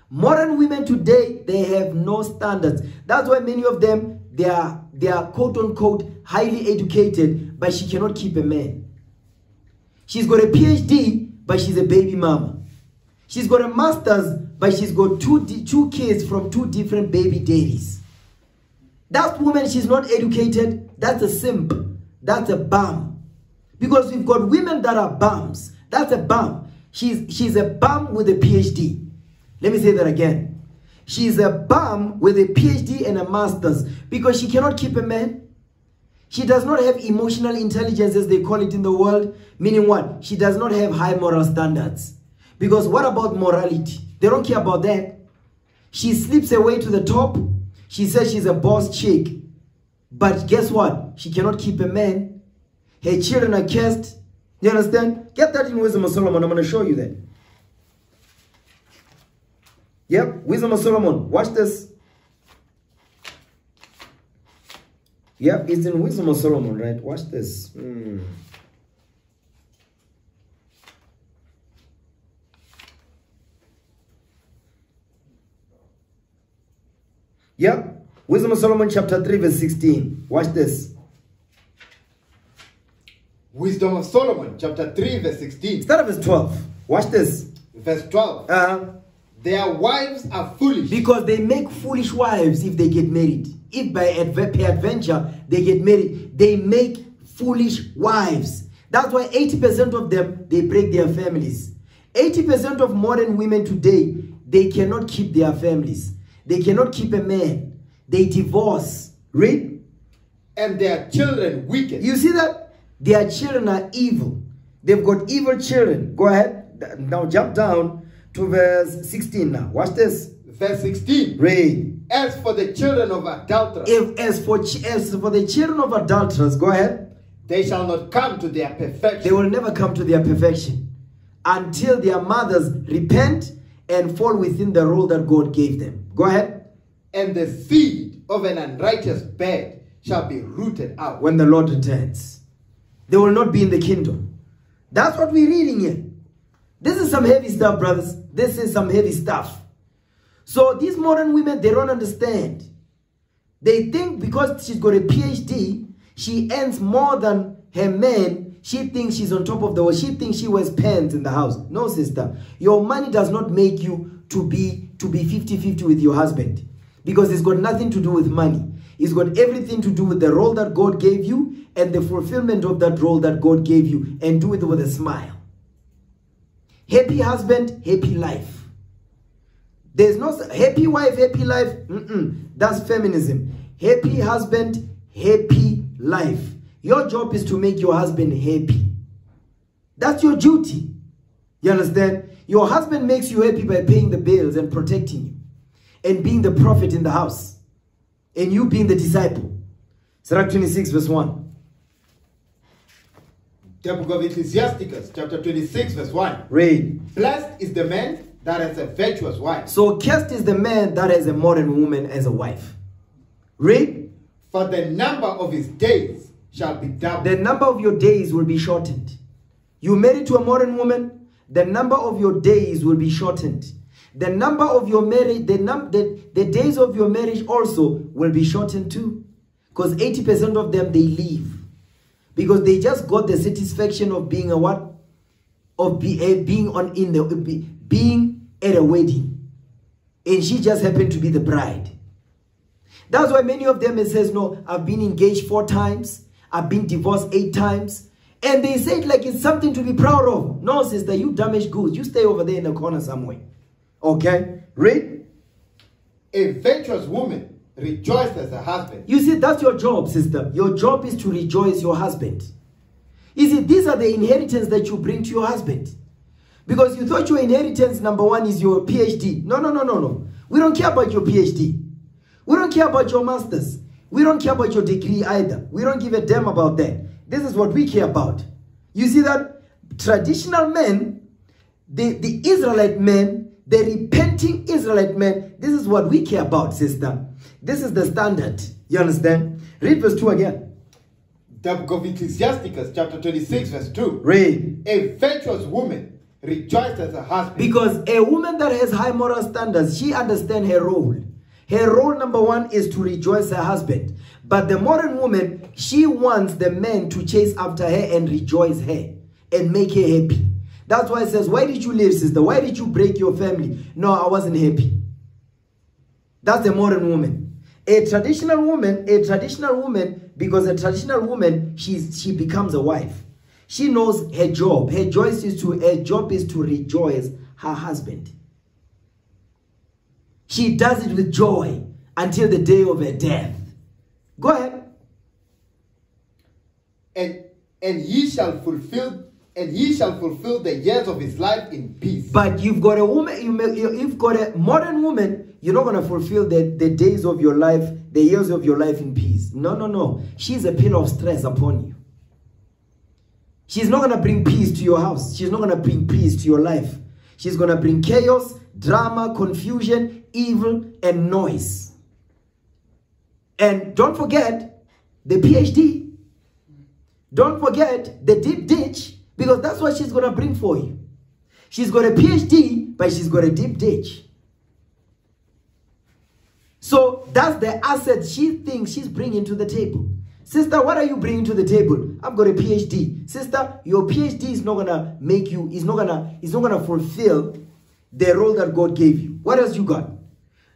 Modern women today they have no standards. That's why many of them they are they are quote unquote highly educated, but she cannot keep a man. She's got a PhD, but she's a baby mama. She's got a master's, but she's got two two kids from two different baby daddies. That woman, she's not educated. That's a simp. That's a bum. Because we've got women that are bums. That's a bum. She's, she's a bum with a PhD. Let me say that again. She's a bum with a PhD and a master's because she cannot keep a man. She does not have emotional intelligence, as they call it in the world. Meaning what? She does not have high moral standards. Because what about morality? They don't care about that. She slips away to the top. She says she's a boss chick. But guess what? She cannot keep a man. Her children are cursed. You understand? Get that in Wisdom of Solomon. I'm going to show you that. Yep, Wisdom of Solomon. Watch this. Yep, it's in Wisdom of Solomon, right? Watch this. Hmm. Yep. Wisdom of Solomon chapter 3 verse 16. Watch this. Wisdom of Solomon, chapter 3, verse 16. Start at verse 12. Watch this. Verse 12. Uh, Their wives are foolish. because they make foolish wives if they get married. If by adventure they get married, they make foolish wives. That's why 80% of them, they break their families. 80% of modern women today, they cannot keep their families. They cannot keep a man. They divorce. Read. and their children wicked. You see that? Their children are evil. They've got evil children. Go ahead. Now jump down to verse 16 now. Watch this. Verse 16. Read. As for the children of adulterers, If as for as for the children of adulterers, go ahead. they shall not come to their perfection. They will never come to their perfection until their mothers repent and fall within the rule that God gave them. Go ahead. And the seed of an unrighteous bed shall be rooted out. When the Lord returns, they will not be in the kingdom. That's what we're reading here. This is some heavy stuff, brothers. This is some heavy stuff. So these modern women, they don't understand. They think because she's got a PhD, she earns more than her man. She thinks she's on top of the world. She thinks she wears pants in the house. No, sister. Your money does not make you to be to be 50-50 with your husband. Because it's got nothing to do with money. It's got everything to do with the role that God gave you and the fulfillment of that role that God gave you. And do it with a smile. Happy husband, happy life. There's no happy wife, happy life. Mm-mm. That's feminism. Happy husband, happy life. Your job is to make your husband happy. That's your duty. You understand? Your husband makes you happy by paying the bills and protecting you and being the prophet in the house and you being the disciple. Sirach 26, verse 1. The book of Ecclesiasticus, chapter 26, verse 1. Read. Blessed is the man that has a virtuous wife. So, cursed is the man that has a modern woman as a wife. Read. For the number of his days shall be doubled. the number of your days will be shortened. You married to a modern woman, the number of your days will be shortened. The number of your marriage, the, num- the, the days of your marriage also will be shortened too. Because 80% of them, they leave. Because they just got the satisfaction of being a what? Of be, eh, being on in the be, being at a wedding. And she just happened to be the bride. That's why many of them it says, no, I've been engaged four times. I've been divorced eight times. And they say it like it's something to be proud of. No, sister, you damaged goods. You stay over there in the corner somewhere. Okay? Read. A virtuous woman rejoices as a husband. You see, that's your job, sister. Your job is to rejoice your husband. You see, these are the inheritance that you bring to your husband. Because you thought your inheritance, number one, is your PhD. No, no, no, no, no. We don't care about your PhD. We don't care about your master's. We don't care about your degree either. We don't give a damn about that. This is what we care about. You see that traditional men, the, the Israelite men, the repenting Israelite man, this is what we care about, sister. This is the standard. You understand? Read verse 2 again. The book of Ecclesiasticus, chapter 26, verse 2. Read. A virtuous woman rejoices as a husband. Because a woman that has high moral standards, she understands her role. Her role number one is to rejoice her husband. But the modern woman, she wants the man to chase after her and rejoice her and make her happy. That's why it says, why did you leave, sister? Why did you break your family? No, I wasn't happy. That's a modern woman. A traditional woman, a traditional woman, because a traditional woman, she's, she becomes a wife. She knows her job. Her job is to her job is to rejoice her husband. She does it with joy until the day of her death. Go ahead. and and he shall fulfill and he shall fulfill the years of his life in peace. But you've got a woman, you you've got a modern woman, you're not going to fulfill the, the days of your life, the years of your life in peace. No, no, no. She's a pillar of stress upon you. She's not going to bring peace to your house. She's not going to bring peace to your life. She's going to bring chaos, drama, confusion, evil, and noise. And don't forget the PhD. Don't forget the deep ditch because that's what she's going to bring for you. She's got a PhD, but she's got a deep ditch. So that's the asset she thinks she's bringing to the table. Sister, what are you bringing to the table? I've got a PhD. Sister, your PhD is not gonna make you. It's not gonna. Is not gonna fulfill the role that God gave you. What else you got?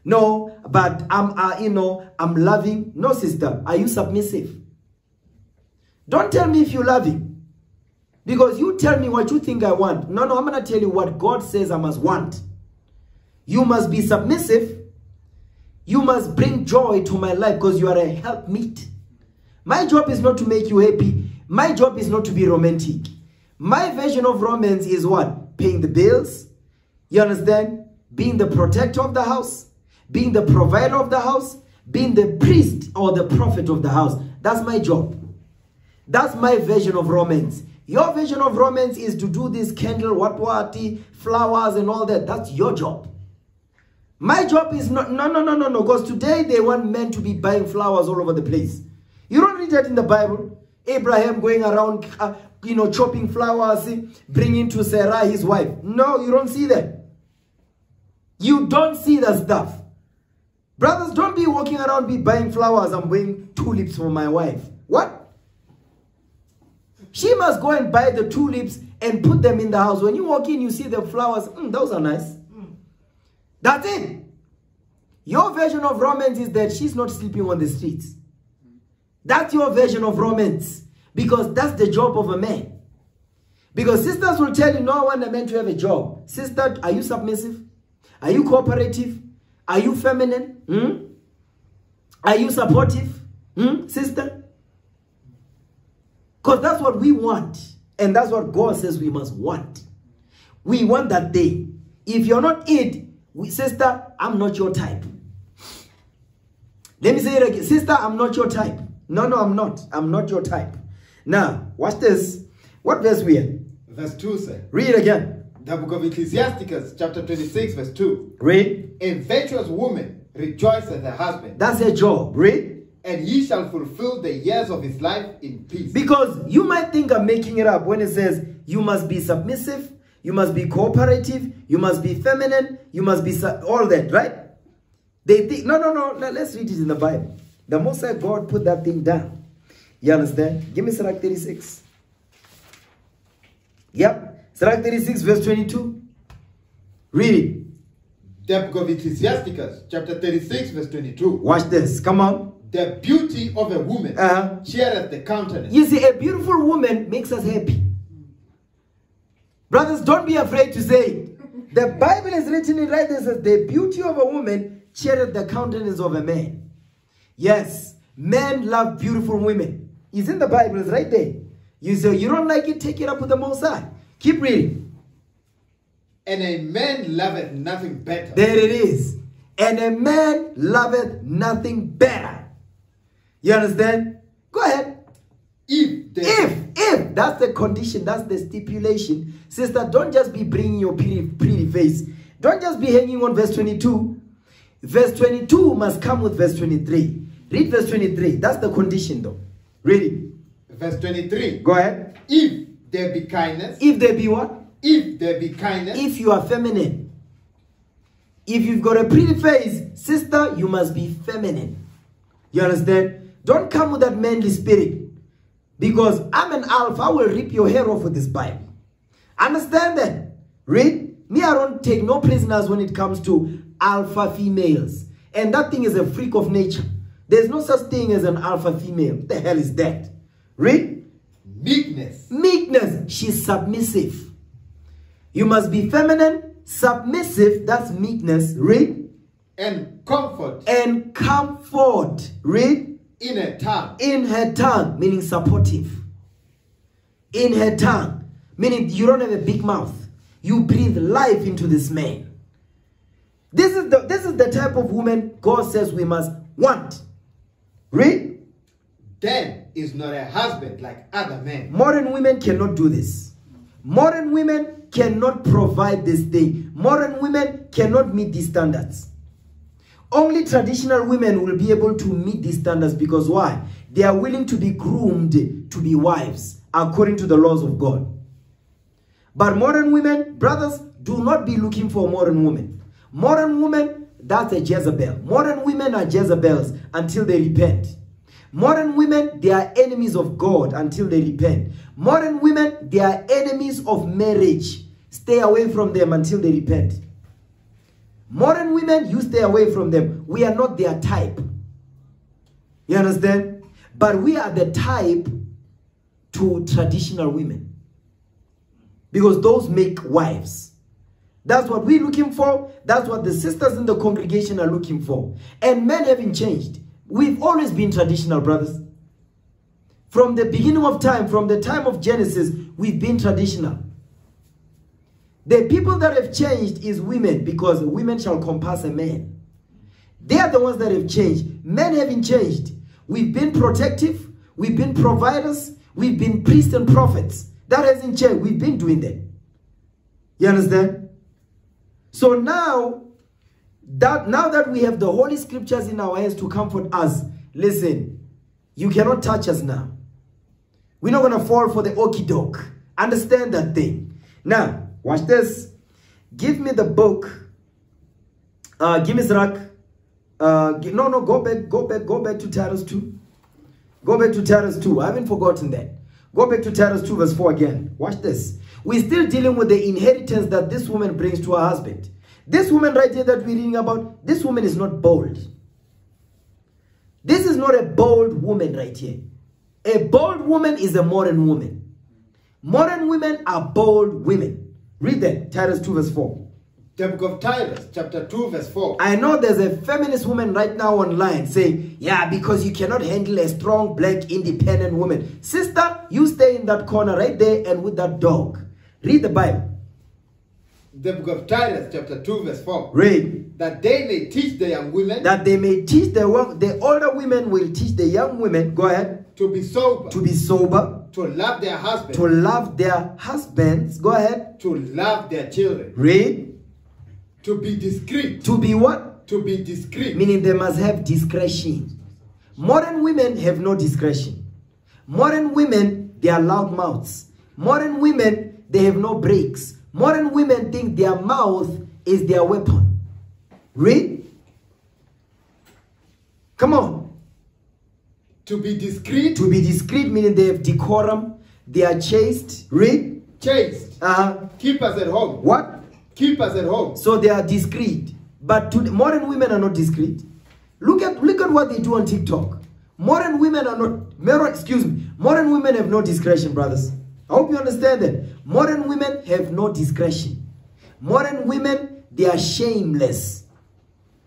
No, but I'm. Uh, you know, I'm loving. No, sister, are you submissive? Don't tell me if you're loving. Because you tell me what you think I want. No, no, I'm going to tell you what God says I must want. You must be submissive. You must bring joy to my life because you are a helpmeet. My job is not to make you happy. My job is not to be romantic. My version of romance is what? Paying the bills. You understand? Being the protector of the house. Being the provider of the house. Being the priest or the prophet of the house. That's my job. That's my version of romance. Your vision of romance is to do this candle, what what, flowers and all that. That's your job. My job is not, no, no, no, no, no. Because today they want men to be buying flowers all over the place. You don't read that in the Bible. Abraham going around, uh, you know, chopping flowers, bringing to Sarah, his wife. No, you don't see that. You don't see that stuff. Brothers, don't be walking around, be buying flowers. I'm buying tulips for my wife. What? She must go and buy the tulips and put them in the house. When you walk in, you see the flowers. Mm, those are nice. That's it. Your version of romance is that she's not sleeping on the streets. That's your version of romance. Because that's the job of a man. Because sisters will tell you, no, I want a man to have a job. Sister, are you submissive? Are you cooperative? Are you feminine? Hmm? Are you supportive? Hmm? Sister? Because that's what we want. And that's what God says we must want. We want that day. If you're not it, we, sister, I'm not your type. Let me say it again. Sister, I'm not your type. No, no, I'm not. I'm not your type. Now, watch this. What verse we in? Verse 2 says, Read again. The book of Ecclesiasticus, chapter 26, verse 2. Read. A virtuous woman rejoices her husband, That's her job. Read. And he shall fulfill the years of his life in peace. Because you might think I'm making it up when it says you must be submissive, you must be cooperative, you must be feminine, you must be all that, right? They think, no, no, no, let- let's read it in the Bible. The Most High God put that thing down. You understand? Give me Sirach 36. Yep. Sirach 36, verse 22. Read it. Book of Ecclesiasticus, chapter 36, verse 22. Watch this. Come on. The beauty of a woman Uh-huh. cheereth the countenance. You see, a beautiful woman makes us happy. Brothers, don't be afraid to say it. The Bible is written in right there says, the beauty of a woman cheereth the countenance of a man. Yes, men love beautiful women. It's in the Bible, it's right there. You say, you don't like it, take it up with the Most High. Keep reading. And a man loveth nothing better There it is. And a man loveth nothing better. You understand? Go ahead. if If, if, that's the condition, that's the stipulation. Sister, don't just be bringing your pretty, pretty face Don't just be hanging on verse 22. Verse 22 must come with verse 23. Read verse 23. That's the condition though. Read it. Verse 23. Go ahead. If there be kindness, If there be what? if there be kindness, If you are feminine. If you've got a pretty face, sister, you must be feminine. You understand? Don't come with that manly spirit. Because I'm an alpha, I will rip your hair off with this Bible. Understand that? Read. Me, I don't take no prisoners when it comes to alpha females. And that thing is a freak of nature. There's no such thing as an alpha female. What the hell is that? Read. meekness, Meekness, she's submissive. You must be feminine, submissive, that's meekness. Read. and comfort And comfort. Read. In her tongue, In her tongue, meaning supportive. In her tongue, meaning you don't have a big mouth. You breathe life into this man. This is the this is the type of woman God says we must want. Read. then is not a husband like other men. Modern women cannot do this. Modern women cannot provide this thing. Modern women cannot meet these standards. Only traditional women will be able to meet these standards because why? They are willing to be groomed to be wives according to the laws of God. But modern women, brothers, do not be looking for modern women. Modern women, that's a Jezebel. Modern women are Jezebels until they repent. Modern women, they are enemies of God until they repent. Modern women, they are enemies of marriage. Stay away from them until they repent. Modern women, you stay away from them. We are not their type. You understand? But we are the type to traditional women. Because those make wives. That's what we're looking for. That's what the sisters in the congregation are looking for. And men haven't changed. We've always been traditional, brothers. From the beginning of time, from the time of Genesis, we've been traditional. The people that have changed is women because women shall compass a man. They are the ones that have changed. Men haven't changed. We've been protective. We've been providers. We've been priests and prophets. That hasn't changed. We've been doing that. You understand? So now that now that we have the holy scriptures in our hands to comfort us, listen, you cannot touch us now. We're not going to fall for the okey doke. Understand that thing. Now, watch this. Give me the book. Uh, give me Sirach. Uh, no, no, go back, go back, go back to Titus 2. Go back to Titus 2. I haven't forgotten that. Go back to Titus 2 verse 4 again. Watch this. We're still dealing with the inheritance that this woman brings to her husband. This woman right here that we're reading about, this woman is not bold. This is not a bold woman right here. A bold woman is a modern woman. Modern women are bold women. Read that, Titus 2 verse 4. The book of Titus, chapter 2, verse 4. I know there's a feminist woman right now online saying, yeah, because you cannot handle a strong, black, independent woman. Sister, you stay in that corner right there and with that dog. Read the Bible. The book of Titus, chapter 2, verse 4. Read. That they may teach the young women That they may teach the, the older women will teach the young women, go ahead, to be sober, to be sober, to love their husbands, to love their husbands, go ahead, to love their children, read, to be discreet, to be what? to be discreet, Meaning they must have discretion. Modern women have no discretion. Modern women, they are loud mouths. Modern women, they have no brakes. Modern women think their mouth is their weapon. Read. Come on. To be discreet, To be discreet, meaning they have decorum. They are chaste. Read. chaste, Uh-huh. keep us at home, What? keep us at home, So they are discreet. But to, modern women are not discreet. Look at look at what they do on TikTok. Modern women are not modern, excuse me. Modern women have no discretion, brothers. I hope you understand that. Modern women have no discretion. Modern women, they are shameless.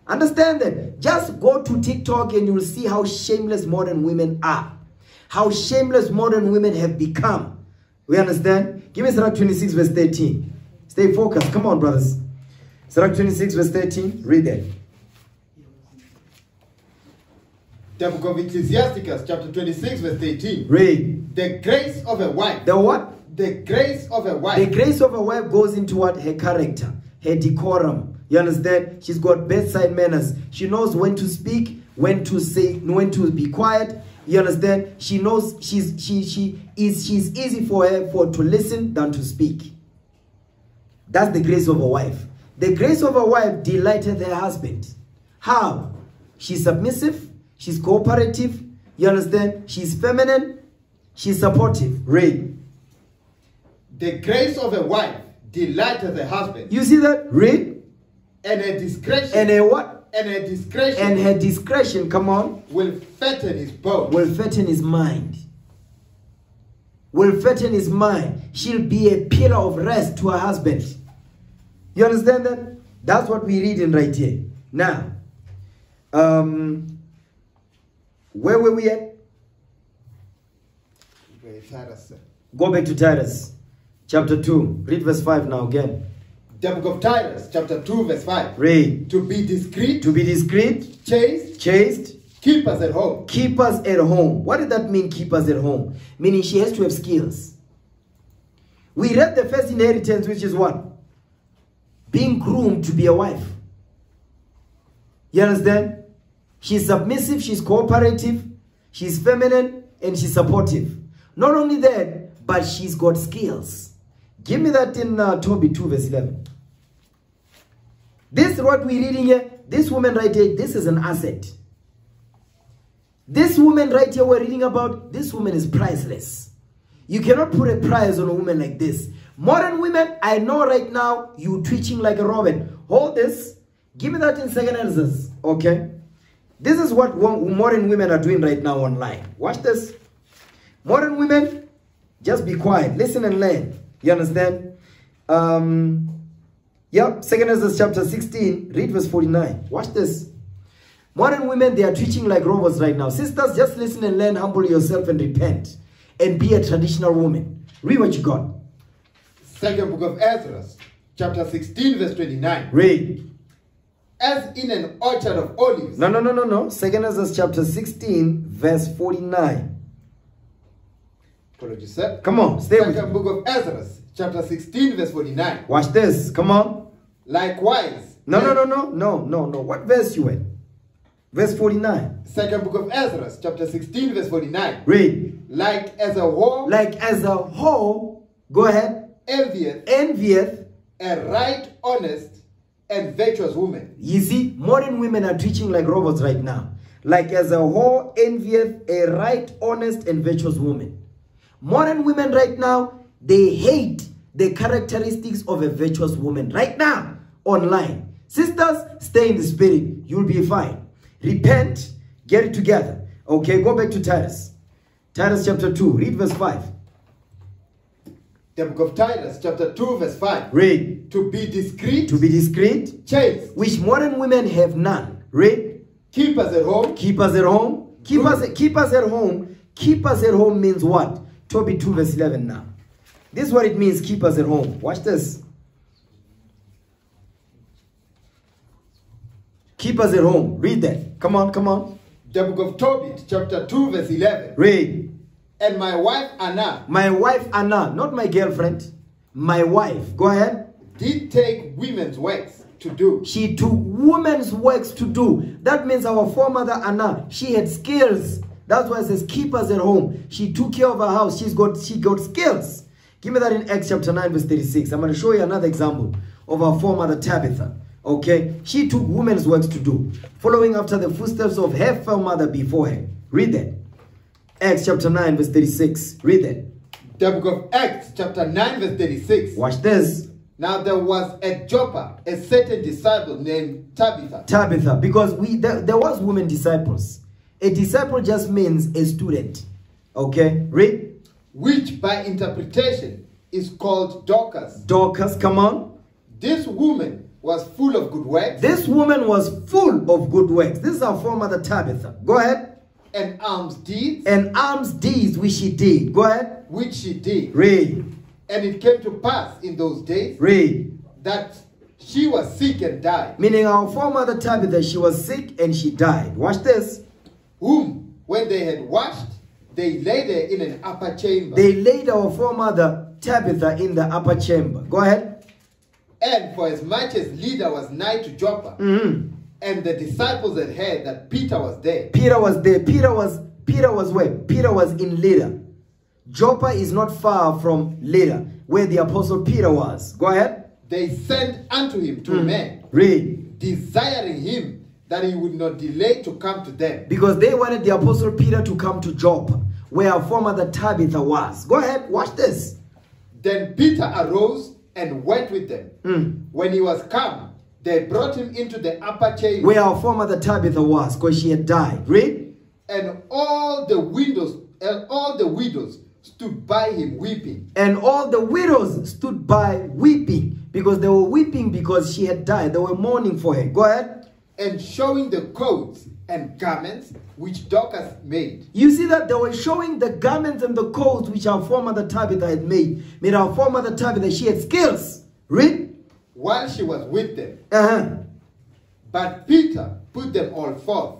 Understand that. Just go to TikTok and you will see how shameless modern women are. How shameless modern women have become. We understand? Give me Sirach 26 verse 13. Stay focused. Come on, brothers. Sirach 26 verse 13. Read that. the book of Ecclesiasticus, chapter 26, verse 13. Read. The grace of a wife, The what? the grace of a wife. The grace of a wife goes into what? Her character. her decorum. You understand? She's got bedside manners. She knows when to speak, when to say, when to be quiet. You understand? She knows she's she she is she's easy for her for to listen than to speak. That's the grace of a wife. The grace of a wife delighted her husband. How? She's submissive, she's cooperative, you understand? She's feminine, she's supportive. Read. The grace of a wife delighteth the husband, You see that? Read. And her discretion And a what? and her discretion And her discretion, come on, will fatten his bones. will fatten his mind. Will fatten his mind. She'll be a pillar of rest to her husband. You understand that? That's what we're reading right here. Now, um, where were we at? Go back to Titus, chapter 2. Read verse 5 now again. The book of Titus, chapter 2, verse 5. Read. To be discreet, To be discreet, chaste, chaste, keep us at home. keep us at home. What did that mean, keep us at home? Meaning she has to have skills. We read the first inheritance, which is what? Being groomed to be a wife. You understand? She's submissive, she's cooperative, she's feminine, and she's supportive. Not only that, but she's got skills. Give me that in uh, Tobit 2, verse 11. This is what we're reading here. This woman right here, this is an asset. This woman right here we're reading about, this woman is priceless. You cannot put a price on a woman like this. Modern women, I know right now, you twitching like a robin. Hold this. Give me that in second Esdras. Okay. This is what modern women are doing right now online. Watch this. Modern women, just be quiet. Listen and learn. You understand? Um, Yep, Second Ezra chapter 16, read verse 49. Watch this. Modern women, they are teaching like robots right now. Sisters, just listen and learn, humble yourself and repent. And be a traditional woman. Read what you got. Second book of Ezra, chapter 16, verse 29. Read. As in an orchard of olives, No, no, no, no, no. Second Ezra chapter 16, verse 49. apologies, sir. Come on, stay with Second me. book of Ezra, chapter 16, verse 49. Watch this. Come on. Likewise, No, no, no, no, no, no, no. What verse you in? Verse 49. Second book of Ezra, chapter 16, verse 49. Read. Like as a whole. Like as a whole, go ahead, envieth envieth a right, honest, and virtuous woman. You see, modern women are teaching like robots right now. Like as a whole, envieth a right, honest, and virtuous woman. Modern women right now, they hate the characteristics of a virtuous woman. Right now, online. Sisters, stay in the spirit. You'll be fine. Repent, get it together. Okay, go back to Titus. Titus chapter 2, read verse 5. The book of Titus, chapter 2, verse 5. Read. To be discreet, To be discreet, chaste, which modern women have none. Read. keep us at home, Keep us at home. Keep us, keep us at home. Keep us at home means what? Tobit 2 verse 11 now. This is what it means, keep us at home. Watch this. Keep us at home. Read that. Come on, come on. The book of Tobit, chapter 2, verse 11. Read. And my wife Anna My wife Anna, not my girlfriend. My wife. Go ahead. did take women's works to do. She took women's works to do. That means our foremother Anna, she had skills. That's why it says keep us at home. She took care of her house. She's got she got skills. Give me that in Acts chapter 9, verse 36. I'm going to show you another example of our foremother Tabitha. Okay? She took women's works to do, following after the footsteps of her foremother before her. Read that. Acts chapter 9, verse 36. Read that. The book of Acts, chapter 9, verse 36. Watch this. Now there was at Joppa a certain disciple named Tabitha, Tabitha, because we there, there was women disciples. A disciple just means a student. Okay, read. Which by interpretation is called Dorcas. Dorcas, come on. This woman was full of good works This woman was full of good works. This is our foremother Tabitha. Go ahead. and alms deeds And alms deeds which she did. Go ahead. which she did. Read. And it came to pass in those days Read. that she was sick and died, Meaning our foremother Tabitha, she was sick and she died. Watch this. whom when they had washed, they laid her in an upper chamber. They laid our foremother Tabitha in the upper chamber. Go ahead. And for as much as Lydda was nigh to Joppa, Mhm. and the disciples had heard that Peter was there, Peter was there. Peter was Peter was where? Peter was in Lydda. Joppa is not far from Lydda, where the apostle Peter was. Go ahead. they sent unto him two men, Read. desiring him that he would not delay to come to them. Because they wanted the apostle Peter to come to Joppa, where our former the Tabitha was. Go ahead, watch this. Then Peter arose and went with them. Mm. When he was come, they brought him into the upper chamber, Where our former the Tabitha was, because she had died. Read. and all the windows and all the widows stood by him weeping. And all the widows stood by weeping, because they were weeping because she had died. They were mourning for her. Go ahead. And showing the coats and garments which Dorcas made. You see that they were showing the garments and the coats which our foremother Tabitha had made. Made our foremother Tabitha, she had skills. Read. while she was with them. Uh-huh. But Peter put them all forth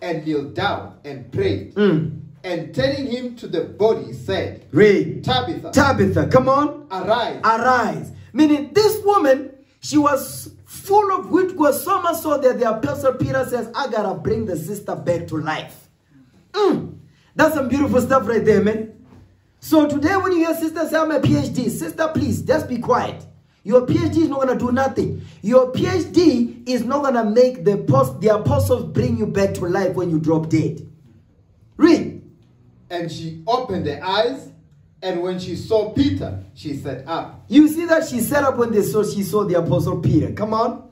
and kneeled down and prayed. Mm. And turning him to the body, said, Read. Tabitha, Tabitha, come on. arise. Arise. Meaning this woman, she was full of wit, was so much so that the apostle Peter says, I gotta bring the sister back to life. Mm. That's some beautiful stuff right there, man. So today when you hear sister say, I'm a PhD, sister, please, just be quiet. Your PhD is not going to do nothing. Your PhD is not going to make the, post, the apostles bring you back to life when you drop dead. Read. And she opened her eyes, and when she saw Peter, she sat up. You see that she sat up when they saw, she saw the apostle Peter. Come on.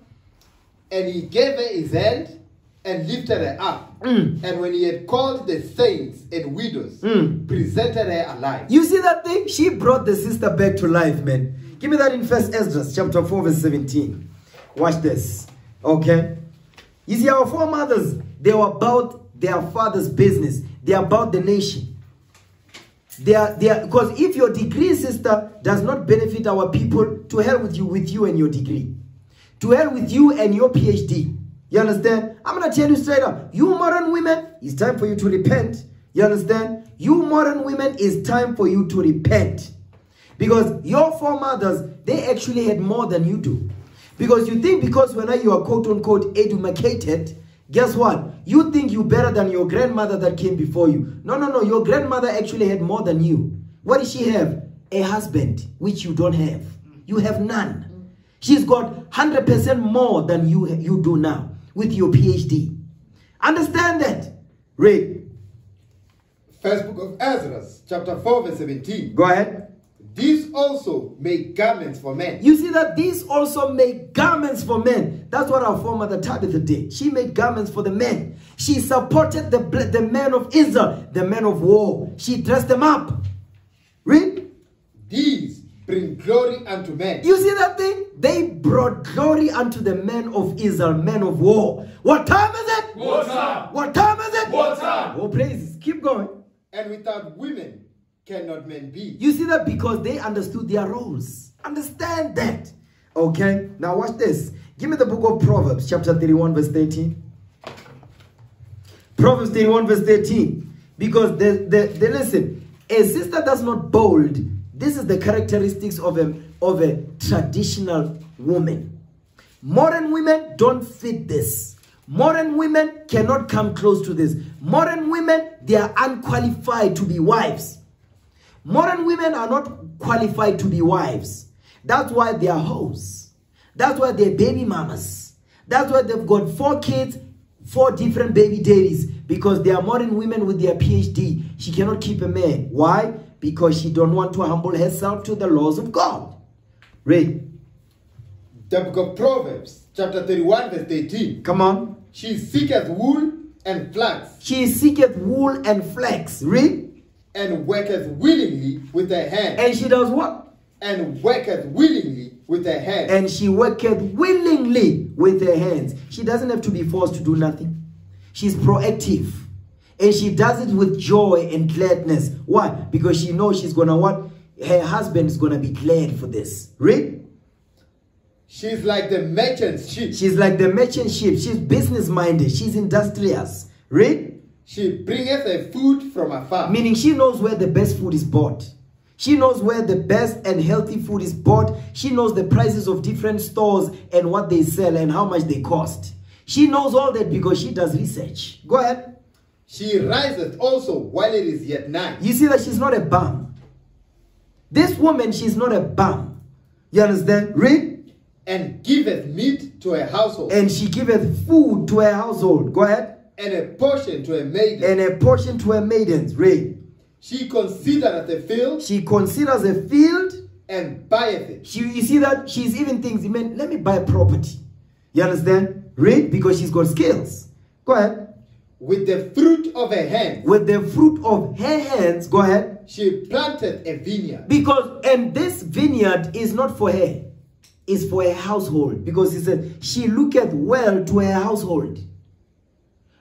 And he gave her his hand and lifted her up. Mm. And when he had called the saints and widows, Mm. presented her alive. You see that thing? She brought the sister back to life, man. Give me that in First Ezra chapter 4, verse 17. Watch this. Okay? You see, our foremothers, they were about their father's business. They are about the nation. They are, they are, because if your degree, sister, does not benefit our people, to hell with you, with you and your degree. To hell with you and your PhD. You understand? I'm going to tell you straight up. You modern women, it's time for you to repent. You understand? You modern women, it's time for you to repent. Because your foremothers, they actually had more than you do. Because you think because when you are quote unquote educated, guess what? You think you're better than your grandmother that came before you. No, no, no. Your grandmother actually had more than you. What did she have? A husband, which you don't have. You have none. She's got 100% more than you, you do now with your PhD. Understand that? Read. First book of Ezra, chapter 4, verse 17. Go ahead. These also make garments for men. You see that these also make garments for men. That's what our foremother Tabitha did. She made garments for the men. She supported the, the men of Israel, the men of war. She dressed them up. Read. These bring glory unto men. You see that thing? They brought glory unto the men of Israel, men of war. What time is it? War time. What time is it? War time. Oh, praises. Keep going. And without women cannot men be. You see that because they understood their roles. Understand that. Okay? Now watch this. Give me the book of Proverbs, chapter 31, verse 13. Proverbs 31, verse 13. Because the, the, the listen, a sister that's not bold, this is the characteristics of a, of a traditional woman. Modern women don't fit this. Modern women cannot come close to this. Modern women, they are unqualified to be wives. Modern women are not qualified to be wives. That's why they are hoes. That's why they're baby mamas. That's why they've got four kids, four different baby daddies. Because they are modern women with their PhD. She cannot keep a man. Why? Because she don't want to humble herself to the laws of God. Read. The book of Proverbs, chapter 31, verse 18. Come on. She seeketh wool and flax, She seeketh wool and flax. Read. And worketh willingly with her hand. And she does what? And worketh willingly with her hand. And she worketh willingly with her hands. She doesn't have to be forced to do nothing. She's proactive. And she does it with joy and gladness. Why? Because she knows she's gonna what? Her husband is gonna be glad for this. Read. She's like the merchant ship. She's like the merchant ship. She's business minded. She's industrious. Read. She bringeth her food from afar. Meaning she knows where the best food is bought. She knows where the best and healthy food is bought. She knows the prices of different stores and what they sell and how much they cost. She knows all that because she does research. Go ahead. She riseth also while it is yet night. You see that she's not a bum. This woman, she's not a bum. You understand? Read. And giveth meat to a household, And she giveth food to her household. Go ahead. And a portion to a maiden. And a portion to her maidens. Read. she considereth the field She considers a field. and buyeth it. She, you see that? She's even thinks, man, let me buy a property. You understand? Read because she's got skills. Go ahead. With the fruit of her hand, With the fruit of her hands, go ahead. she planted a vineyard. Because, and this vineyard is not for her, it's for her household. Because he said, she looketh well to her household.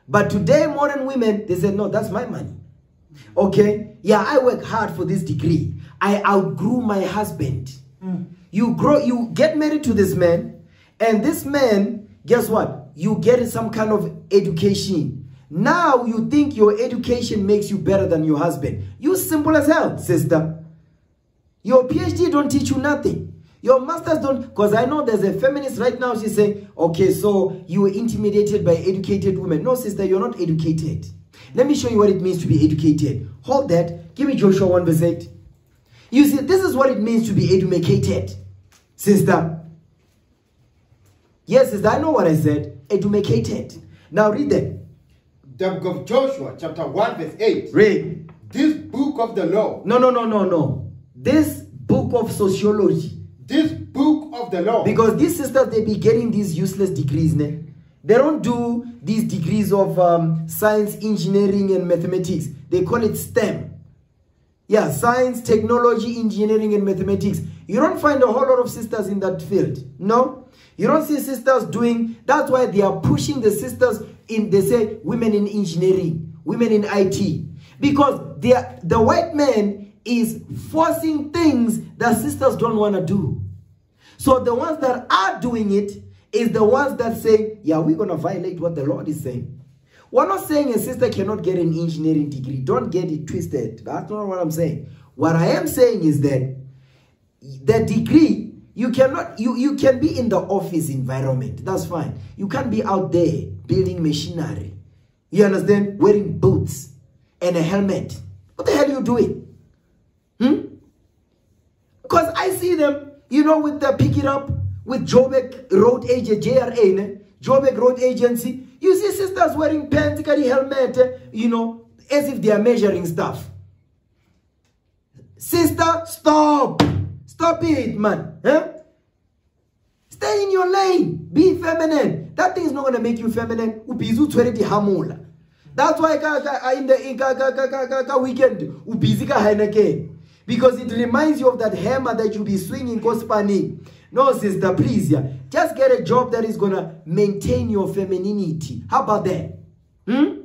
But today, modern women, they said, no, that's my money. Okay? Yeah, I work hard for this degree. I outgrew my husband. Hmm. You grow, you get married to this man, and this man, guess what? You get some kind of education. Now you think your education makes you better than your husband. You simple as hell, sister. Your PhD don't teach you nothing. Your masters don't, because I know there's a feminist right now, she's saying, okay, so you were intimidated by educated women. No, sister, you're not educated. Let me show you what it means to be educated. Hold that. Give me Joshua 1 verse 8. You see, this is what it means to be educated. Sister. Yes, sister, I know what I said. Educated. Now read that. The book of Joshua, chapter 1, verse 8. Read. This book of the law, No, no, no, no, no. This book of sociology. This book of the law, Because these sisters, they be getting these useless degrees. Ne? They don't do these degrees of um, science, engineering, and mathematics. They call it STEM. Yeah, science, technology, engineering, and mathematics. You don't find a whole lot of sisters in that field. No? You don't see sisters doing, that's why they are pushing the sisters in, they say, women in engineering, women in IT. Because they are, the white man is forcing things that sisters don't want to do. So the ones that are doing it is the ones that say, yeah, we're going to violate what the Lord is saying. We're not saying a sister cannot get an engineering degree. Don't get it twisted. That's not what I'm saying. What I am saying is that the degree, you cannot, you, you can be in the office environment. That's fine. You can't be out there building machinery. You understand? Wearing boots and a helmet. What the hell are you doing? Hmm? Because I see them, you know, with the pick it up with Joburg Road Agent, JRA, ne? Joburg Road Agency. You see sisters wearing pants, carry helmet, eh, you know, as if they are measuring stuff. Sister, stop. Stop it, man. Huh? Stay in your lane. Be feminine. That thing is not going to make you feminine. Ubizu twereti hamula. That's why ka, in the weekend, ubizi ka Heineken. Because it reminds you of that hammer that you'll be swinging Kospani. No, sister, please, yeah. Just get a job that is going to maintain your femininity. How about that? Hmm?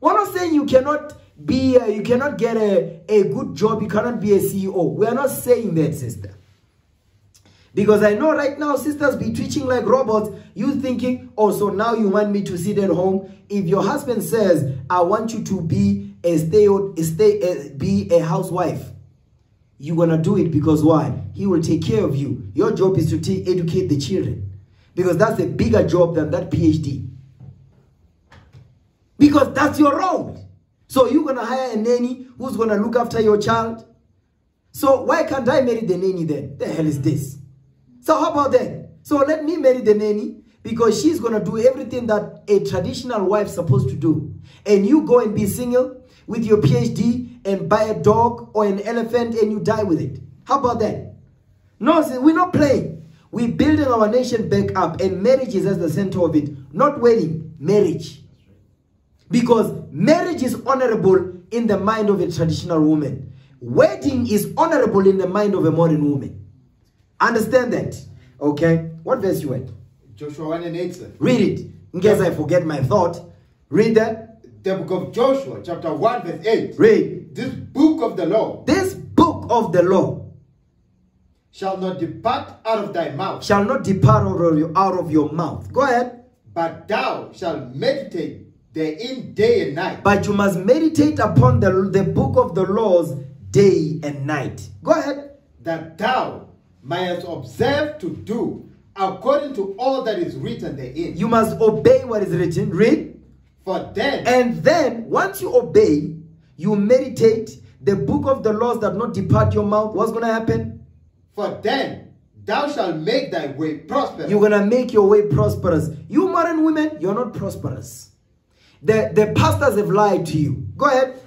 We're not saying you cannot be, uh, you cannot get a, a good job, you cannot be a CEO. We are not saying that, sister. Because I know right now sisters be twitching like robots. You thinking, oh, so now you want me to sit at home. If your husband says, I want you to be a stay, a stay a, be a housewife, you're gonna do it because why? He will take care of you. Your job is to educate the children. Because that's a bigger job than that PhD. Because that's your role. So you're gonna hire a nanny who's gonna look after your child. So why can't I marry the nanny then? The hell is this? So how about that? So let me marry the nanny because she's going to do everything that a traditional wife's supposed to do. And you go and be single with your PhD and buy a dog or an elephant and you die with it. How about that? No, see, we're not playing. We're building our nation back up and marriage is at the center of it. Not wedding, marriage. Because marriage is honorable in the mind of a traditional woman. Wedding is honorable in the mind of a modern woman. Understand that? Okay. What verse you at? Joshua 1 and 8, sir. Read it. In case I forget my thought. Read that. The book of Joshua, chapter 1, verse 8. Read. This book of the law This book of the law shall not depart out of thy mouth, shall not depart out of your, out of your mouth. Go ahead. but thou shalt meditate therein day and night, But you must meditate upon the, the book of the laws day and night. Go ahead. that thou mayest observe to do according to all that is written therein. You must obey what is written. Read. For then And then, once you obey, you meditate the book of the laws that not depart your mouth. What's going to happen? For then thou shalt make thy way prosperous. You're going to make your way prosperous. You modern women, you're not prosperous. The, the pastors have lied to you. Go ahead.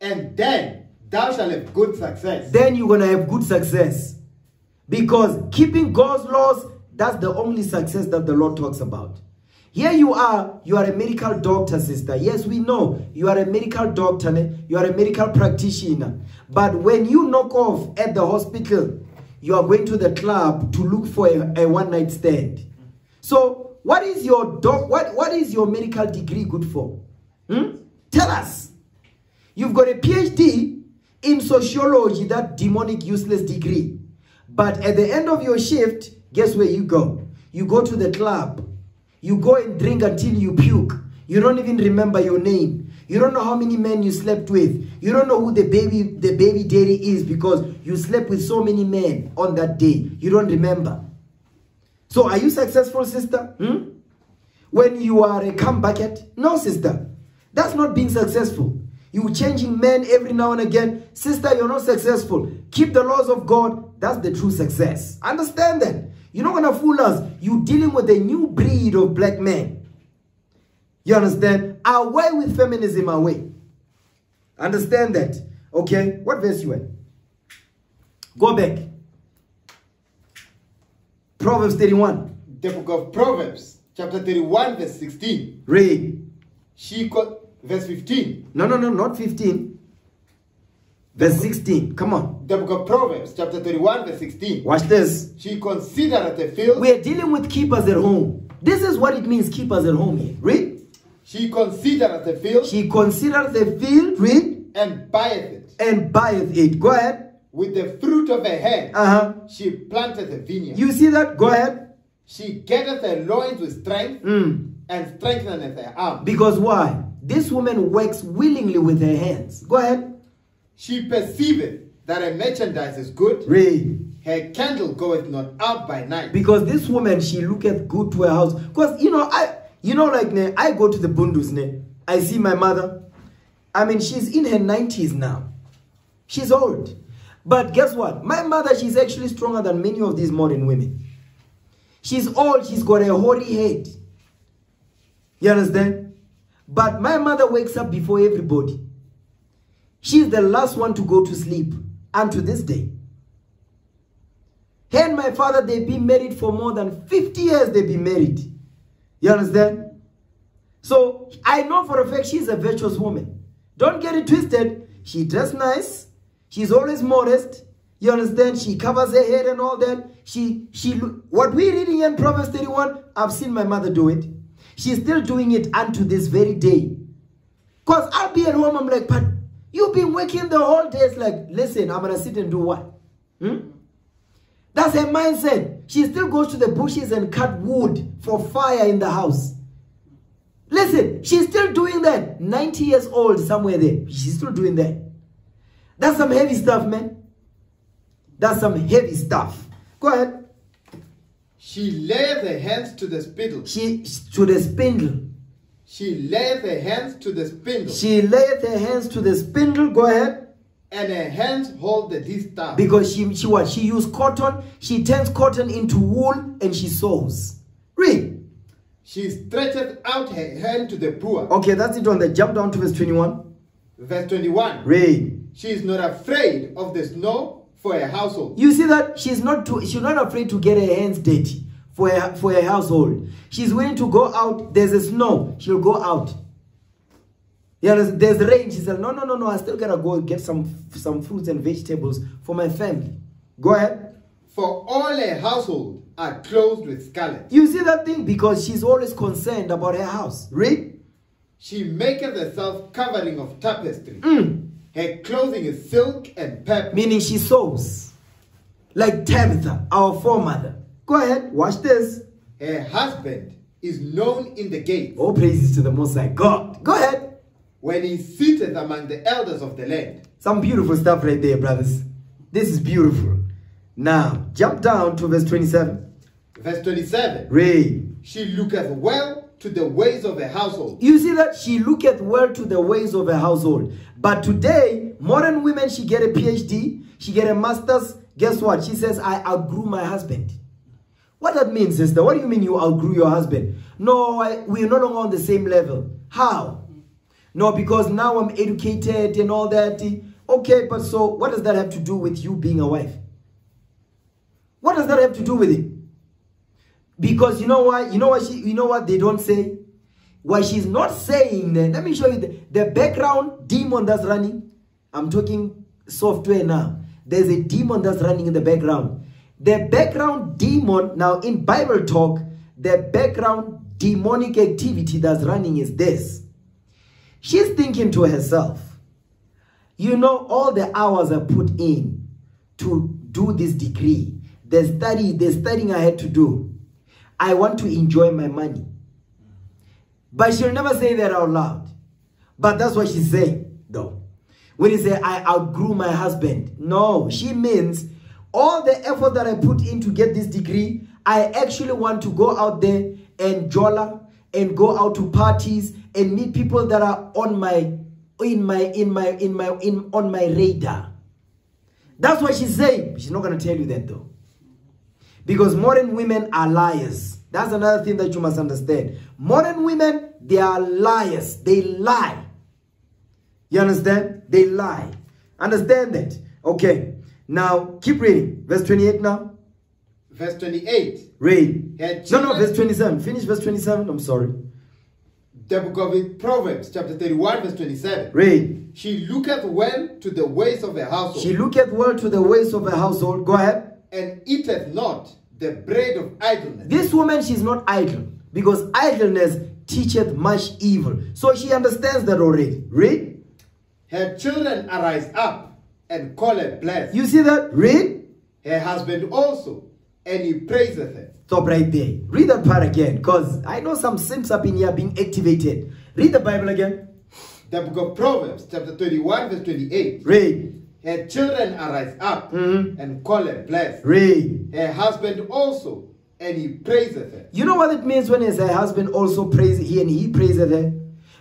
and then thou shalt have good success. Then you're going to have good success. Because keeping God's laws, that's the only success that the Lord talks about. Here you are, you are a medical doctor, sister. Yes, we know you are a medical doctor, you are a medical practitioner. But when you knock off at the hospital, you are going to the club to look for a, a one-night stand. So, what is your doc? What what is your medical degree good for? Hmm? Tell us. You've got a PhD in sociology, that demonic, useless degree. But at the end of your shift, guess where you go? You go to the club. You go and drink until you puke. You don't even remember your name. You don't know how many men you slept with. You don't know who the baby the baby daddy is because you slept with so many men on that day. You don't remember. So are you successful, sister? Hmm? When you are a come bucket? No, sister. That's not being successful. You changing men every now and again. Sister, you're not successful. Keep the laws of God. That's the true success. Understand that. You're not going to fool us. You're dealing with a new breed of black men. You understand? Away with feminism, away. Understand that. Okay? What verse you at? Go back. Proverbs 31. The book of Proverbs, chapter 31, verse 16. Read. She co- verse 15. No, no, no, not 15. Verse 16. Come on. The book of Proverbs, chapter 31, verse 16. Watch this. She considered the field. We are dealing with keepers at home. This is what it means, keepers at home here. Read. She considered the field She considers the field, read, and buyeth it. and buyeth it. Go ahead. With the fruit of her hand, Uh-huh. she planted a vineyard. You see that? Go ahead. she getteth her loins with strength Mm. and strengtheneth her arm. Because why? This woman works willingly with her hands. Go ahead. She perceiveth that her merchandise is good. Read. Her candle goeth not out by night. Because this woman, she looketh good to her house. Because, you know, I, you know, like, ne, I go to the bundus, ne, I see my mother. I mean, she's in her 90s now. She's old. But guess what? My mother, she's actually stronger than many of these modern women. She's old. She's got a hoary head. You understand? But my mother wakes up before everybody. She's the last one to go to sleep. And to this day. Her and my father, they've been married for more than 50 years. They've been married. You understand? So I know for a fact she's a virtuous woman. Don't get it twisted. She dressed nice. She's always modest. You understand? She covers her head and all that. She, she, what we're reading in Proverbs 31, I've seen my mother do it. She's still doing it unto this very day. Because I'll be at home, I'm like, but you've been working the whole day. It's like, listen, I'm going to sit and do what? Hmm? That's her mindset. She still goes to the bushes and cut wood for fire in the house. Listen, she's still doing that. 90 years old, somewhere there. She's still doing that. That's some heavy stuff, man. That's some heavy stuff. Go ahead. She layeth her hands to the spindle. She to the spindle. She laid her hands to the spindle. She laid her hands to the spindle. Go ahead. and her hands hold the distaff. Because she she what? She used cotton. She turns cotton into wool and she sews. Read. She stretcheth out her hand to the poor. Okay, that's it on the jump down to verse 21. Verse 21. Read. She is not afraid of the snow for her household. You see that she's not too, she's not afraid to get her hands dirty for her, for her household. She's willing to go out. There's a snow, she'll go out. Yeah, there's, there's rain. She said, no, no, no, no. I still gotta go get some some fruits and vegetables for my family. Go ahead. For all her household are clothed with scarlet. You see that thing because she's always concerned about her house. Read. She maketh herself covering of tapestry. Mm. Her clothing is silk and purple. Meaning she sews, like Tabitha, our foremother. Go ahead. Watch this. Her husband is known in the gate. All praises to the Most High God. Go ahead. When he sitteth among the elders of the land, Some beautiful stuff right there, brothers. This is beautiful. Now, jump down to verse 27. Verse 27. Read. She looketh well to the ways of a household. You see that she looketh well to the ways of a household. But today, modern women, she get a PhD, she get a master's. Guess what? She says, I outgrew my husband. What that means, sister? What do you mean you outgrew your husband? No, we're no longer on the same level. How? No, because now I'm educated and all that. Okay, but so what does that have to do with you being a wife? What does that have to do with it? Because you know why? You know what she you know what they don't say? Why she's not saying that. Let me show you the, the background demon that's running. I'm talking software now. There's a demon that's running in the background. The background demon, now in Bible talk, the background demonic activity that's running is this. She's thinking to herself, you know, all the hours I put in to do this degree, the study, the studying I had to do, I want to enjoy my money. But she'll never say that out loud. But that's what she's saying, though. When you say, I outgrew my husband. No, she means all the effort that I put in to get this degree, I actually want to go out there and jolla and go out to parties and meet people that are on my in my in my in my in on my radar. That's what she's saying. She's not gonna tell you that though. Because modern women are liars. That's another thing that you must understand. Modern women, they are liars. They lie. You understand? They lie. Understand that? Okay. Now, keep reading. Verse 28 now. Verse 28. Read. No, no, verse 27. Finish verse 27. I'm sorry. The book of Proverbs, chapter 31, verse 27. Read. She looketh well to the ways of a household, She looketh well to the ways of a household. Go ahead. and eateth not the bread of idleness. This woman, she's not idle. Because idleness teacheth much evil. So she understands that already. Read. Her children arise up and call her blessed. You see that? Read. Her husband also, and he praiseth her. Stop right there. Read that part again. Because I know some sins up in here being activated. Read the Bible again. The book of Proverbs, chapter 31, verse 28. Read. Her children arise up Mhm. and call her blessed. Read. Her husband also, and he praiseth her. You know what it means when her husband also praises he and he praises her?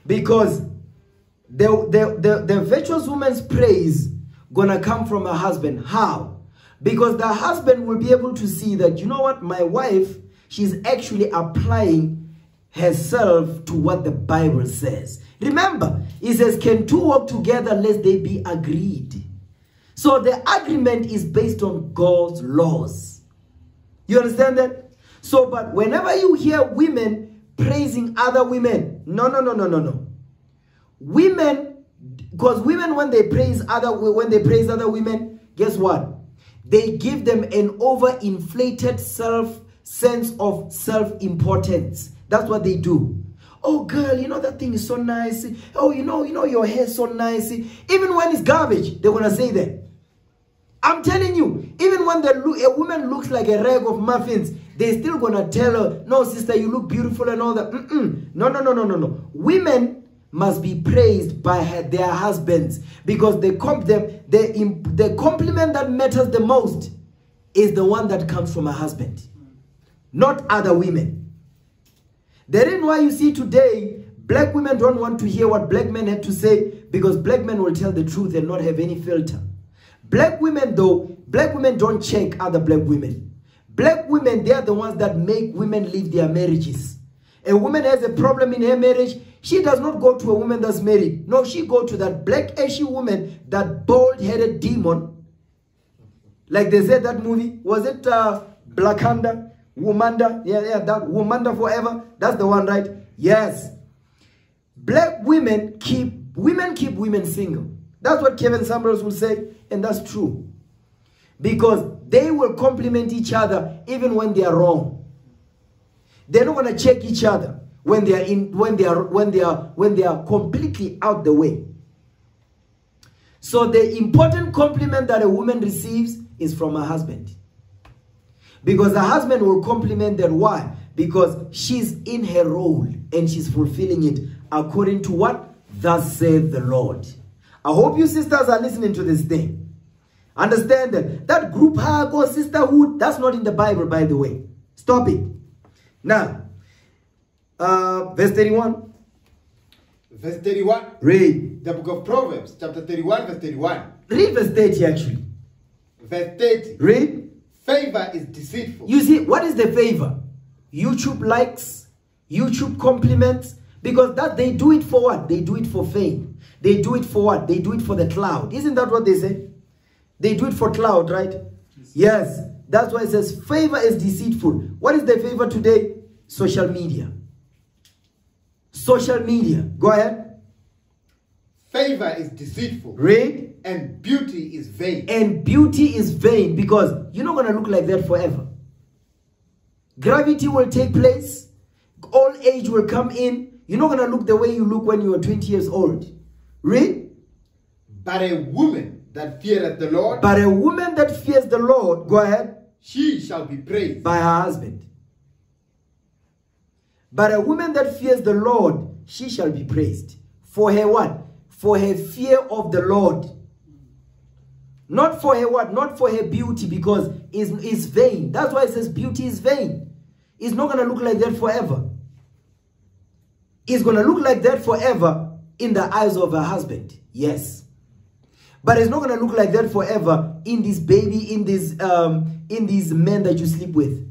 Because the, the, the, the virtuous woman's praise gonna come from her husband. How? Because the husband will be able to see that, you know what, my wife, she's actually applying herself to what the Bible says. Remember, it says, can two walk together lest they be agreed? So the agreement is based on God's laws. You understand that? So, but whenever you hear women praising other women, no, no, no, no, no, no. Women, because women when they praise other when they praise other women, guess what? They give them an overinflated self sense of self-importance. That's what they do. Oh girl, you know that thing is so nice. Oh, you know, you know your hair so nice. Even when it's garbage, they're gonna say that. I'm telling you, even when the a woman looks like a rag of muffins, they're still gonna tell her, "No, sister, you look beautiful and all that." Mm-mm. No, no, no, no, no, no. Women must be praised by her, their husbands because they comp them. The the compliment that matters the most is the one that comes from a husband, not other women. The reason why you see today black women don't want to hear what black men had to say because black men will tell the truth and not have any filter. Black women, though, black women don't check other black women. Black women, they are the ones that make women leave their marriages. A woman has a problem in her marriage, she does not go to a woman that's married. No, she go to that black ashy woman, that bald-headed demon. Like they said that movie, was it uh, Blackanda? Womanda? Yeah, yeah, that Womanda Forever. That's the one, right? Yes. Black women keep women keep women single. That's what Kevin Samuels will say, and that's true. Because they will compliment each other even when they are wrong. They're not gonna check each other when they are in when they are when they are when they are completely out the way. So the important compliment that a woman receives is from her husband. Because the husband will compliment that. Why? Because she's in her role and she's fulfilling it according to what? Thus saith the Lord. I hope you sisters are listening to this thing. Understand that that group hug or sisterhood, that's not in the Bible, by the way. Stop it. Now, uh, verse 31. Verse 31. Read. The book of Proverbs, chapter 31, verse 31. Read verse 30 actually. Verse 30. Read. Favor is deceitful. You see, what is the favor? YouTube likes, YouTube compliments, because that they do it for what? They do it for fame. They do it for what? They do it for the cloud. Isn't that what they say? They do it for cloud, right? Yes. That's why it says favor is deceitful. What is the favor today? Social media. Social media. Go ahead. Favor is deceitful. Read. And beauty is vain. And beauty is vain because you're not going to look like that forever. Gravity will take place. Old age will come in. You're not going to look the way you look when you are 20 years old. Read. But a woman that feareth the Lord. But a woman that fears the Lord, go ahead. She shall be praised. By her husband. But a woman that fears the Lord, she shall be praised. For her what? For her fear of the Lord. Not for her what? Not for her beauty because it's, it's vain. That's why it says beauty is vain. It's not going to look like that forever. It's going to look like that forever in the eyes of her husband. Yes. But it's not going to look like that forever in this baby, in this, um, in these men that you sleep with.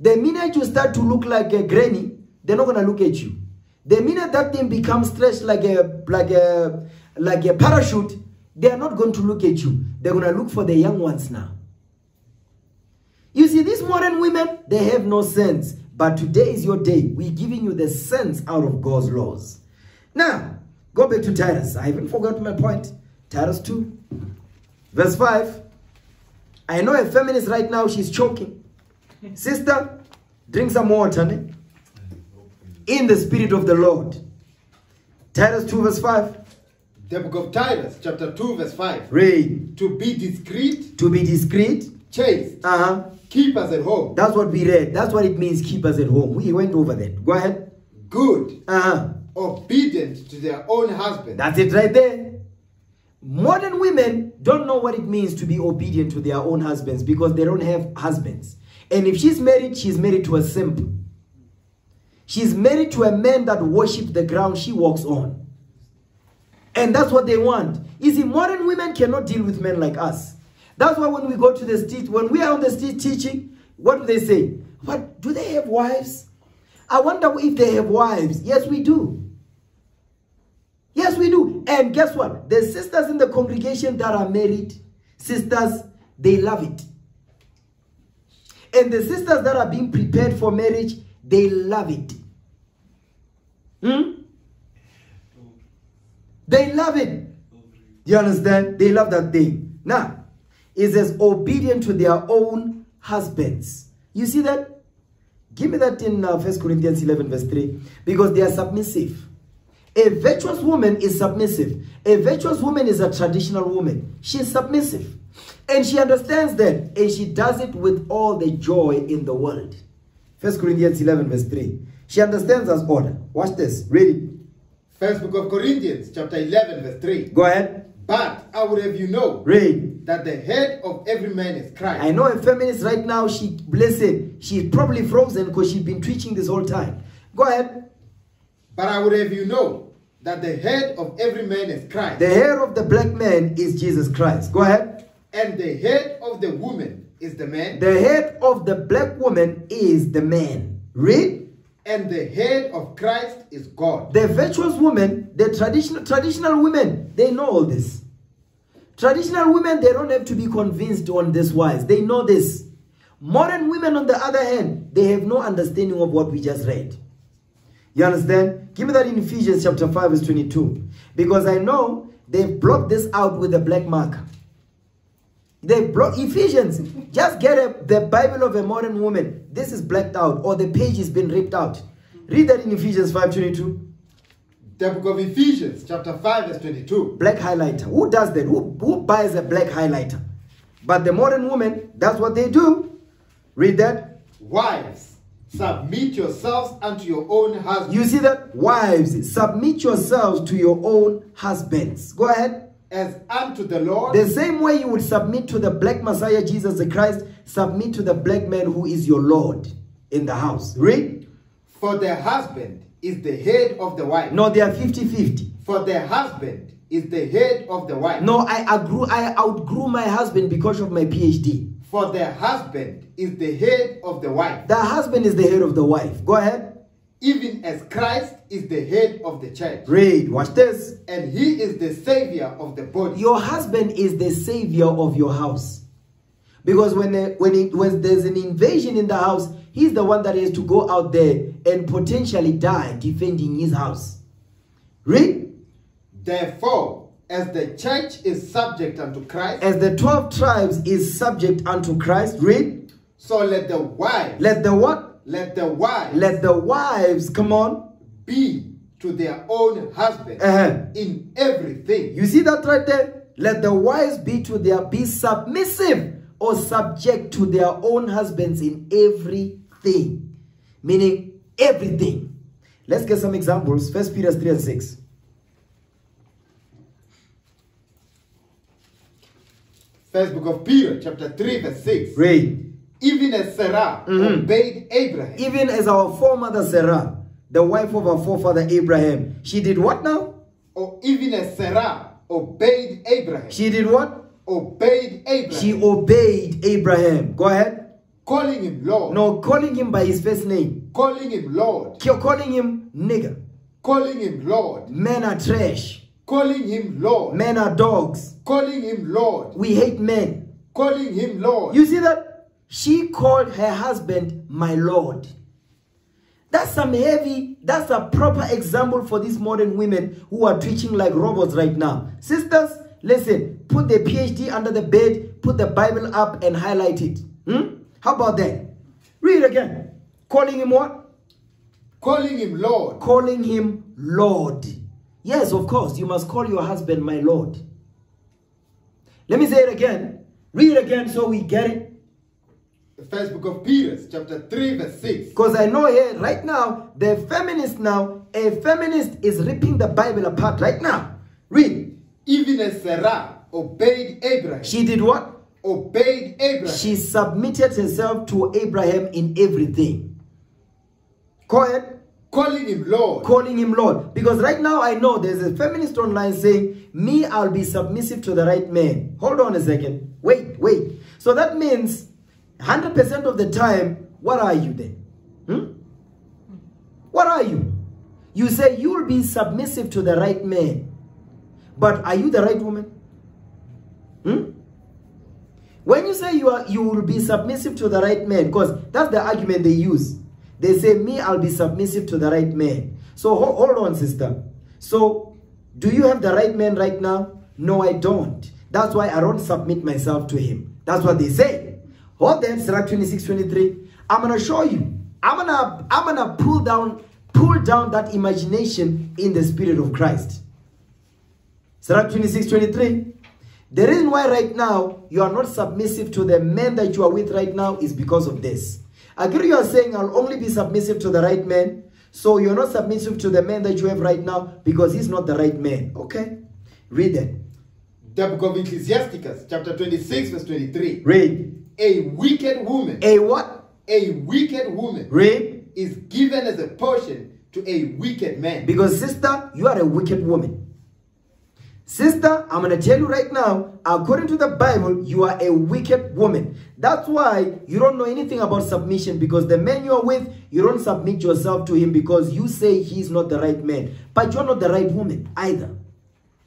The minute you start to look like a granny, they're not going to look at you. The minute that thing becomes stretched like a, like a, like a parachute, they are not going to look at you. They're going to look for the young ones now. You see, these modern women, they have no sense. But today is your day. We're giving you the sense out of God's laws. Now, go back to Titus. I even forgot my point. Titus 2, verse 5. I know a feminist right now, she's choking. Sister, drink some water. Ne? In the spirit of the Lord. Titus 2, verse 5. The book of Titus, chapter 2, verse 5. Read. To be discreet. To be discreet. Chaste. Uh-huh. Keep us at home. That's what we read. That's what it means, keep us at home. We went over that. Go ahead. Good. Uh-huh. Obedient to their own husband. That's it right there. Modern women don't know what it means to be obedient to their own husbands because they don't have husbands. And if she's married, she's married to a simp. She's married to a man that worships the ground she walks on. And that's what they want. You see, modern women cannot deal with men like us. That's why when we go to the street, when we are on the street teaching, what do they say? What do they have wives? I wonder if they have wives. Yes, we do. Yes, we do. And guess what? The sisters in the congregation that are married, sisters, they love it. And the sisters that are being prepared for marriage, they love it. Hmm? They love it. You understand? They love that thing. Now, is as obedient to their own husbands. You see that? Give me that in uh, 1 Corinthians 11 verse 3. Because they are submissive. A virtuous woman is submissive. A virtuous woman is a traditional woman. She is submissive. And she understands that. And she does it with all the joy in the world. 1 Corinthians 11 verse 3. She understands us order. Watch this. Read it. First book of Corinthians, chapter 11, verse 3. Go ahead. But I would have you know Read. that the head of every man is Christ. I know a feminist right now, she, blessed, she's probably frozen because she's been preaching this whole time. Go ahead. But I would have you know that the head of every man is Christ. The hair of the black man is Jesus Christ. Go ahead. And the head of the woman is the man. The head of the black woman is the man. Read. And the head of Christ is God. The virtuous woman, the traditional traditional women, they know all this. Traditional women, they don't have to be convinced on this wise. They know this. Modern women, on the other hand, they have no understanding of what we just read. You understand? Give me that in Ephesians chapter 5 verse 22. Because I know they've blocked this out with a black marker. They block Ephesians. Just get a, the Bible of a modern woman. This is blacked out or the page has been ripped out. Read that in Ephesians 5.22. The book of Ephesians, chapter 5, verse 22. Black highlighter. Who does that? Who, who buys a black highlighter? But the modern woman, that's what they do. Read that. Wives, Submit yourselves unto your own husband You see that? Wives, submit yourselves to your own husbands. Go ahead. As unto the Lord. The same way you would submit to the black Messiah, Jesus the Christ, submit to the black man who is your Lord in the house. Read. For the husband is the head of the wife. No, they are 50 50. For the husband is the head of the wife. No, I outgrew, I outgrew my husband because of my PhD. For the husband is the head of the wife. The husband is the head of the wife. Go ahead. Even as Christ is the head of the church. Read. Watch this. And he is the savior of the body. Your husband is the savior of your house. Because when, a- when, it, when there's an invasion in the house, he's the one that has to go out there and potentially die defending his house. Read. Therefore, as the church is subject unto Christ, As the 12 tribes is subject unto Christ. Read. so let the wives, Let the what? Let the wives Let the wives, come on. be to their own husband Uh-huh. in everything. You see that right there? Let the wives be to their be submissive or subject to their own husbands in everything. Meaning everything. Let's get some examples. First Peter 3 and 6. First book of Peter, chapter 3, verse 6. Read. Even as Sarah Mhm. obeyed Abraham, Even as our foremother Sarah, the wife of our forefather Abraham, she did what now? or even as Sarah obeyed Abraham, She did what? obeyed Abraham, She obeyed Abraham. Go ahead. calling him Lord, No, calling him by his first name. calling him Lord, You're Calling him nigger. calling him Lord, Men are trash. calling him Lord, Men are dogs. calling him Lord, We hate men. calling him Lord. You see that? She called her husband my Lord. That's some heavy, that's a proper example for these modern women who are preaching like robots right now. Sisters, listen, put the PhD under the bed, put the Bible up and highlight it. Hmm? How about that? Read again. Calling him what? calling him Lord, Calling him Lord. Yes, of course, you must call your husband my Lord. Let me say it again. Read it again so we get it. First book of Peter, chapter 3, verse 6. Because I know here, right now, the feminist now, a feminist is ripping the Bible apart right now. Read. Even as Sarah obeyed Abraham, She did what? obeyed Abraham, She submitted herself to Abraham in everything. Go ahead. calling him Lord, Calling him Lord. Because right now I know there's a feminist online saying, Me, I'll be submissive to the right man. Hold on a second. Wait, wait. So that means 100% of the time, what are you then? Hmm? What are you? You say you'll be submissive to the right man. But are you the right woman? Hmm? When you say you are you will be submissive to the right man, because that's the argument they use. They say, Me, I'll be submissive to the right man. So ho- hold on, sister. So do you have the right man right now? No, I don't. That's why I don't submit myself to him. That's what they say. Hold then, Sirach 26, 23. I'm gonna show you. I'm gonna I'm gonna pull down pull down that imagination in the spirit of Christ. Sirach 26, 23. The reason why right now you are not submissive to the man that you are with right now is because of this. I agree, you are saying I'll only be submissive to the right man. So you're not submissive to the man that you have right now because he's not the right man. Okay? Read that. the book of Ecclesiasticus, chapter 26, verse 23. Read. A wicked woman, A what? a wicked woman Read. is given as a portion to a wicked man. Because sister, you are a wicked woman. Sister, I'm going to tell you right now, according to the Bible, you are a wicked woman. That's why you don't know anything about submission because the man you are with, you don't submit yourself to him because you say he's not the right man. But you're not the right woman either.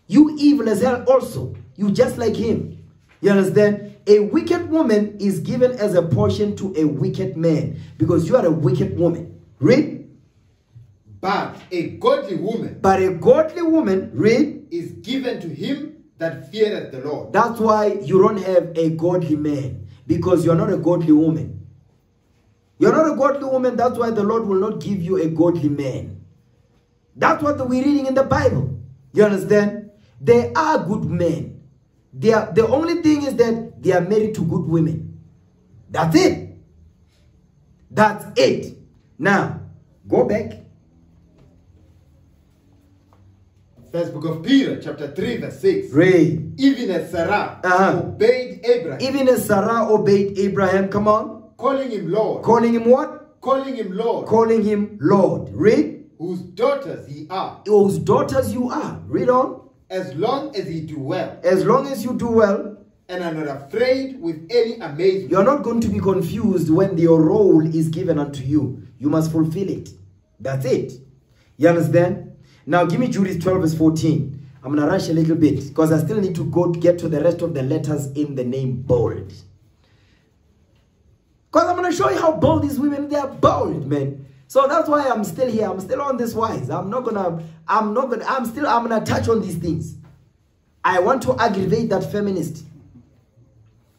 You evil as hell also. You just like him. You understand? A wicked woman is given as a portion to a wicked man because you are a wicked woman. Read. But a godly woman But a godly woman, read, is given to him that feareth the Lord. That's why you don't have a godly man because you're not a godly woman. You're not a godly woman. That's why the Lord will not give you a godly man. That's what we're reading in the Bible. You understand? There are good men. They are, the only thing is that they are married to good women. That's it. That's it. Now, go back. First book of Peter, chapter 3, verse 6. Read. Even as Sarah Uh-huh. obeyed Abraham, Even as Sarah obeyed Abraham, come on, calling him Lord, calling him what? calling him Lord, Calling him Lord. Read. whose daughters ye are, Whose daughters you are. Read on. As long as you do well, As long as you do well, and are not afraid with any amazement. you are not going to be confused when your role is given unto you. You must fulfill it. That's it. You understand? Now give me Judith 12 verse 14. I'm going to rush a little bit because I still need to go get to the rest of the letters in the name bold. Because I'm going to show you how bold these women, they are bold, man. So that's why I'm still here. I'm still on this wise. I'm not going to, I'm not going to, I'm still, I'm to touch on these things. I want to aggravate that feminist.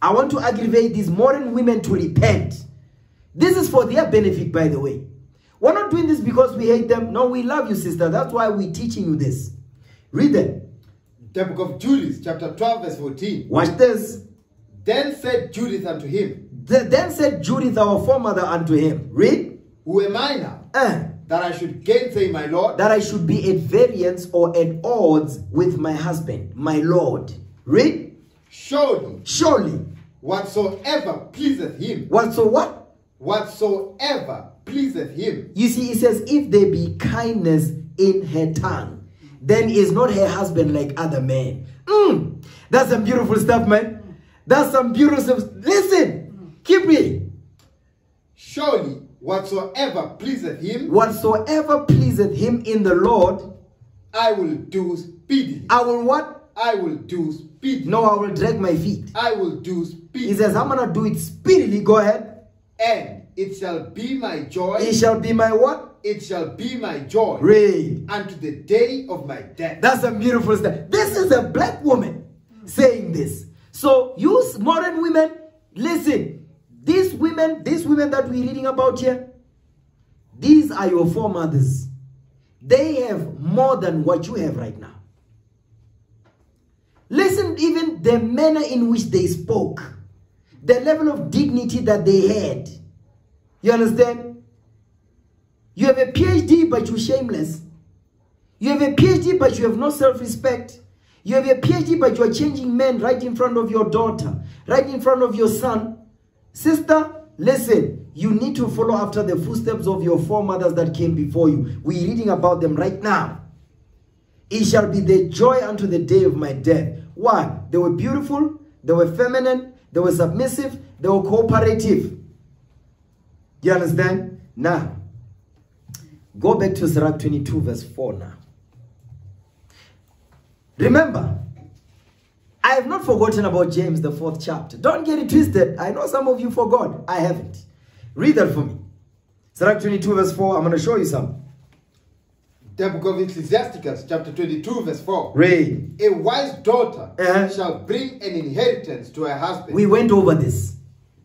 I want to aggravate these modern women to repent. This is for their benefit, by the way. We're not doing this because we hate them. No, we love you, sister. That's why we're teaching you this. Read them. The book of Judith, chapter 12, verse 14. Watch this. Then said Judith unto him, Th- Then said Judith, our foremother, unto him, Read. Who am I now, "Uh, that I should gainsay my Lord? that I should be at variance or at odds with my husband, my Lord. Read. Surely, Surely. whatsoever pleaseth him, What so what? whatsoever pleaseth him, You see, it says, if there be kindness in her tongue, then is not her husband like other men. Mm, that's some beautiful stuff, man. That's some beautiful stuff. Listen, keep reading. surely whatsoever pleaseth him, Whatsoever pleaseth him in the Lord, I will do speedily. I will what? I will do speedily. No, I will drag my feet. I will do speed. He says, I'm going to do it speedily. Go ahead. And it shall be my joy. It shall be my what? It shall be my joy Read. unto the day of my death. That's a beautiful stuff. This is a black woman saying this. So you modern women, listen. These women, these women that we're reading about here, these are your foremothers. They have more than what you have right now. Listen, even the manner in which they spoke, the level of dignity that they had. You understand? You have a PhD, but you're shameless. You have a PhD, but you have no self-respect. You have a PhD, but you are changing men right in front of your daughter, right in front of your son. Sister, listen, you need to follow after the footsteps of your foremothers that came before you. We're reading about them right now. It shall be the joy unto the day of my death. Why? They were beautiful, they were feminine, they were submissive, they were cooperative. You understand? Now, go back to Sirach 22, verse 4 now. Remember, I have not forgotten about James, the fourth chapter. Don't get it twisted. I know some of you forgot. I haven't. Read that for me. Sirach 22, verse 4. I'm going to show you some. The book of Ecclesiasticus, chapter 22, verse 4. Read. A wise daughter Uh-huh. shall bring an inheritance to her husband. We went over this.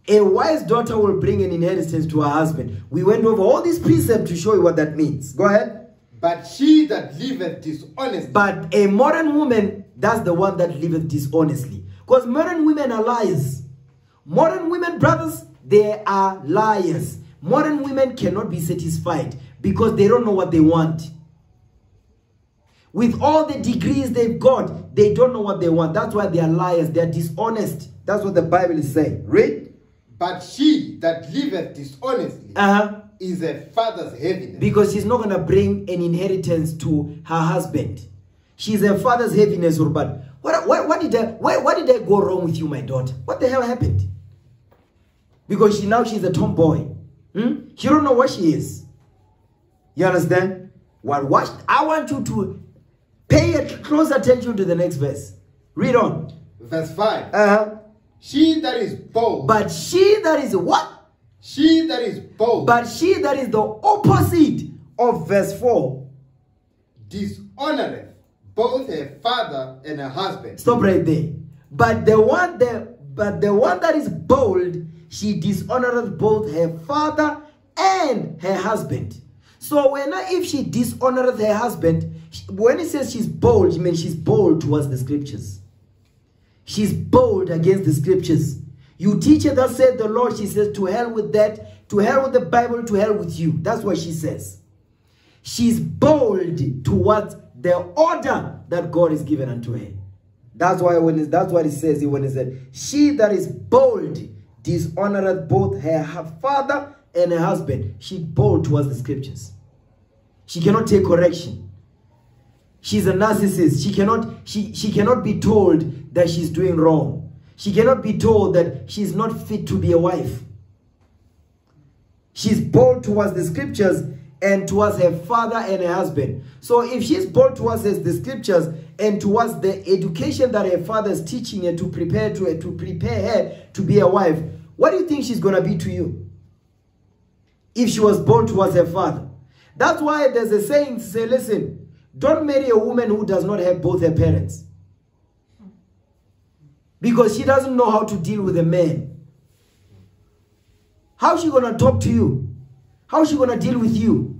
A wise daughter will bring an inheritance to her husband. We went over all these precepts to show you what that means. Go ahead. but she that liveth dishonestly But a modern woman, that's the one that liveth dishonestly. Because modern women are liars. Modern women, brothers, they are liars. Modern women cannot be satisfied because they don't know what they want. With all the degrees they've got, they don't know what they want. That's why they are liars. They are dishonest. That's what the Bible is saying. Read. But she that liveth dishonestly Uh-huh. is a father's heaviness. because she's not going to bring an inheritance to her husband. She's her father's heaviness, or but what, what, what did I, why, what did I go wrong with you, my daughter? What the hell happened? Because she now she's a tomboy. Hmm? She don't know what she is. You understand? Well, watch. I want you to pay a close attention to the next verse. Read on. Verse 5. Uh-huh. She that is bold, But she that is what? she that is bold, But she that is the opposite of verse 4 dishonoreth both her father and her husband. Stop right there. But the one that but the one that is bold, she dishonoreth both her father and her husband. So when if she dishonoreth her husband, when it says she's bold, it means she's bold towards the scriptures. She's bold against the scriptures. You teach her that said the Lord, she says, to hell with that. To hell with the Bible, to hell with you. That's what she says. She's bold towards the order that God has given unto her. That's why when it, that's what it says when it said, She that is bold dishonoreth both her, her father and her husband. She bold towards the scriptures. She cannot take correction. She's a narcissist. She cannot, she, she cannot be told that she's doing wrong. She cannot be told that she's not fit to be a wife. She's bold towards the scriptures and towards her father and her husband. So if she's bold towards the scriptures and towards the education that her father is teaching her to prepare to, to prepare her to be a wife, what do you think she's going to be to you? If she was bold towards her father. That's why there's a saying to say, listen, don't marry a woman who does not have both her parents. Because she doesn't know how to deal with a man. How's she going to talk to you? How's she going to deal with you?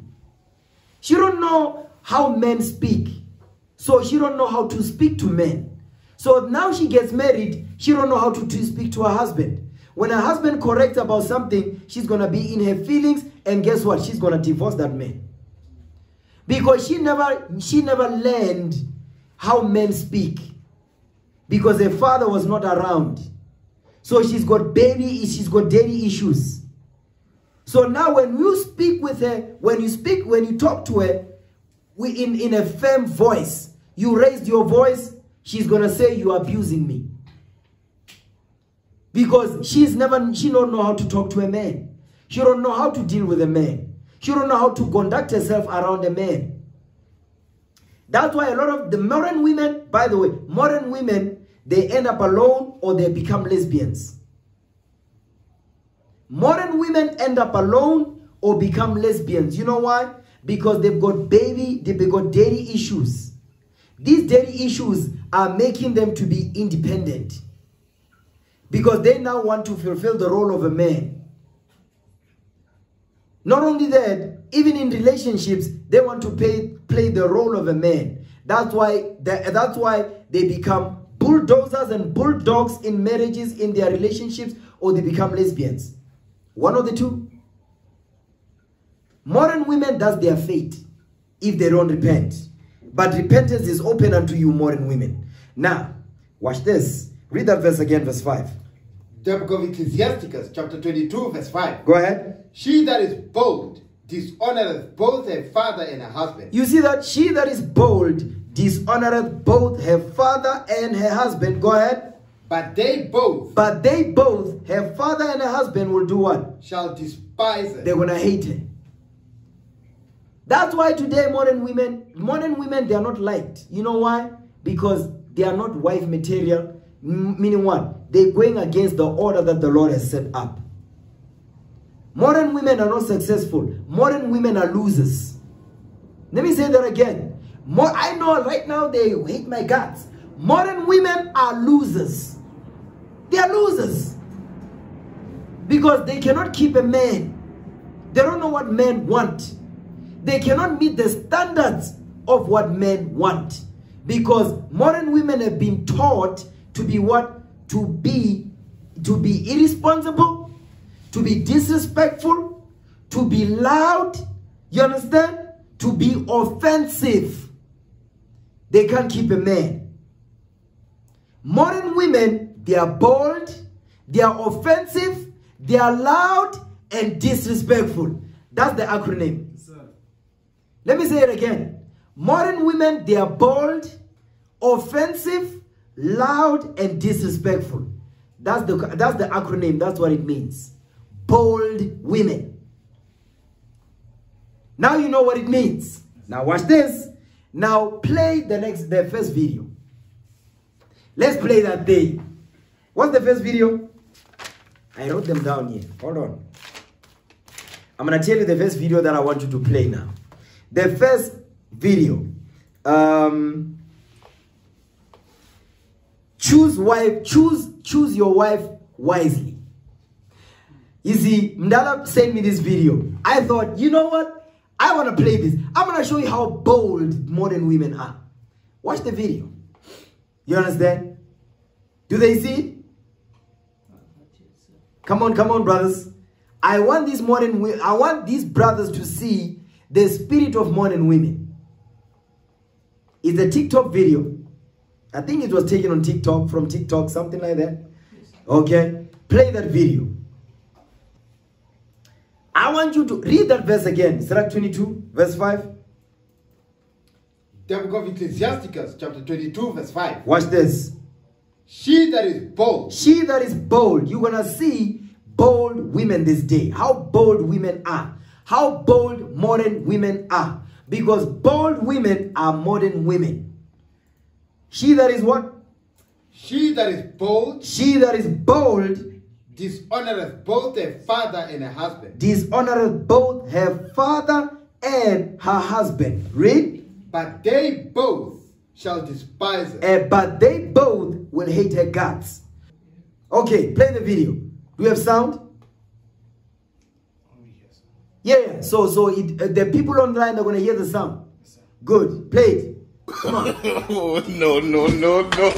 She don't know how men speak. So she don't know how to speak to men. So now she gets married, she don't know how to, to speak to her husband. When her husband corrects about something, she's going to be in her feelings and guess what? She's going to divorce that man. Because she never she never learned how men speak. Because her father was not around. So she's got baby she's got daddy issues. So now when you speak with her, when you speak, when you talk to her, we, in, in a firm voice, you raised your voice, she's going to say you're abusing me. Because she's never, she don't know how to talk to a man. She don't know how to deal with a man. She don't know how to conduct herself around a man. That's why a lot of the modern women, by the way, modern women, they end up alone or they become lesbians. Modern women end up alone or become lesbians. You know why? Because they've got baby, they've got daddy issues. These daddy issues are making them to be independent. Because they now want to fulfill the role of a man. Not only that, even in relationships, they want to play, play the role of a man. That's why, that's why they become bulldozers and bulldogs in marriages, in their relationships, or they become lesbians. One of the two. Modern women, that's their fate if they don't repent. But repentance is open unto you, modern women. Now, watch this. Read that verse again, verse 5. The book of Ecclesiasticus, chapter 22, verse 5. Go ahead. She that is bold dishonoreth both her father and her husband. You see that? She that is bold dishonoreth both her father and her husband. Go ahead. But they both But they both, her father and her husband, will do what? shall despise her. They're going to hate her. That's why today modern women, modern women, they are not liked. You know why? Because they are not wife material. Meaning what? They're going against the order that the Lord has set up. Modern women are not successful. Modern women are losers. Let me say that again. More, I know right now they hate my guts. Modern women are losers. They are losers. Because they cannot keep a man. They don't know what men want. They cannot meet the standards of what men want. Because modern women have been taught to be what? To be, to be irresponsible, to be disrespectful, to be loud, you understand? To be offensive. They can't keep a man. Modern women, they are bold, they are offensive, they are loud and disrespectful. That's the acronym. Let me say it again. Modern women, they are bold, offensive, loud, and disrespectful. That's the, that's the acronym. That's what it means. Bold women. Now you know what it means. Now watch this. Now play the next, the first video. Let's play that thing. What's the first video? I wrote them down here. Hold on. I'm going to tell you the first video that I want you to play now. The first video. Um, choose wife, choose, choose your wife wisely. You see, Mdala sent me this video. I thought, you know what? I want to play this. I'm going to show you how bold modern women are. Watch the video. You understand? Do they see it? Come on, come on, brothers. I want these modern I want these brothers to see the spirit of modern women. It's a TikTok video. I think it was taken on TikTok from TikTok, something like that. Okay, play that video. I want you to read that verse again. Sirach 22, verse 5. The book of Ecclesiasticus, chapter 22, verse 5. Watch this. She that is bold She that is bold, you're gonna see bold women this day. How bold women are. How bold modern women are. Because bold women are modern women. She that is what? She that is bold She that is bold dishonoreth both her father and her husband. dishonoreth both her father and her husband. Read. But they both shall despise her. Uh, but they both will hate her guts. Okay, play the video. Do you have sound? Yeah, yeah. So, so it, uh, the people online are gonna hear the sound. Good. Play it. Come on. Oh, no, no, no, no.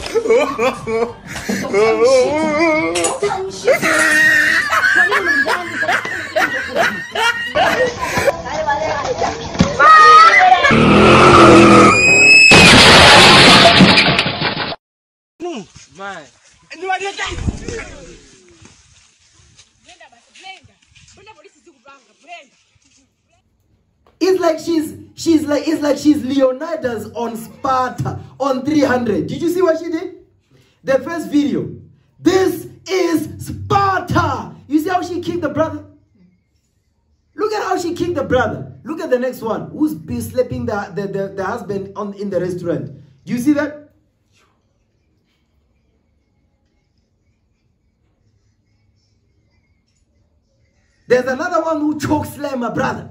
It's like she's she's like it's like she's Leonidas on Sparta on 300. Did you see what she did? The first video. This is Sparta. You see how she kicked the brother? Look at how she kicked the brother. Look at the next one. Who's be slapping the, the, the, the husband on in the restaurant? Do you see that? There's another one who choke slam a brother.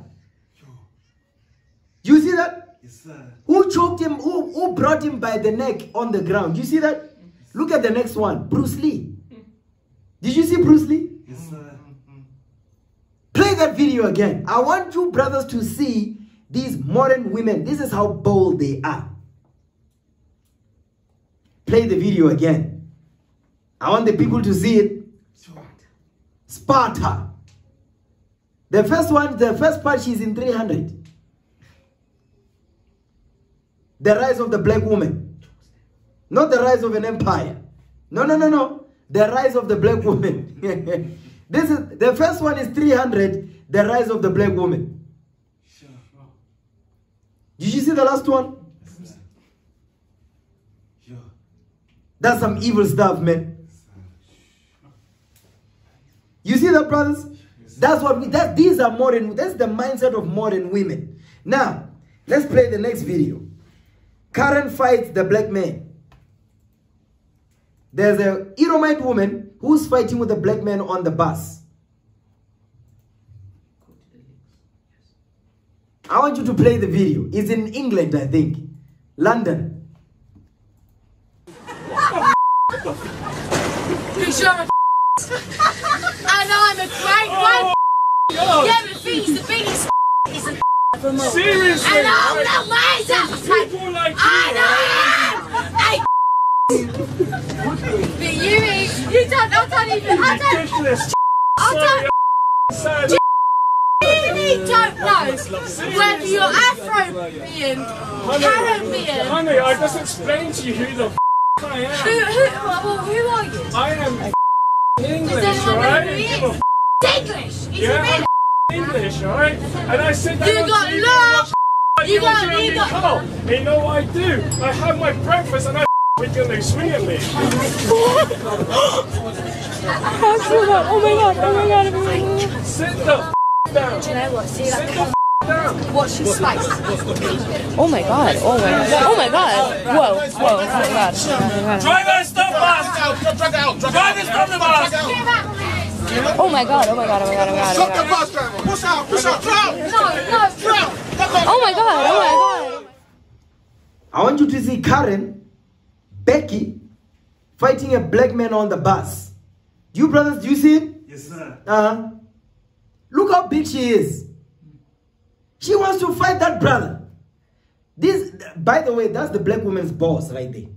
You see that? Yes, sir. Who choked him? Who, who brought him by the neck on the ground? You see that? Look at the next one. Bruce Lee. Did you see Bruce Lee? Yes, sir. Play that video again. I want you brothers to see these modern women. This is how bold they are. Play the video again. I want the people to see it. Sparta. The first one, the first part, she's in 300. The rise of the black woman. Not the rise of an empire. No, no, no, no. The rise of the black woman. this is the first one is 300, the rise of the black woman. Did you see the last one? That's some evil stuff, man. You see that, brothers? That's what we that these are modern, that's the mindset of modern women. Now, let's play the next video. Karen fights the black man. There's a Edomite woman who's fighting with a black man on the bus. I want you to play the video. It's in England, I think. London. You're a know I'm a great one. Yeah, but the thing is, the biggest is a from all. Seriously? I know, no man's appetite. People like you. I know I am. Hey, but you, ain't- you don't, I don't even, I don't, Ridiculous. I don't Sorry. really don't know whether you're Afro-being, Caribbean, Honey, I just explained to you who the f- I who, am. who, well, who are you? I am English, right? who he Give a is? f- English. He's Yeah, a I'm bit. English, alright? And I sit down You got TV love. and You got- Jeremy you got- Cole. And you know what I do? I have my breakfast and I f- with you and they swing at me. Oh my god, oh my god, oh my god. Sit the f- down. Do you know what? See, Sit like, the f- down. watch your space. Oh my god, oh my god. Oh my god. Whoa, whoa, oh my god. Oh my god. Driver, stop us! Driver, stop the bus! Oh my god, oh my god, oh my god, oh my god. Oh my god. Push out, push out, drop, No, no. Oh my god, oh my god. I want you to see Karen, Becky, fighting a black man on the bus. You brothers, do you see it? Yes, sir. Uh-huh. Look how big she is. She wants to fight that brother. This, by the way, that's the black woman's boss right there.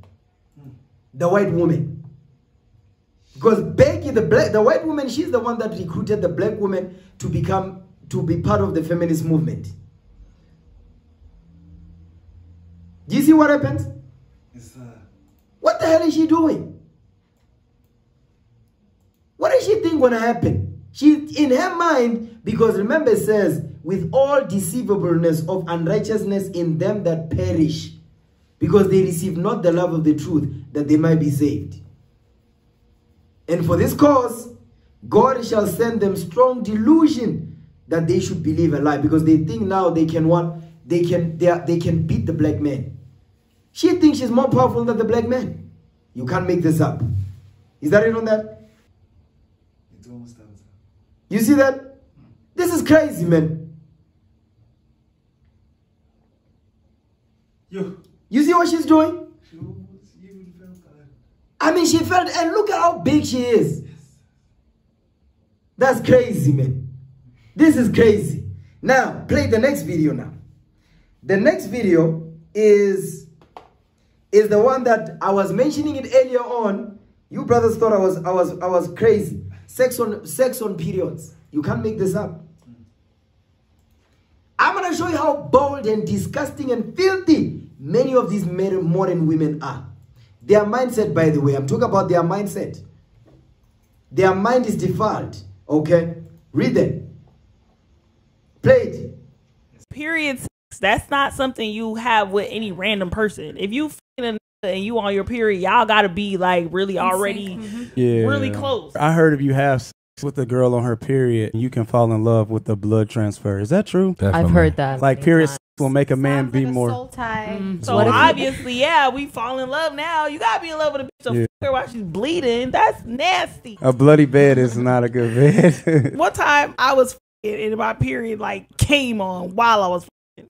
The white woman. Because Becky, the black, the white woman, she's the one that recruited the black woman to become to be part of the feminist movement. Do you see what happens? What the hell is she doing? What does she think gonna happen? She in her mind, because remember it says, with all deceivableness of unrighteousness in them that perish, because they receive not the love of the truth, that they might be saved. And for this cause, God shall send them strong delusion that they should believe a lie, because they think now they can what they can they, are, they can beat the black man. She thinks she's more powerful than the black man. You can't make this up. Is that it on that? You see that? This is crazy, man. You see what she's doing? I mean, she felt, and look at how big she is. That's crazy, man. This is crazy. Now, play the next video now. The next video is is the one that I was mentioning it earlier on. You brothers thought I was I was I was crazy. Sex on sex on periods. You can't make this up. I'm gonna show you how bold and disgusting and filthy many of these modern women are. Their mindset, by the way, I'm talking about their mindset. Their mind is defiled. Okay? Read them. Play it. period sex, that's not something you have with any random person. If you f***ing and you on your period, y'all gotta be like really already mm-hmm. Yeah. really close. I heard if you have sex with a girl on her period, you can fall in love with the blood transfer. Is that true? I've heard that. Like period sex will make a man be more. Mm. So What obviously, yeah, we fall in love now. You gotta be in love with a bitch to Yeah. her while she's bleeding. That's nasty. A bloody bed is not a good bed. One time I was f***ing and my period like came on while I was. f***ing.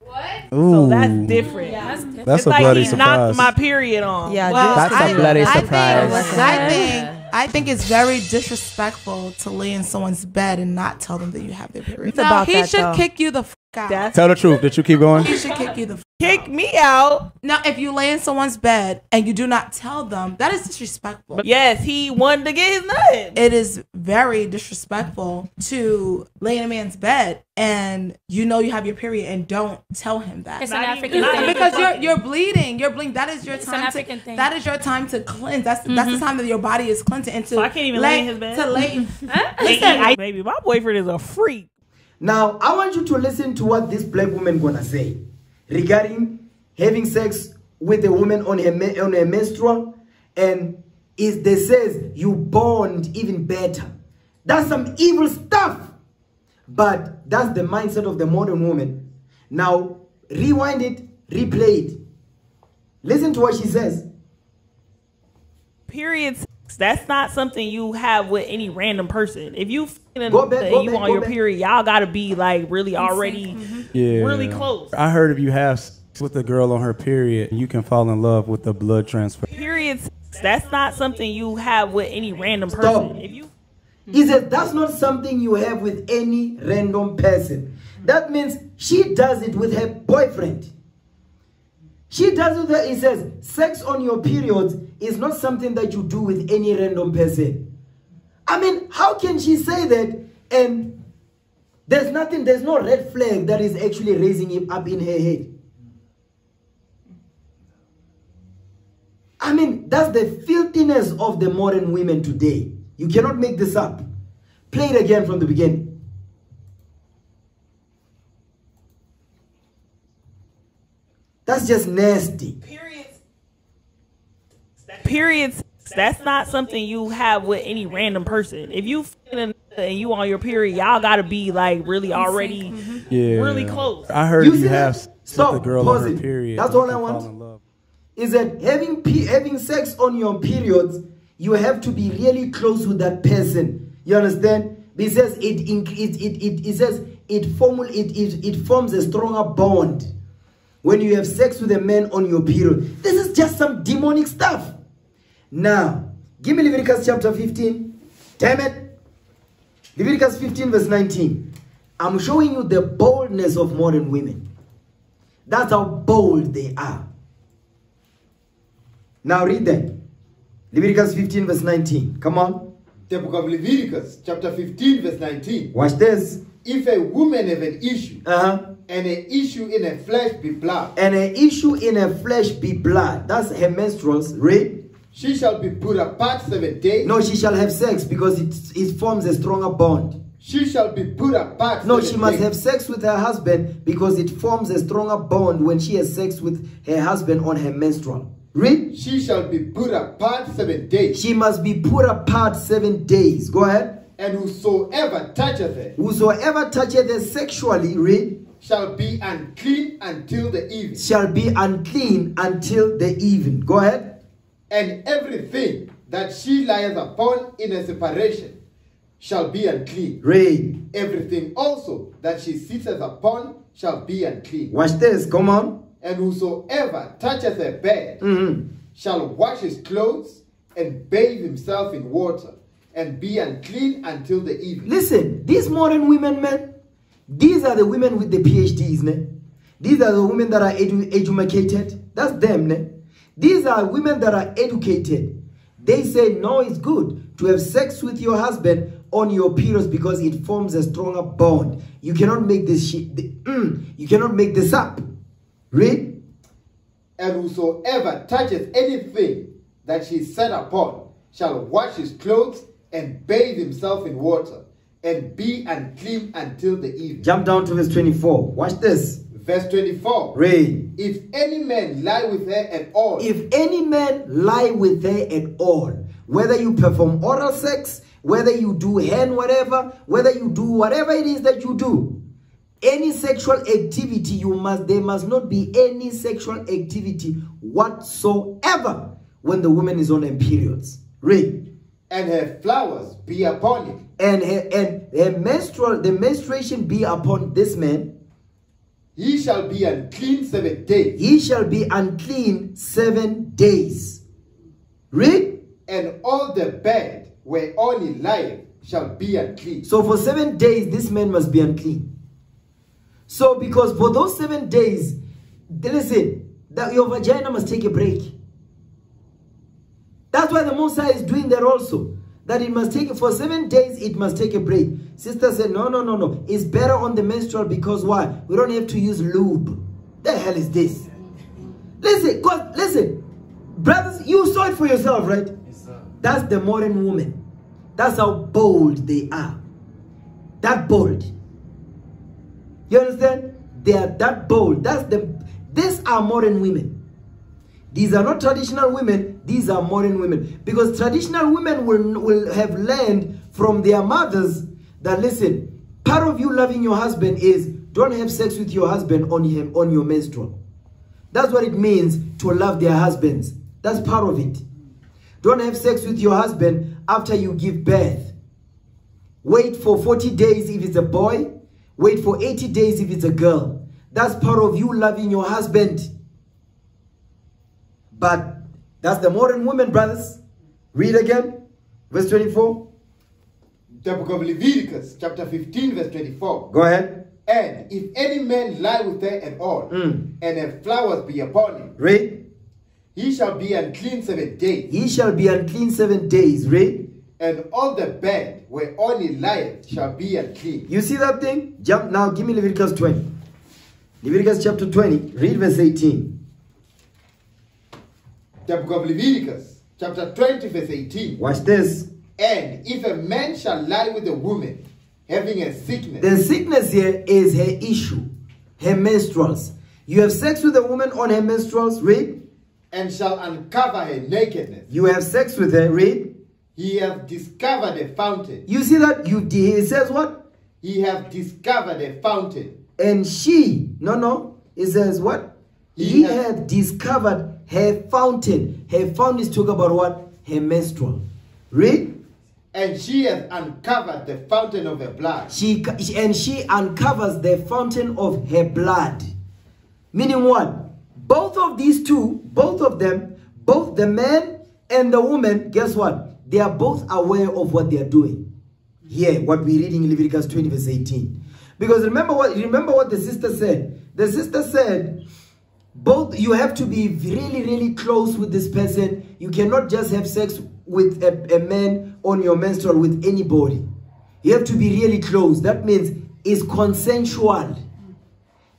So Ooh. that's different. That's it's a like bloody he knocked surprise. my period on. Yeah, Well, that's I- a bloody I surprise. think- I think I think it's very disrespectful to lay in someone's bed and not tell them that you have their period. It's no, about he that, should though. kick you the f- out. Tell the truth. Did you keep going? He should kick you the f- kick me out. Now, if you lay in someone's bed and you do not tell them, that is disrespectful. Yes, he wanted to get his nut. It is very disrespectful to lay in a man's bed and you know you have your period and don't tell him that. It's an African even- thing. because you're you're bleeding. You're bleeding. That is your It's an time. African to, thing. That is your time to cleanse. That's that's the mm-hmm. time that your body is cleansing. And to So I can't even lay in his bed? To lay. Listen, I, baby, my boyfriend is a freak. Now, I want you to listen to what this black woman gonna say regarding having sex with a woman on her me- on her menstrual, and is they says you bond even better. That's some evil stuff, but that's the mindset of the modern woman. Now, rewind it, replay it. Listen to what she says. Period sex, that's not something you have with any random person. If you f***ing a Go back, go you back, on go your back. period, y'all gotta be like really already mm-hmm. Yeah. really close. I heard if you have sex with a girl on her period, you can fall in love with the blood transfer. Period sex, that's not something you have with any random person. Stop. If you He says that's not something you have with any random person. That means she does it with her boyfriend. She does it her. He says sex on your periods is not something that you do with any random person. I mean, how can she say that and there's nothing, there's no red flag that is actually raising him up in her head? I mean, that's the filthiness of the modern women today. You cannot make this up. Play it again from the beginning. That's just nasty. Periods. sex, that's not something you have with any random person. If you f***ing a nigga and you on your period, y'all gotta be like really already mm-hmm. Yeah. really close. I heard You if you have that? sex Stop, girl pause on her it. period. That's you all I want. fall love. Is that having having sex on your periods, you have to be really close with that person. You understand? It says it it it, it, it says it formul it, it it forms a stronger bond when you have sex with a man on your period. This is just some demonic stuff. Now, give me Leviticus chapter 15. Damn it. Leviticus 15, verse 19. I'm showing you the boldness of modern women. That's how bold they are. Now read that. Leviticus 15, verse 19. Come on. The book of Leviticus, chapter 15, verse 19. Watch this. If a woman have an issue, Uh-huh. and an issue in her flesh be blood, And an issue in her flesh be blood. That's her menstruals. Read. she shall be put apart seven days. No, she shall have sex because it, it forms a stronger bond. She shall be put apart. No, she must days. have sex with her husband because it forms a stronger bond when she has sex with her husband on her menstrual. Read. She shall be put apart seven days. She must be put apart seven days. Go ahead. And whosoever toucheth it, Whosoever toucheth her sexually, read, shall be unclean until the evening. shall be unclean until the even. Go ahead. And everything that she lieth upon in a separation shall be unclean. Read. Everything also that she sitteth upon shall be unclean. Watch this. Come on. And whosoever toucheth her bed Mhm. shall wash his clothes and bathe himself in water and be unclean until the evening. Listen, these modern women, man, these are the women with the PhDs, ne? These are the women that are edu- educated. That's them, ne? These are women that are educated. They say, no, it's good to have sex with your husband on your periods because it forms a stronger bond. You cannot make this shit, mm, you cannot make this up. Read. And whosoever touches anything that she is set upon shall wash his clothes and bathe himself in water and be unclean until the evening. Jump down to verse 24. Watch this. Verse 24. Read. If any man lie with her at all, If any man lie with her at all, whether you perform oral sex, whether you do hand whatever, whether you do whatever it is that you do, any sexual activity, you must there must not be any sexual activity whatsoever when the woman is on her periods. Read. And her flowers be upon him, And her, and her menstrual the menstruation be upon this man, he shall be unclean seven days, he shall be unclean seven days. Read. and all the bed whereon he lieth shall be unclean. So for seven days, this man must be unclean. So because for those seven days, listen, that your vagina must take a break. That's why the High is doing that also. That it must take, for seven days, it must take a break. Sister said, no, no, no, no. It's better on the menstrual because why? We don't have to use lube. The hell is this? Listen, God, listen. Brothers, you saw it for yourself, right? That's the modern woman. That's how bold they are. That bold. You understand? They are that bold. That's the these are modern women. These are not traditional women, these are modern women. Because traditional women will, will have learned from their mothers that listen, part of you loving your husband is don't have sex with your husband on him on your menstrual. That's what it means to love their husbands. That's part of it. Don't have sex with your husband after you give birth. Wait for 40 days if it's a boy. Wait for 80 days if it's a girl. That's part of you loving your husband. But that's the modern woman, brothers. Read again. Verse 24. The book of Leviticus, chapter 15, verse 24. Go ahead. And if any man lie with her at all, Mm. and her flowers be upon him, Read. he shall be unclean seven days, He shall be unclean seven days. Read. and all the bed whereon he lieth shall be unclean. You see that thing? Jump now. Give me Leviticus 20. Leviticus chapter 20. Read verse 18. The book of Leviticus, chapter 20, verse 18. Watch this. And if a man shall lie with a woman having a sickness, The sickness here is her issue, her menstruals. You have sex with a woman on her menstruals, read. and shall uncover her nakedness, You have sex with her, read. he have discovered a fountain. You see that? You it says what? He hath discovered a fountain. And she, no, no. It says what? He He hath- had discovered her fountain. Her fountain is talking about what? Her menstrual. Read. And she has uncovered the fountain of her blood. She and she uncovers the fountain of her blood. Meaning what? Both of these two, both of them, both the man and the woman, guess what? They are both aware of what they are doing. Here, what we're reading in Leviticus 20, verse 18. Because remember what remember what the sister said. The sister said, both you have to be really, really close with this person. You cannot just have sex with a, a man on your menstrual with anybody. You have to be really close. That means it's consensual.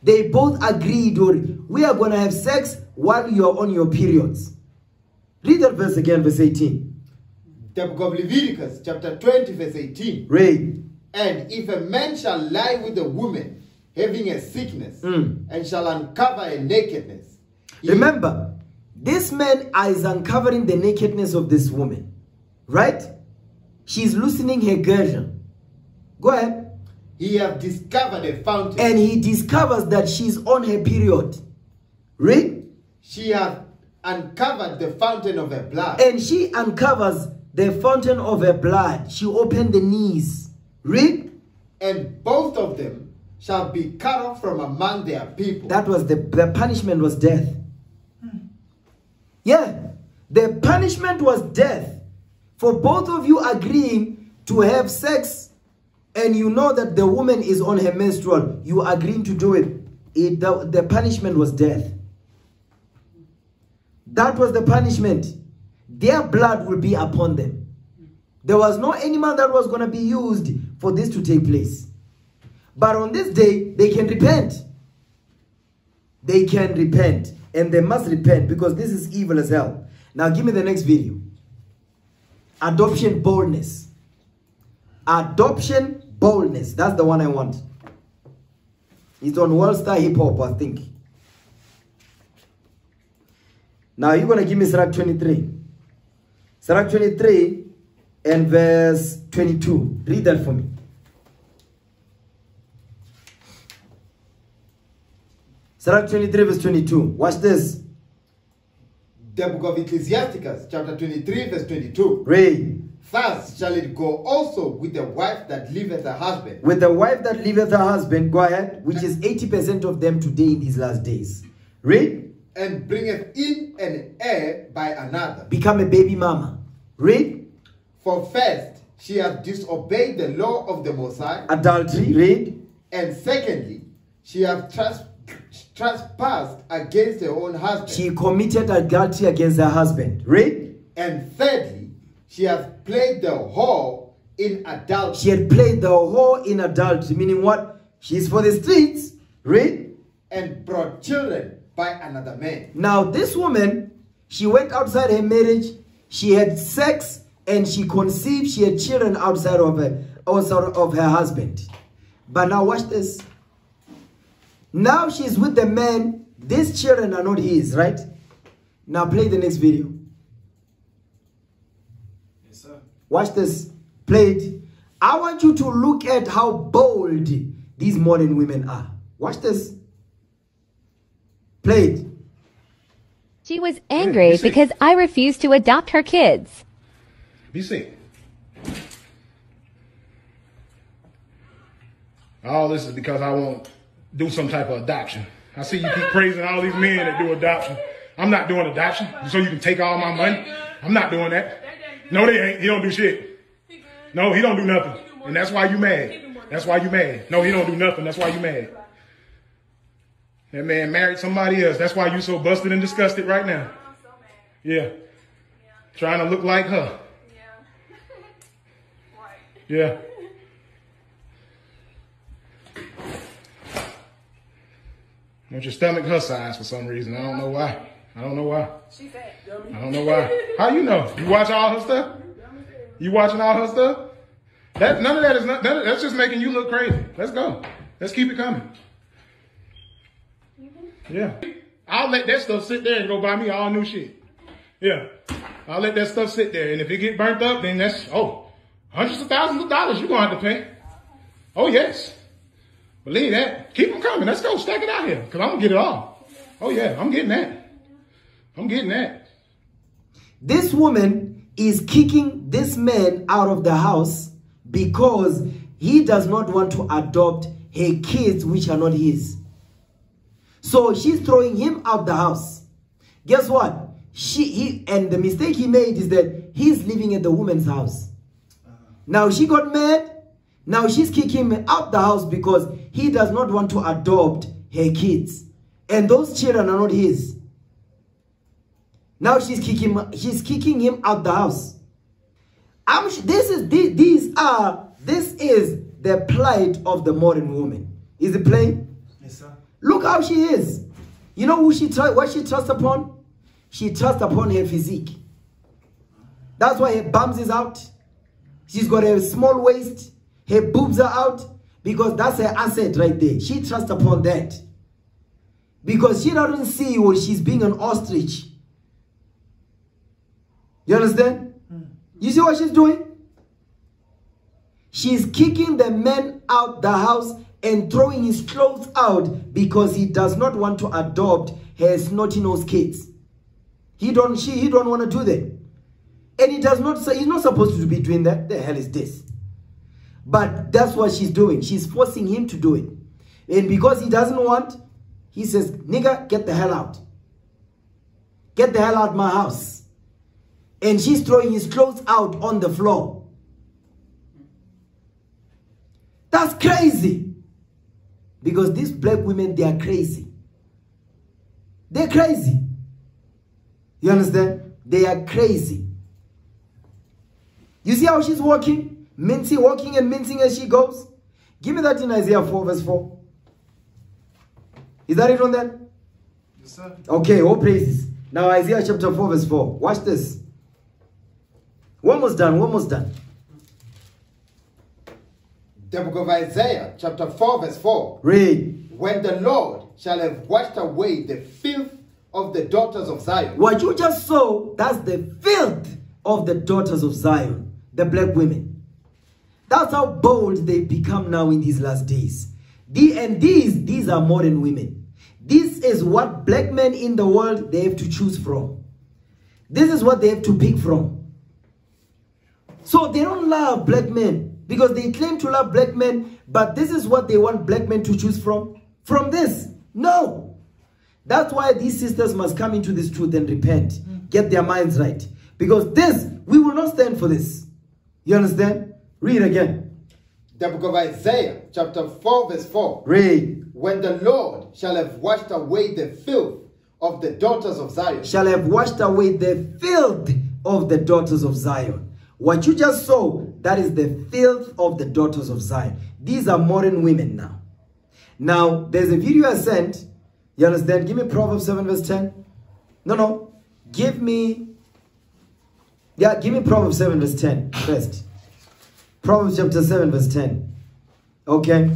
They both agreed, or we are going to have sex while you are on your periods. Read that verse again, verse 18. The book of Leviticus, chapter 20, verse 18. Read. And if a man shall lie with a woman having a sickness Mm. and shall uncover a nakedness, Remember, this man is uncovering the nakedness of this woman, right? She's loosening her girdle. Go ahead. he have discovered a fountain. And he discovers that she's on her period. Read. she have uncovered the fountain of her blood. And she uncovers the fountain of her blood. She opened the knees. Read. and both of them shall be cut off from among their people. That was the, the punishment was death. Yeah. The punishment was death. For both of you agreeing to have sex and you know that the woman is on her menstrual, you agreeing to do it. it the, the punishment was death. That was the punishment. Their blood will be upon them. There was no animal that was going to be used for this to take place. But on this day, they can repent. They can repent. And they must repent because this is evil as hell. Now, give me the next video. Adoption boldness. Adoption boldness. That's the one I want. It's on World Star Hip Hop, I think. Now, you're going to give me Sirach 23. Sirach 23 and verse 22. Read that for me. Sirach 23 verse 22. Watch this. The book of Ecclesiasticus, chapter 23, verse 22. Read. Thus shall it go also with the wife that leaveth her husband, With the wife that leaveth her husband, go ahead, which is 80% of them today in these last days. Read. and bringeth in an heir by another. Become a baby mama. Read. For first, she hath disobeyed the law of the Most High, Adultery. Read. and secondly, she hath tras- trespassed against her own husband, She committed adultery against her husband. Read. and thirdly, she has played the whore in adultery. She had played the whore in adultery, meaning what? She's for the streets. Read. and brought children by another man. Now, this woman, she went outside her marriage, she had sex, and she conceived, she had children outside of her, outside of her husband. But now watch this. Now she's with the man, these children are not his, right? Now play the next video. Yes, sir. Watch this. Play it. I want you to look at how bold these modern women are. Watch this. Play it. She was angry because I refused to adopt her kids. Be sick. All this is because I won't do some type of adoption. I see you keep praising all these men that do adoption. I'm not doing adoption, so you can take all my money. I'm not doing that. No, they ain't. He don't do shit. No, he don't do nothing, and that's why you mad. That's why you mad. No, he don't do nothing. That's why you mad. That man married somebody else. That's why you so busted and disgusted right now. Yeah. Trying to look like her. Yeah. Want your stomach her size for some reason. I don't know why. I don't know why. I don't know why. How you know? You watch all her stuff? You watching all her stuff? That none of that is not. That, that's just making you look crazy. Let's go. Let's keep it coming. Yeah. I'll let that stuff sit there and go buy me all new shit. Yeah. I'll let that stuff sit there. And if it get burnt up, then that's, oh, hundreds of thousands of dollars you're going to have to pay. Oh, yes. Believe that. Keep them coming. Let's go. Stack it out here. Because I'm going to get it all. Oh, yeah. I'm getting that. I'm getting that. This woman is kicking this man out of the house because he does not want to adopt her kids which are not his. So she's throwing him out the house. Guess what? She he and the mistake he made is that he's living at the woman's house. Now she got mad. Now she's kicking him out the house because he does not want to adopt her kids. And those children are not his. Now she's kicking she's kicking him out the house. I'm, this is these, these are this is the plight of the modern woman. Is it plain? Yes, sir. Look how she is. You know who she what she trusts upon? She trusts upon her physique. That's why her bums is out. She's got a small waist. Her boobs are out because that's her asset right there. She trusts upon that. Because she doesn't see what she's being an ostrich. You understand? You see what she's doing? She's kicking the man out the house and throwing his clothes out because he does not want to adopt her snotty nose kids. He don't she he don't want to do that. And he does not say he's not supposed to be doing that. The hell is this? But that's what she's doing. She's forcing him to do it. And because he doesn't want, he says, nigga, get the hell out. Get the hell out of my house. And she's throwing his clothes out on the floor. That's crazy. Because these black women, they are crazy. They're crazy. You understand? They are crazy. You see how she's walking? Mincing, walking and mincing as she goes? Give me that in Isaiah 4 verse 4. Is that it on that? Yes, sir. Okay, all praises. Now Isaiah chapter 4 verse 4. Watch this. Almost done, almost done. The book of Isaiah, chapter 4, verse 4. Read. When the Lord shall have washed away the filth of the daughters of Zion. What you just saw, that's the filth of the daughters of Zion, the black women. That's how bold they become now in these last days. The, and these, these are modern women. This is what black men in the world, they have to choose from. This is what they have to pick from. So they don't love black men because they claim to love black men, but this is what they want black men to choose from. From this. No. That's why these sisters must come into this truth and repent. Mm. Get their minds right. Because this, we will not stand for this. You understand? Read again. The book of Isaiah, chapter 4, verse 4. Read. When the Lord shall have washed away the filth of the daughters of Zion. Shall have washed away the filth of the daughters of Zion. What you just saw, that is the filth of the daughters of Zion. These are modern women now. Now, there's a video I sent. You understand? Give me Proverbs 7 verse 10. No, no. Give me... Yeah, give me Proverbs 7 verse 10 first. Proverbs chapter 7 verse 10. Okay?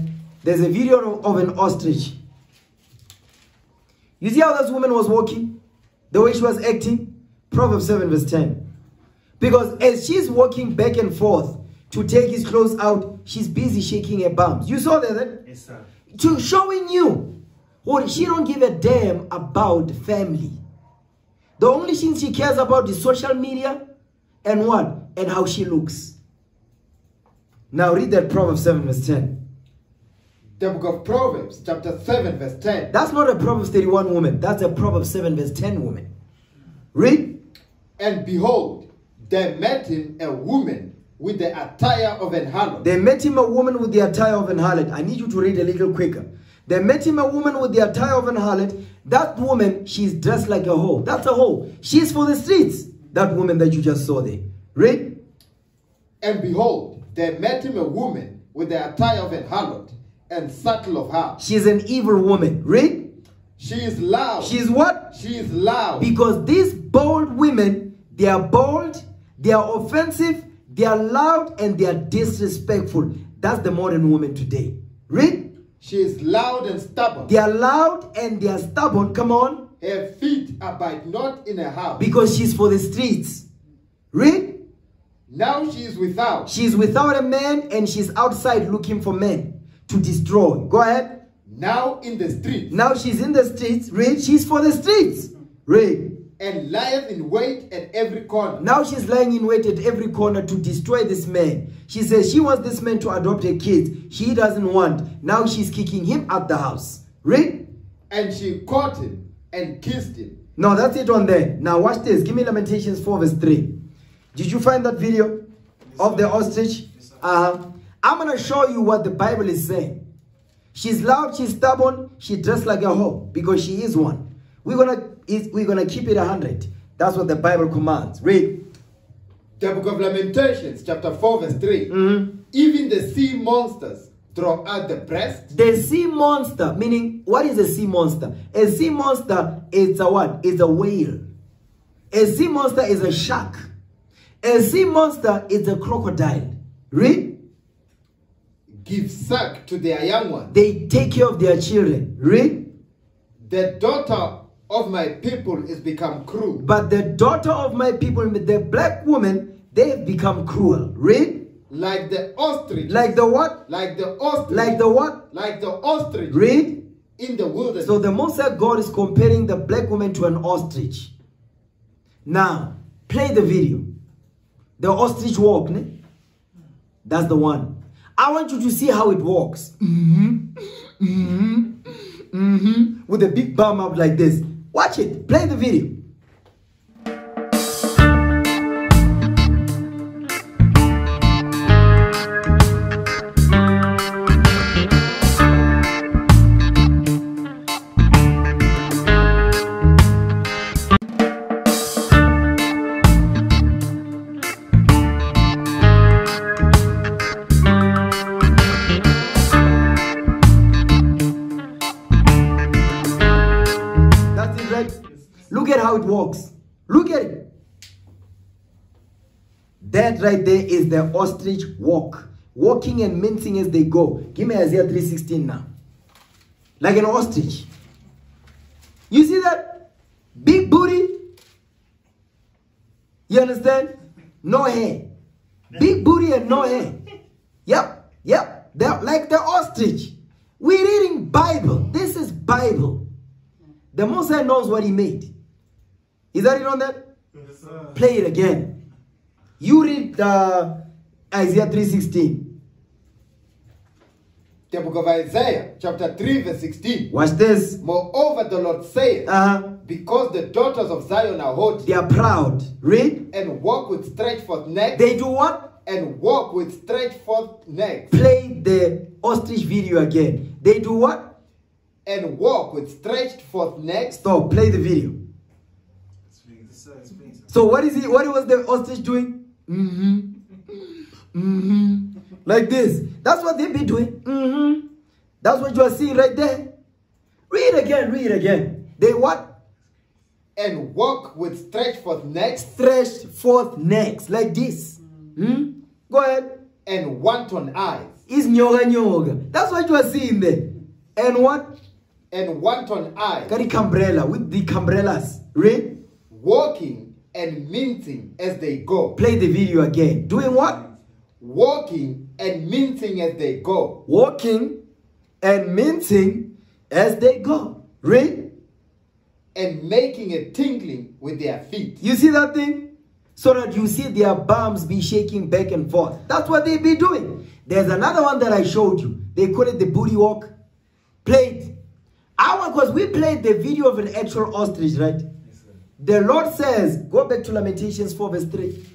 There's a video of, an ostrich. You see how this woman was walking? The way she was acting? Proverbs 7 verse 10. Because as she's walking back and forth to take his clothes out, she's busy shaking her bums. You saw that? eh? Yes, sir. To showing you what she don't give a damn about family. The only thing she cares about is social media and what? And how she looks. Now read that Proverbs 7 verse 10. The book of Proverbs, chapter 7, verse 10. That's not a Proverbs 31 woman. That's a Proverbs 7 verse 10 woman. Read. And behold, there met him a woman with the attire of an harlot. They met him a woman with the attire of an harlot. I need you to read a little quicker. They met him a woman with the attire of an harlot. That woman, she's dressed like a hoe. That's a hoe. She's for the streets. That woman that you just saw there. Read. And behold, there met him a woman with the attire of an harlot and subtle of heart. She's an evil woman. Read. She is loud. She's what? She is loud. Because these bold women, they are bold, they are offensive, they are loud, and they are disrespectful. That's the modern woman today. Read. She is loud and stubborn. They are loud and they are stubborn. Come on. Her feet abide not in a house. Because she's for the streets. Read. Now she is without. She's without a man and she's outside looking for men to destroy. Go ahead. Now in the streets. Now she's in the streets. Read. She's for the streets. Read. And lieth in wait at every corner. Now she's lying in wait at every corner to destroy this man. She says she wants this man to adopt her kids. He doesn't want. Now she's kicking him out the house. Read. And she caught him and kissed him. No, that's it on there. Now watch this. Give me Lamentations 4 verse 3. Did you find that video of the ostrich? Uh-huh. I'm going to show you what the Bible is saying. She's loud, she's stubborn, she dressed like a hoe because she is one. We're going to we're going to keep it 100. That's what the Bible commands. Read. The book of Lamentations, chapter 4, verse 3. Mm-hmm. Even the sea monsters draw out the breast. The sea monster, meaning what is a sea monster? A sea monster is a what? Is a whale. A sea monster is a shark. A sea monster is a crocodile. Read. Give suck to their young ones. They take care of their children. Read. The daughter of my people is become cruel. But the daughter of my people, the black woman, they have become cruel. Read. Like the ostrich. Like the what? Like the ostrich. Like the what? Like the ostrich. Read. In the wilderness. So the Most High God is comparing the black woman to an ostrich. Now, play the video. The ostrich walk, ne? That's the one. I want you to see how it walks. Mm-hmm. Mm-hmm. Mm-hmm. With a big bum up like this. Watch it. Play the video. That right there is the ostrich walk. Walking and mincing as they go. Give me Isaiah 3.16 now. Like an ostrich. You see that? Big booty. You understand? No hair. Big booty and no hair. Yep, yep. They're like the ostrich. We're reading Bible. This is Bible. The Most High knows what he made. Is that it on that? Play it again. You read uh, Isaiah 3.16. The book of Isaiah, chapter 3, verse 16. Watch this. Moreover, the Lord saith, Uh-huh. because the daughters of Zion are haughty They are proud. Read. and walk with stretched forth neck. They do what? and walk with stretched forth neck. Play the ostrich video again. They do what? and walk with stretched forth neck. Stop. Play the video. So what is he? What was the ostrich doing? Mm-hmm. Mm-hmm. Like this. That's what they be doing. Mm-hmm. That's what you are seeing right there. Read again. Read again. They what? and walk with stretched forth necks, Stretched forth necks like this. Hmm? Go ahead. and wanton eyes, Is nyoga nyoga. That's what you are seeing there. And what? and wanton eyes, Carry umbrella with the umbrellas. Read. walking and mincing as they go, Play the video again. Doing what? walking and mincing as they go, Walking and mincing as they go. Read. and making a tingling with their feet. You see that thing? So that you see their bums be shaking back and forth. That's what they be doing. There's another one that I showed you. They call it the booty walk. Played. Our, because we played the video of an actual ostrich, right? The Lord says, go back to Lamentations 4 verse 3.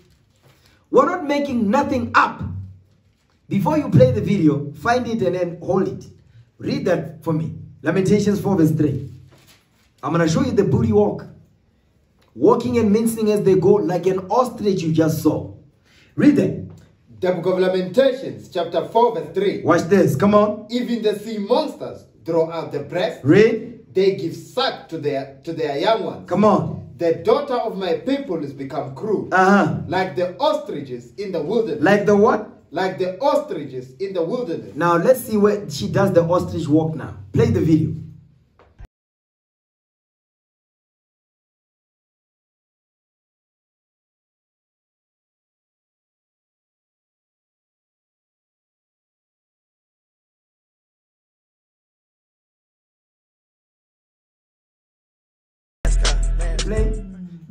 We're not making nothing up. Before you play the video, find it and then hold it. Read that for me. Lamentations 4 verse 3. I'm going to show you the booty walk. Walking and mincing as they go like an ostrich you just saw. Read that. The book of Lamentations, chapter 4, verse 3. Watch this. Come on. Even the sea monsters draw out the breath. Read. they give suck to their to their young ones. Come on. The daughter of my people is become cruel, Uh-huh. like the ostriches in the wilderness. Like the what? like the ostriches in the wilderness. Now let's see where she does the ostrich walk now. Play the video.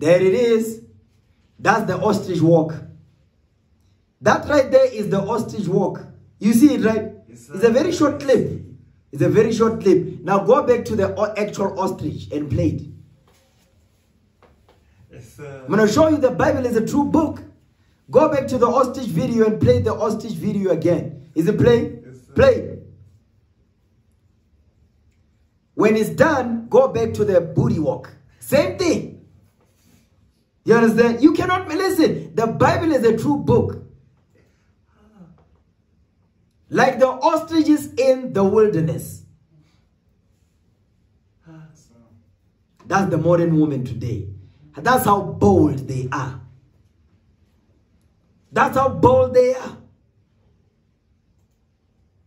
There it is. That's the ostrich walk. That right there is the ostrich walk. You see it, right? Yes, it's a very short clip. It's a very short clip. Now go back to the actual ostrich and play it. Yes, I'm going to show you the Bible is a true book. Go back to the ostrich video and play the ostrich video again. Is it playing? Yes, Play. When it's done, go back to the booty walk. Same thing. You understand? You cannot listen. The Bible is a true book. Like the ostriches in the wilderness. That's the modern woman today. That's how bold they are. That's how bold they are.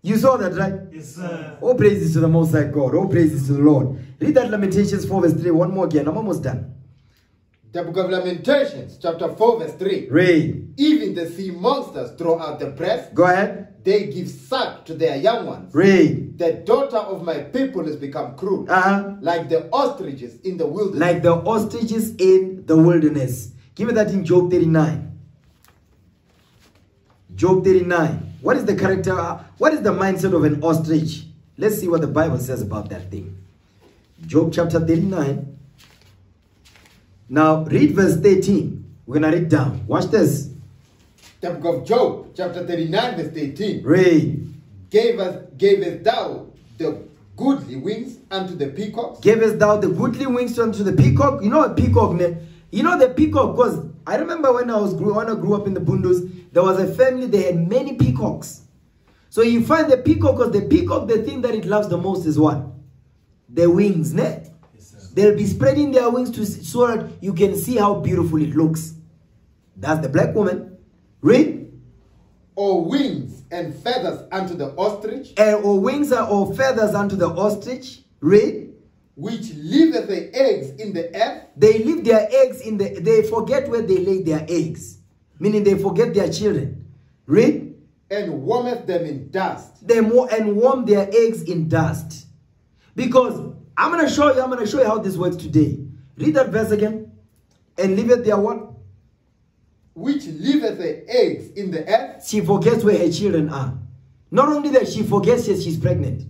You saw that, right? Yes, sir. Oh, All praises to the Most High God. Oh, All praises to the Lord. Read that Lamentations 4 verse 3 one more again. I'm almost done. The book of Lamentations, chapter 4, verse 3. Read. Even the sea monsters throw out the breast. Go ahead. They give suck to their young ones. Read. The daughter of my people has become cruel. Uh-huh. Like the ostriches in the wilderness. Like the ostriches in the wilderness. Give me that in Job 39. Job 39. What is the character? uh, What is the mindset of an ostrich? Let's see what the Bible says about that thing. Job chapter 39. Now read verse 13. We're gonna read down. Watch this. The book of Job, chapter 39, verse 18. Read. Gave us, gavest thou the goodly wings unto the peacocks? Gavest thou the goodly wings unto the peacock? You know a peacock, ne? You know the peacock, because I remember when I was grew when I grew up in the Bundus, there was a family, they had many peacocks. So you find the peacock, because the peacock, the thing that it loves the most is what? The wings, ne? They'll be spreading their wings to so that you can see how beautiful it looks. That's the black woman. Read. Or wings and feathers unto the ostrich? Uh, or wings are or feathers unto the ostrich. Read. Which leaveth the eggs in the earth? They leave their eggs in the, they forget where they lay their eggs. Meaning they forget their children. Read. And warmeth them in dust. They more and warm their eggs in dust. Because I'm gonna show you, I'm gonna show you how this works today. Read that verse again. And leave it there what? Which leaveth the eggs in the earth? She forgets where her children are. Not only that, she forgets that she's pregnant.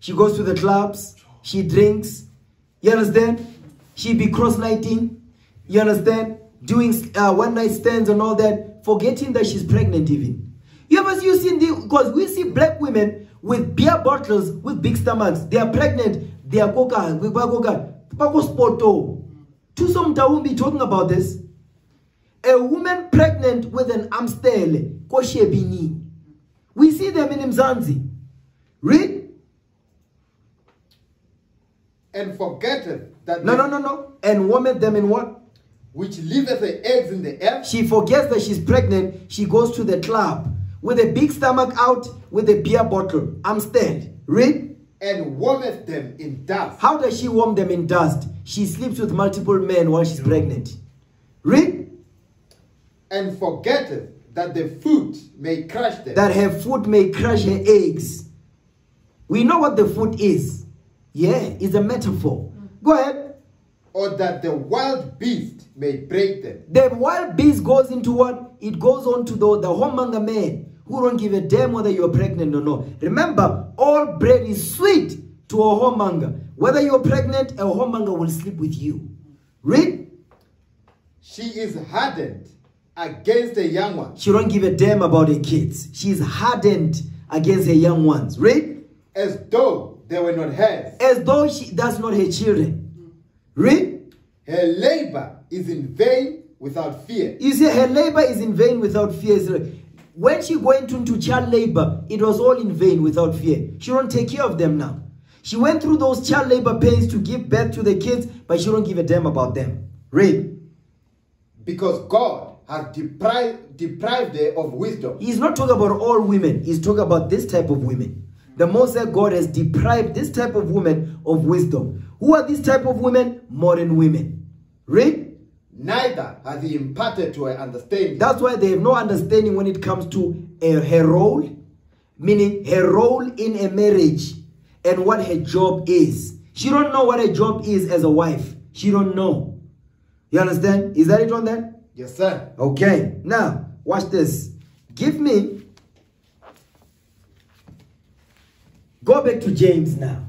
She goes to the clubs, she drinks. You understand? She be cross-nighting. You understand? Doing uh, one-night stands and all that, forgetting that she's pregnant even. You ever you seen the because we see black women with beer bottles with big stomachs. They are pregnant. They are coca. We buy coca. Pako spoto. To some will be talking about this. A woman pregnant with an Amstel, Koshebini. We see them in Mzansi. Read. And forgetteth that No, no, no, no. And woman them in what? which leaveth the eggs in the earth? She forgets that she's pregnant. She goes to the club with a big stomach out with a beer bottle. Amstel. Read. And warmeth them in dust. How does she warm them in dust? She sleeps with multiple men while she's pregnant. Read. And forgetteth that the foot may crush them. That her foot may crush her eggs. We know what the foot is. Yeah, it's a metaphor. Go ahead. or that the wild beast may break them. The wild beast goes into what? It goes on to the, home and the man who don't give a damn whether you're pregnant or not. Remember, all bread is sweet to a whoremonger. Whether you're pregnant, a whoremonger will sleep with you. Read. She is hardened against the young ones, She don't give a damn about her kids. She's hardened against her young ones. Read. as though they were not hers. As though she that's not her children. Read. Her labor is in vain without fear. You see, her labor is in vain without fear. When she went into child labor, it was all in vain without fear. She don't take care of them now. She went through those child labor pains to give birth to the kids, but she don't give a damn about them. Read. Because God has deprived, deprived her of wisdom. He's not talking about all women. He's talking about this type of women. The Most High God has deprived this type of woman of wisdom. Who are these type of women? Modern women. Read. Neither has he imparted to her understanding. That's why they have no understanding when it comes to uh, her role, meaning her role in a marriage and what her job is. She don't know what her job is as a wife. She don't know. You understand? Is that it on that? Yes, sir. Okay. Now, watch this. Give me. Go back to James now.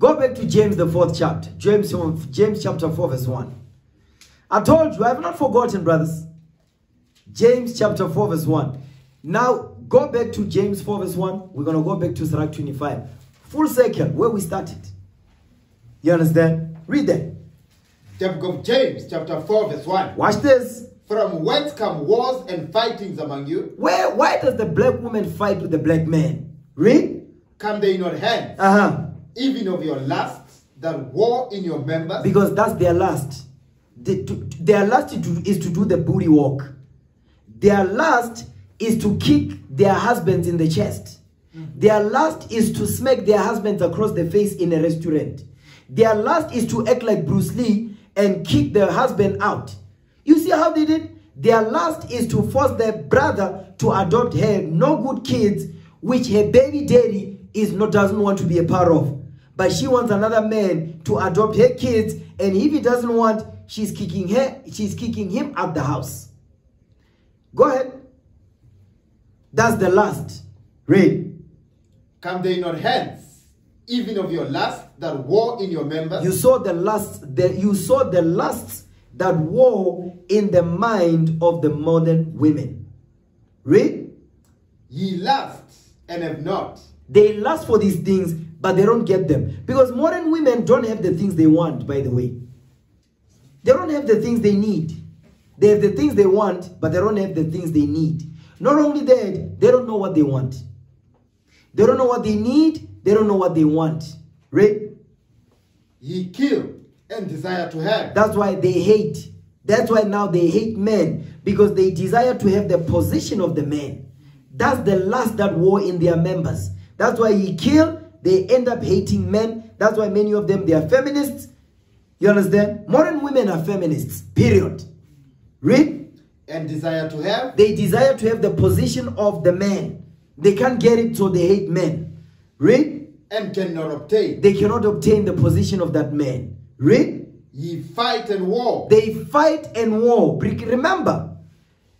Go back to James, the fourth chapter. James, James chapter 4, verse 1. I told you, I have not forgotten, brothers. James chapter 4, verse 1. Now, go back to James 4, verse 1. We're going to go back to Sirach 25. Full circle, where we started. You understand? Read that. The book of James, chapter 4, verse 1. Watch this. From whence come wars and fightings among you? Where why does the black woman fight with the black man? Read. Come they not hence, Uh-huh. even of your lusts that war in your members? Because that's their lust. They, to, their lust is to, is to do the booty walk. Their lust is to kick their husbands in the chest. Their lust is to smack their husbands across the face in a restaurant. Their lust is to act like Bruce Lee and kick their husband out. You see how they did? Their lust is to force their brother to adopt her no good kids, which her baby daddy is not doesn't want to be a part of. But she wants another man to adopt her kids, and if he doesn't want, she's kicking her, she's kicking him out the house. Go ahead. That's the last. Read. Come they not hence, even of your lust that war in your members? You saw the lust, the, you saw the lusts that war in the mind of the modern women. Read. Ye lust and have not. They lust for these things, but they don't get them. Because modern women don't have the things they want, by the way. They don't have the things they need. They have the things they want, but they don't have the things they need. Not only that, they don't know what they want. They don't know what they need, they don't know what they want. Right? Ye kill and desire to have. That's why they hate. That's why now they hate men because they desire to have the position of the man. That's the lust that war in their members. That's why he kill. They end up hating men. That's why many of them they are feminists. You understand? Modern women are feminists. Period. Read. And desire to have. They desire to have the position of the man. They can't get it, so they hate men. Read. And cannot obtain. They cannot obtain the position of that man. Read. Ye fight and war. They fight and war. Remember,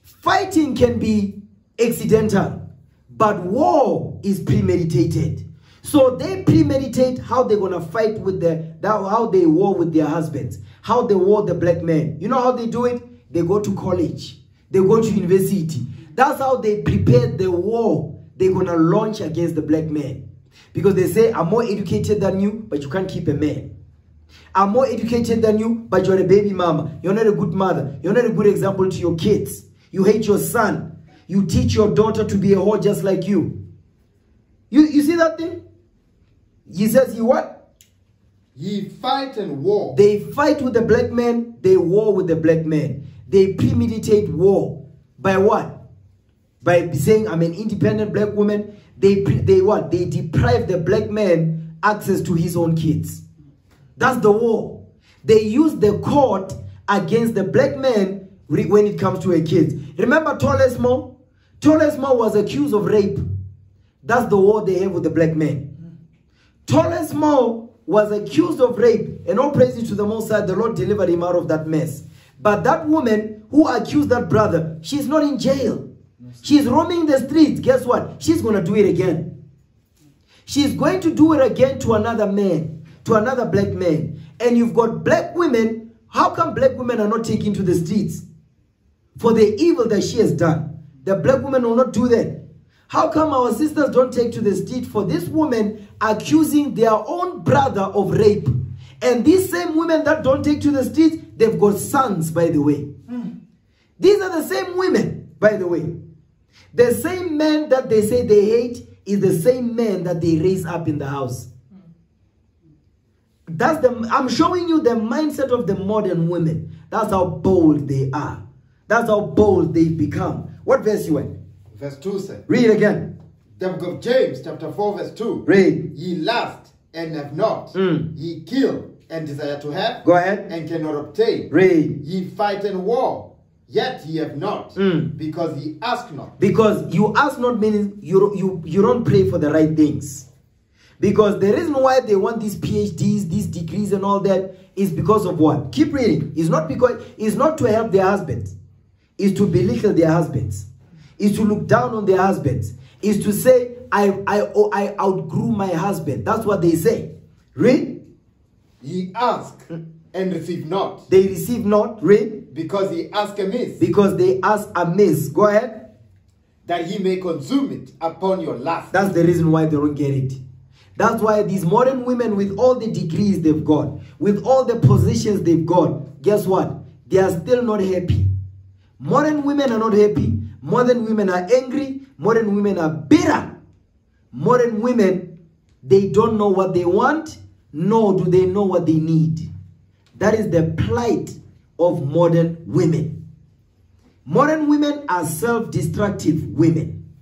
fighting can be accidental, but war is premeditated. So they premeditate how they're gonna fight with the that, how they war with their husbands, how they war the black men. You know how they do it? They go to college, they go to university. That's how they prepare the war they're gonna launch against the black man. Because they say, I'm more educated than you, but you can't keep a man. I'm more educated than you, but you're a baby mama. You're not a good mother. You're not a good example to your kids. You hate your son. You teach your daughter to be a whore just like you. You, you see that thing? He says, you what? He fight and war. They fight with the black man. They war with the black man. They premeditate war. By what? By saying, I'm an independent black woman. They, pre- they what? They deprive the black man access to his own kids. That's the war. They use the court against the black man when it comes to a kid. Remember Tolesmo? Tolesmo was accused of rape. That's the war they have with the black man. Tolesmo was accused of rape, and all praises to the Most High, the Lord delivered him out of that mess. But that woman who accused that brother, she's not in jail. She's roaming the streets. Guess what? She's going to do it again. She's going to do it again to another man, to another black man. And you've got black women. How come black women are not taken to the streets for the evil that she has done? The black women will not do that. How come our sisters don't take to the street for this woman accusing their own brother of rape? And these same women that don't take to the streets, they've got sons, by the way. Hmm. These are the same women, by the way. The same men that they say they hate is the same men that they raise up in the house. Hmm. That's the I'm showing you the mindset of the modern women. That's how bold they are. That's how bold they've become. What verse you in? Verse 2 says. Read again. The book of James, chapter 4, verse 2. Read. Ye lust and have not. Mm. Ye kill and desire to have. Go ahead. And cannot obtain. Read. Ye fight and war. Yet ye have not. Mm. Because ye ask not. Because you ask not meaning you, you, you don't pray for the right things. Because the reason why they want these PhDs, these degrees and all that is because of what? Keep reading. It's not because it's not to help their husbands. It's to belittle their husbands. It's to look down on their husbands. is to say, I, I, oh, I outgrew my husband. That's what they say. Read. Ye ask and receive not. They receive not. Read. Because ye ask amiss. Because they ask amiss. Go ahead. That he may consume it upon your lust. That's the reason why they don't get it. That's why these modern women, with all the degrees they've got, with all the positions they've got, guess what? They are still not happy. Modern women are not happy. Modern women are angry. Modern women are bitter. Modern women, they don't know what they want, nor do they know what they need. That is the plight of modern women. Modern women are self-destructive women.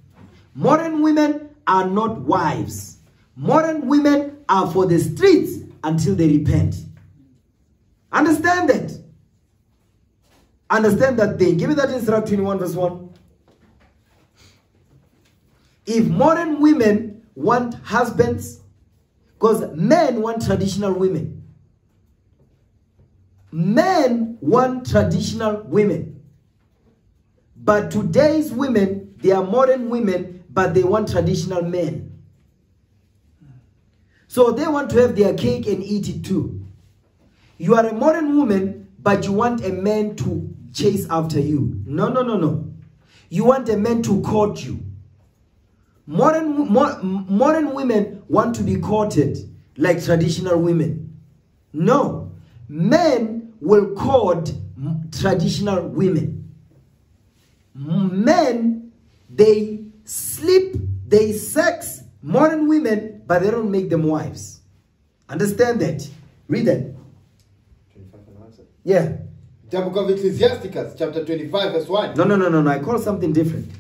Modern women are not wives. Modern women are for the streets until they repent. Understand that. Understand that thing. Give me that in 21 verse 1. If modern women want husbands, because men want traditional women. Men want traditional women. But today's women, they are modern women, but they want traditional men. So they want to have their cake and eat it too. You are a modern woman, but you want a man to chase after you. No, no, no, no. You want a man to court you. Modern, mo modern women want to be courted like traditional women. No. Men will court traditional women. Men, they sleep, they sex modern women, but they don't make them wives. Understand that? Read that. Yeah. The book of Ecclesiasticus, chapter 25, verse 1. No, no, no, no, no. I call something different.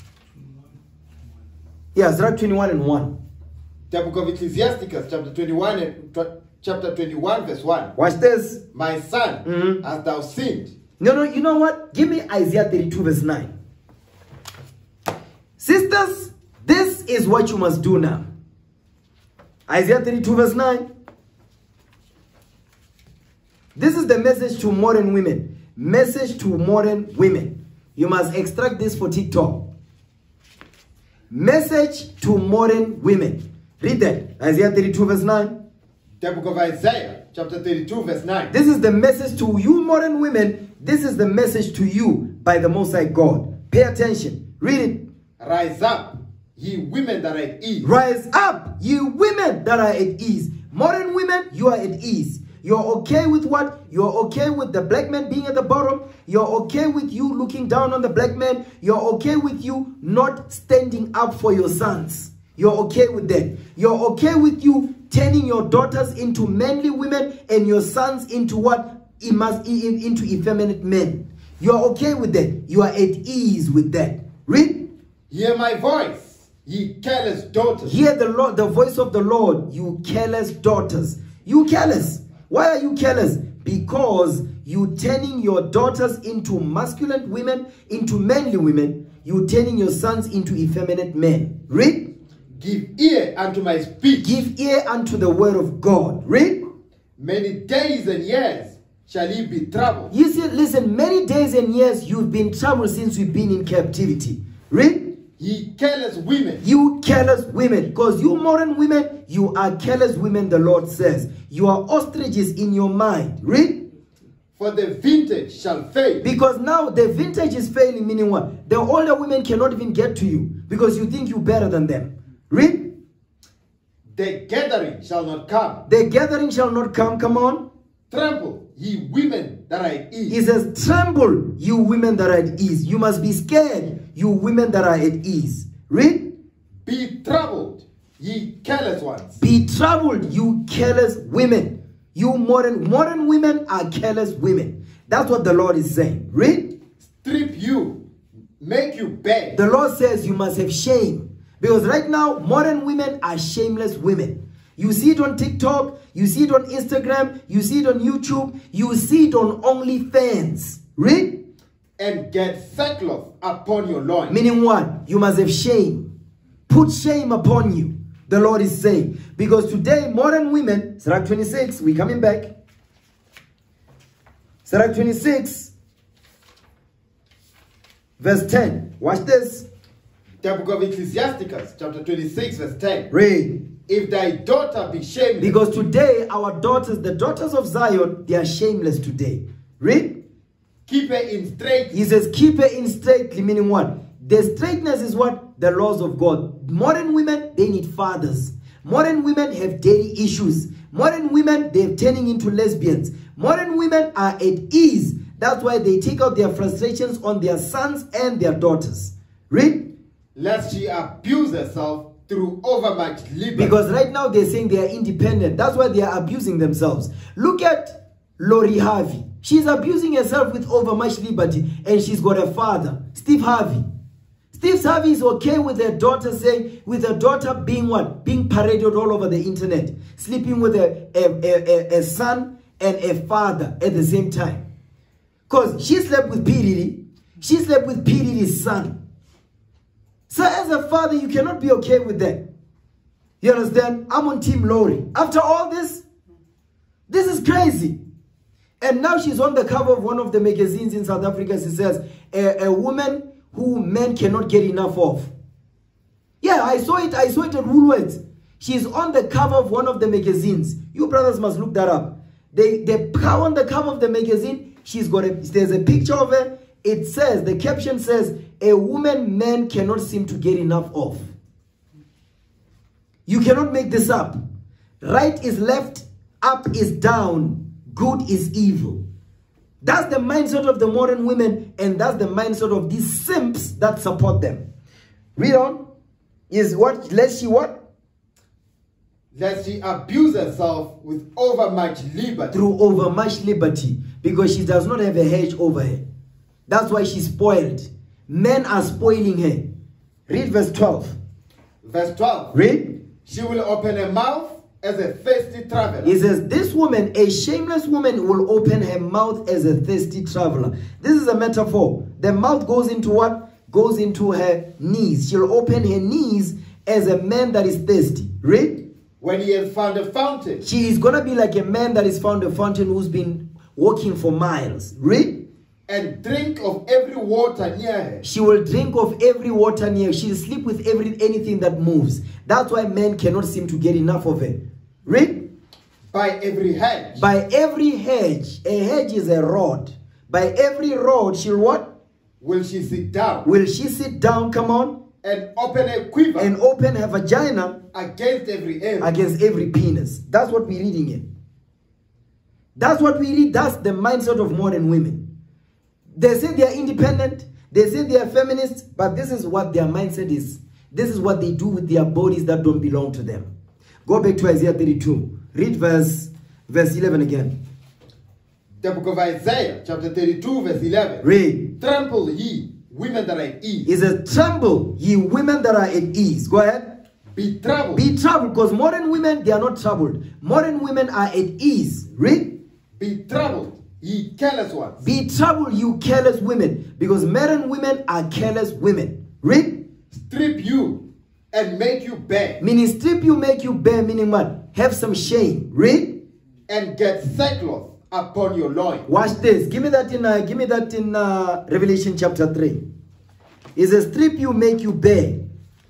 Yeah, Sirach 21 and 1. The book of Ecclesiasticus, chapter 21 and chapter 21, verse 1. Watch this. My son, Mhm. hast thou sinned? No, no, you know what? Give me Isaiah 32, verse 9. Sisters, this is what you must do now. Isaiah 32, verse 9. This is the message to modern women. Message to modern women. You must extract this for TikTok. Message to modern women. Read that. Isaiah 32, verse 9. The book of Isaiah, chapter 32, verse 9. This is the message to you modern women. This is the message to you by the Most High God. Pay attention. Read it. Rise up, ye women that are at ease. Rise up, you women that are at ease. Modern women, you are at ease. You're okay with what? You're okay with the black man being at the bottom. You're okay with you looking down on the black man. You're okay with you not standing up for your sons. You're okay with that. You're okay with you turning your daughters into manly women and your sons into what? Into effeminate men. You're okay with that. You are at ease with that. Read. Hear my voice, ye careless daughters. Hear the Lord, the voice of the Lord, you careless daughters. You careless. Why are you careless? Because you turning your daughters into masculine women, into manly women. You turning your sons into effeminate men. Read. Give ear unto my speech. Give ear unto the word of God. Read. Many days and years shall ye be troubled. You see, listen, many days and years you've been troubled since we've been in captivity. Read. Ye careless women. You careless women. Because you modern women, you are careless women, the Lord says. You are ostriches in your mind. Read. For the vintage shall fail. Because now the vintage is failing, meaning what? The older women cannot even get to you because you think you're better than them. Read. The gathering shall not come. The gathering shall not come. Come on. Tremble, ye women that are at ease. He says, Tremble, you women that are at ease. You must be scared, you women that are at ease. Read. Be troubled, ye careless ones. Be troubled, you careless women. You modern modern women are careless women. That's what the Lord is saying. Read. Strip you, make you beg. The Lord says you must have shame. Because right now, modern women are shameless women. You see it on TikTok, you see it on Instagram, you see it on YouTube, you see it on OnlyFans. Read. And get sackcloth upon your loins. Meaning what? You must have shame. Put shame upon you. The Lord is saying. Because today, modern women, Sirach 26, we coming back. Sirach 26, verse 10. Watch this. The book of Ecclesiasticus, chapter 26, verse 10. Read. If thy daughter be shameless. Because today, our daughters, the daughters of Zion, they are shameless today. Read. Keep her in straight. He says, keep her in straightly, meaning what? The straightness is what? The laws of God. Modern women, they need fathers. Modern women have daily issues. Modern women, they're turning into lesbians. Modern women are at ease. That's why they take out their frustrations on their sons and their daughters. Read. Lest she abuse herself through overmuch liberty. Because right now they're saying they are independent. That's why they are abusing themselves. Look at Lori Harvey. She's abusing herself with overmuch liberty and she's got a father, Steve Harvey. Steve Harvey is okay with her daughter saying, with her daughter being what? Being paraded all over the internet. Sleeping with a, a, a, a, son and a father at the same time. Because she slept with P. Diddy. She slept with P. Diddy's son. So as a father, you cannot be okay with that. You understand? I'm on Team Lori. After all this, this is crazy. And now she's on the cover of one of the magazines in South Africa. She says, a, a woman who men cannot get enough of. Yeah, I saw it. I saw it at Woolworths. She's on the cover of one of the magazines. You brothers must look that up. They, they on the cover of the magazine. She's got a, there's a picture of her. It says, the caption says, a woman men cannot seem to get enough of. You cannot make this up. Right is left, up is down, good is evil. That's the mindset of the modern women, and that's the mindset of these simps that support them. Read on. Is what? Let's see what? Lest she abuse herself with overmuch liberty. Through overmuch liberty. Because she does not have a hedge over her. That's why she's spoiled. Men are spoiling her. Read verse 12. Verse 12. Read. She will open her mouth as a thirsty traveler. He says, This woman, a shameless woman, will open her mouth as a thirsty traveler. This is a metaphor. The mouth goes into what? Goes into her knees. She'll open her knees as a man that is thirsty. Read. When he has found a fountain. She is going to be like a man that has found a fountain who's been walking for miles. Read and drink of every water near her. She will drink of every water near her. She'll sleep with every anything that moves. That's why men cannot seem to get enough of her. By every hedge. By every hedge. A hedge is a rod. By every rod, she'll what? Will she sit down? Will she sit down? Come on. And open a quiver. And open her vagina. Against every area. Against every penis. That's what we're reading here. That's what we read. That's the mindset of modern women. They say they are independent. They say they are feminists. But this is what their mindset is. This is what they do with their bodies that don't belong to them. Go back to Isaiah 32. Read verse, verse 11 again. The book of Isaiah, chapter 32, verse 11. Read. Trample ye, women that are at ease. Is a tremble, ye women that are at ease. Go ahead. Be troubled. Be troubled, because modern women, they are not troubled. Modern women are at ease. Read. Be troubled Ye careless ones. Be troubled, you careless women, because modern women are careless women. Read. Strip you and make you bare. Meaning strip you, make you bare, meaning what? Have some shame. Read. And get sackcloth upon your loin. Watch this. Give me that in uh, give me that in uh, Revelation chapter 3. It's a strip you, make you bare.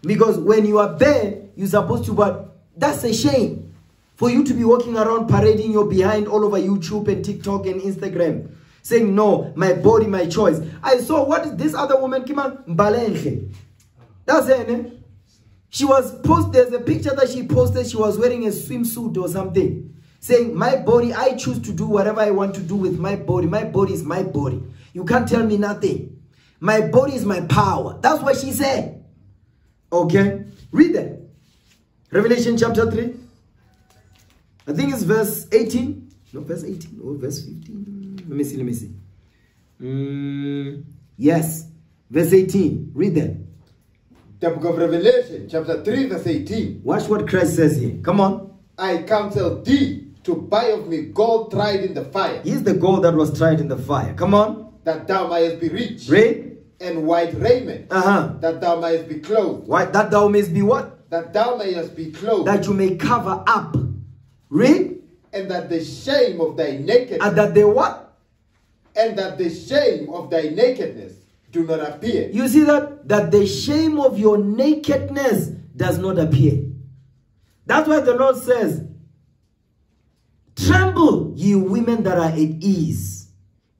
Because when you are bare, you're supposed to, but that's a shame. For you to be walking around parading your behind all over YouTube and TikTok and Instagram. Saying, no, my body, my choice. I saw what this other woman came out, Mbalenche. That's her name. She was post. There's a picture that she posted. She was wearing a swimsuit or something. Saying, my body, I choose to do whatever I want to do with my body. My body is my body. You can't tell me nothing. My body is my power. That's what she said. Okay? Read that. Revelation chapter 3. I think it's verse 18. No, verse 18 or verse 15. Let me see, let me see. Mm, yes, verse 18. Read that. The book of Revelation, chapter 3, verse 18. Watch what Christ says here. Come on. I counsel thee to buy of me gold tried in the fire. Here's the gold that was tried in the fire. Come on. That thou mayest be rich. Read. And white raiment. Uh-huh. That thou mayest be clothed. White, that thou mayest be what? That thou mayest be clothed. That you may cover up Read. And that the shame of thy nakedness. And that the what? And that the shame of thy nakedness do not appear. You see that? That the shame of your nakedness does not appear. That's why the Lord says, Tremble, ye women that are at ease.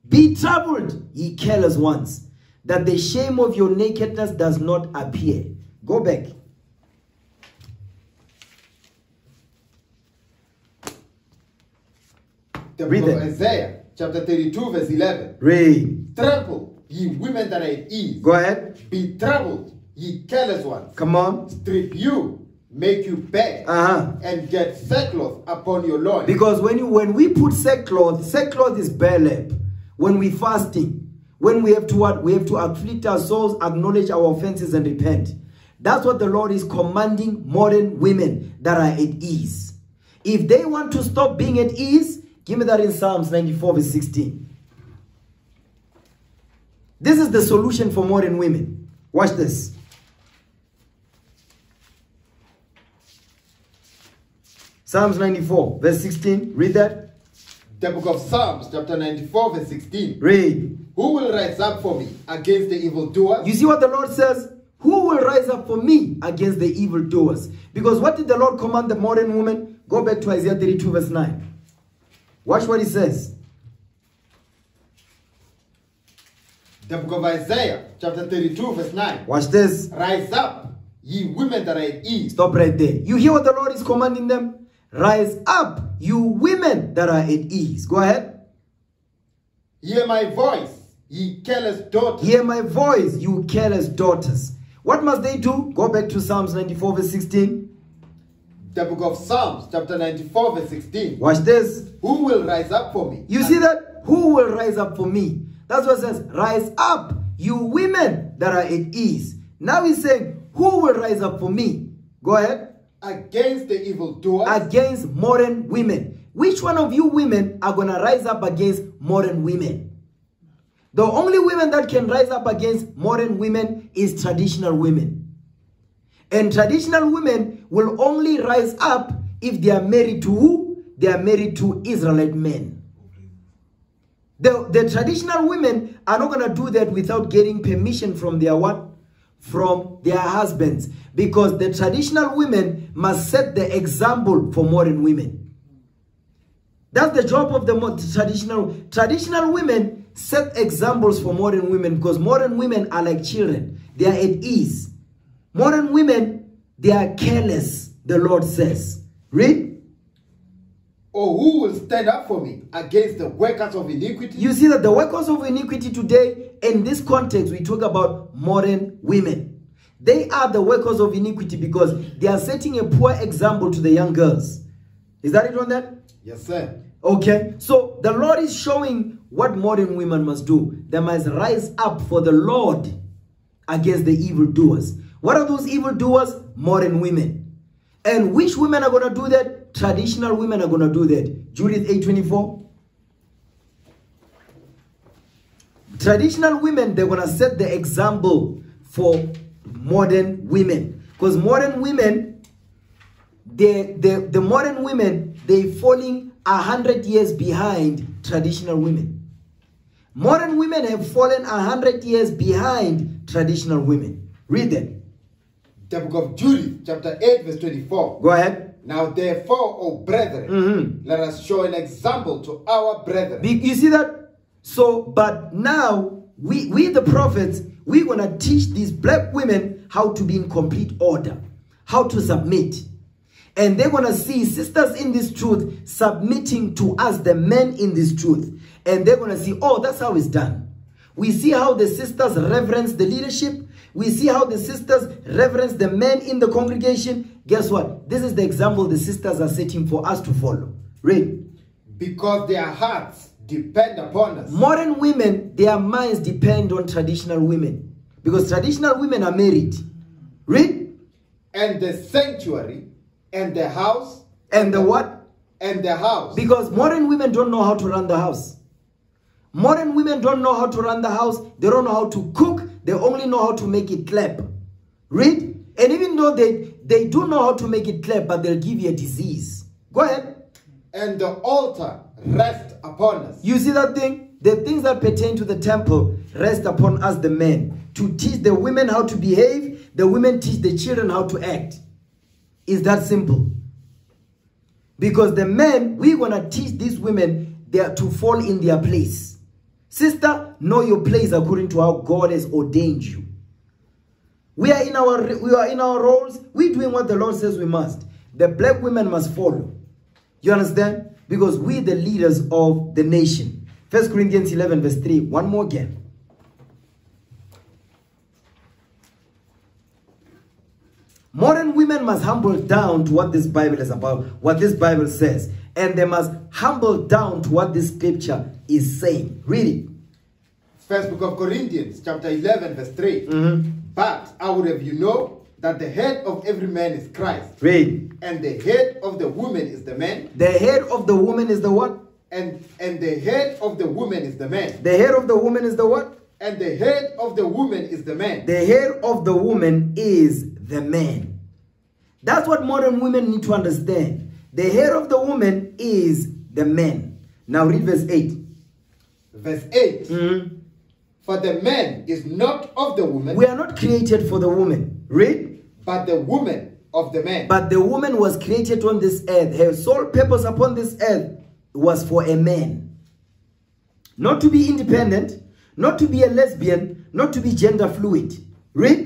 Be troubled, ye careless ones, that the shame of your nakedness does not appear. Go back. The Read book of Isaiah, chapter 32, verse 11. Read. Tremble ye women that are at ease. Go ahead. Be troubled, ye careless ones. Come on. Strip you, make you beg, Uh-huh. and get sackcloth upon your loins. Because when you when we put sackcloth, sackcloth is burlap. When we fasting, when we have to what? We have to afflict our souls, acknowledge our offenses, and repent. That's what the Lord is commanding modern women that are at ease. If they want to stop being at ease, give me that in Psalms 94, verse 16. This is the solution for modern women. Watch this. Psalms 94, verse 16. Read that. The book of Psalms, chapter 94, verse 16. Read. Who will rise up for me against the evildoers? You see what the Lord says? Who will rise up for me against the evildoers? Because what did the Lord command the modern woman? Go back to Isaiah 32, verse 9. Watch what he says. The book of Isaiah, chapter 32, verse 9. Watch this. Rise up, ye women that are at ease. Stop right there. You hear what the Lord is commanding them? Rise up, you women that are at ease. Go ahead. Hear my voice, ye careless daughters. Hear my voice, you careless daughters. What must they do? Go back to Psalms 94, verse 16. The book of Psalms, chapter 94, verse 16. Watch this. Who will rise up for me? You see that? Who will rise up for me? That's what it says. Rise up, you women that are at ease. Now he's saying, who will rise up for me? Go ahead. Against the evildoers. Against modern women. Which one of you women are going to rise up against modern women? The only women that can rise up against modern women is traditional women. And traditional women will only rise up if they are married to who? They are married to Israelite men. The, the traditional women are not going to do that without getting permission from their what? From their husbands. Because the traditional women must set the example for modern women. That's the job of the traditional. Traditional women set examples for modern women because modern women are like children. They are at ease. Modern women, they are careless, the Lord says. Read. Or who will stand up for me against the workers of iniquity? You see that the workers of iniquity today, in this context, we talk about modern women. They are the workers of iniquity because they are setting a poor example to the young girls. Is that it on that? Yes, sir. Okay, so the Lord is showing what modern women must do. They must rise up for the Lord against the evildoers. What are those evildoers? Modern women. And which women are going to do that? Traditional women are going to do that. Judith 8.24. Traditional women, they're going to set the example for modern women. Because modern women, they, the, the modern women, they falling a hundred years behind traditional women. Modern women have fallen a hundred years behind traditional women. Read that. The book of Judith, chapter 8, verse 24. Go ahead. Now, therefore, O brethren, Mhm. let us show an example to our brethren. You see that? So, but now we we the prophets, we're gonna teach these black women how to be in complete order, how to submit. And they're gonna see sisters in this truth submitting to us, the men in this truth. And they're gonna see, oh, that's how it's done. We see how the sisters reverence the leadership. We see how the sisters reverence the men in the congregation. Guess what? This is the example the sisters are setting for us to follow. Read. Because their hearts depend upon us. Modern women, their minds depend on traditional women. Because traditional women are married. Read. And the sanctuary, and the house, And the what? and the house. Because modern women don't know how to run the house. Modern women don't know how to run the house. They don't know how to cook. They only know how to make it clap. Read. And even though they, they do know how to make it clap, but they'll give you a disease. Go ahead. And the altar rest upon us. You see that thing? The things that pertain to the temple rest upon us, the men, to teach the women how to behave. The women teach the children how to act. Is that simple. Because the men, we're gonna teach these women they are to fall in their place. Sister, know your place according to how God has ordained you. We are in our we are in our roles. We're doing what the Lord says we must. The black women must follow. You understand? Because we the leaders of the nation. First Corinthians 11 verse 3. One more again. Modern women must humble down to what this Bible is about, what this Bible says. And they must humble down to what this scripture is saying. Read it. First book of Corinthians, chapter 11, verse 3. Mm-hmm. But I would have you know that the head of every man is Christ, Read. and the head of the woman is the man, The head of the woman is the what? and and the head of the woman is the man, The head of the woman is the what? and the head of the woman is the man. The head of the woman is the man. That's what modern women need to understand. The hair of the woman is the man. Now read verse 8. Verse 8. Mm-hmm. For the man is not of the woman, We are not created for the woman. Read. but the woman of the man. But the woman was created on this earth. Her sole purpose upon this earth was for a man. Not to be independent, not to be a lesbian, not to be gender fluid. Read.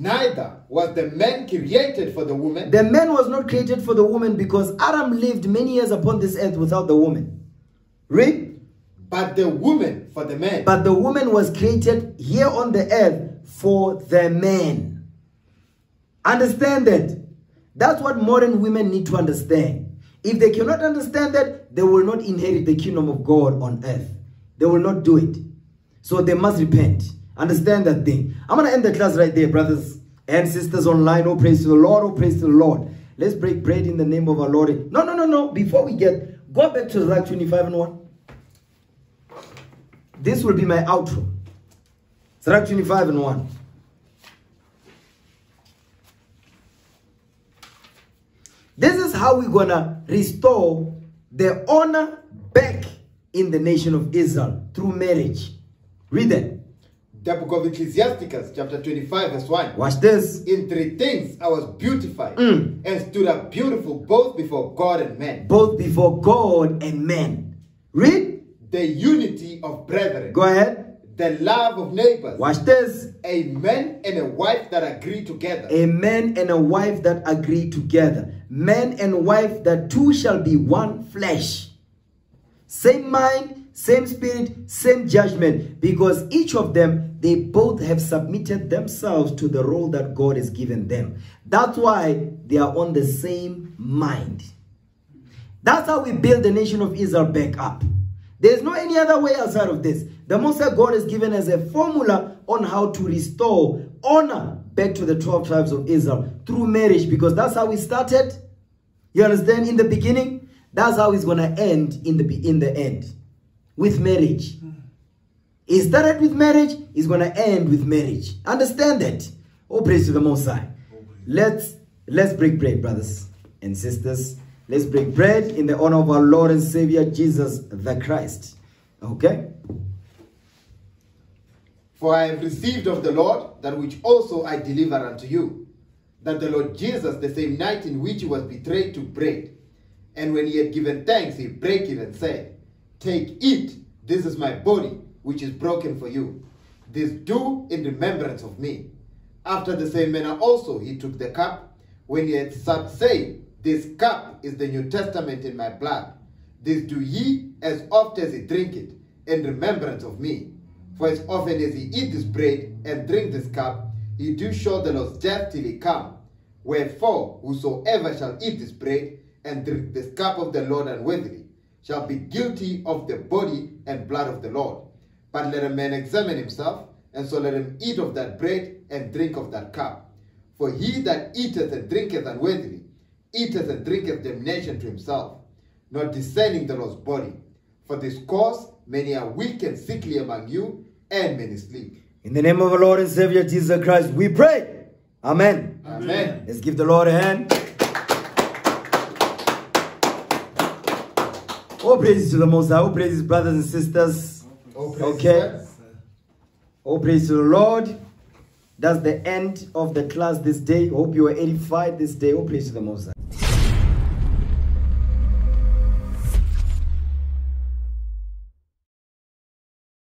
Neither was the man created for the woman, The man was not created for the woman because Adam lived many years upon this earth without the woman. Read. but the woman for the man. But the woman was created here on the earth for the man. Understand that. That's what modern women need to understand. If they cannot understand that, they will not inherit the kingdom of God on earth. They will not do it. So they must repent. Understand that thing. I'm going to end the class right there, brothers and sisters online. Oh, praise to the Lord. Oh, praise to the Lord. Let's break bread in the name of our Lord. No, no, no, no. Before we get, go back to Sirach 25 and 1. This will be my outro. Sirach 25 and 1. This is how we're gonna restore the honor back in the nation of Israel through marriage. Read that. The book of Ecclesiasticus, chapter 25, verse 1. Watch this. In three things I was beautified Mm. and stood up beautiful both before God and men. Both before God and man. Read. The unity of brethren, Go ahead. the love of neighbors, Watch this. a man and a wife that agree together. A man and a wife that agree together. Man and wife that two shall be one flesh. Same mind, same spirit, same judgment. Because each of them, they both have submitted themselves to the role that God has given them. That's why they are on the same mind. That's how we build the nation of Israel back up. There's no any other way outside of this. The Most High God has given us a formula on how to restore honor back to the 12 tribes of Israel through marriage because that's how we started. You understand? In the beginning, that's how it's going to end in the, in the end with marriage. It started with marriage, it's going to end with marriage. Understand that? Oh, praise to the Most High. Let's, let's break bread, brothers and sisters. Let's break bread in the honor of our Lord and Savior, Jesus the Christ. Okay? For I have received of the Lord that which also I deliver unto you. That the Lord Jesus, the same night in which he was betrayed, took bread. And when he had given thanks, he brake it and said, Take, eat, this is my body, which is broken for you. This do in remembrance of me. After the same manner also he took the cup, when he had supped, saying, This cup is the New Testament in my blood. This do ye as oft as ye drink it, in remembrance of me. For as often as ye eat this bread and drink this cup, ye do show the Lord's death till he come. Wherefore, whosoever shall eat this bread and drink this cup of the Lord unworthily, shall be guilty of the body and blood of the Lord. But let a man examine himself, and so let him eat of that bread and drink of that cup. For he that eateth and drinketh unworthily, eateth and drinketh damnation to himself, not discerning the Lord's body. For this cause many are weak and sickly among you, and many sleep. In the name of our Lord and Savior Jesus Christ, we pray. Amen. Amen. Let's give the Lord a hand. Oh, All praises to the Most High. Oh, All praises, brothers and sisters. Oh, Okay. Oh, praise to oh, the Lord. That's the end of the class this day. Hope you are edified this day. All praise to the Most High.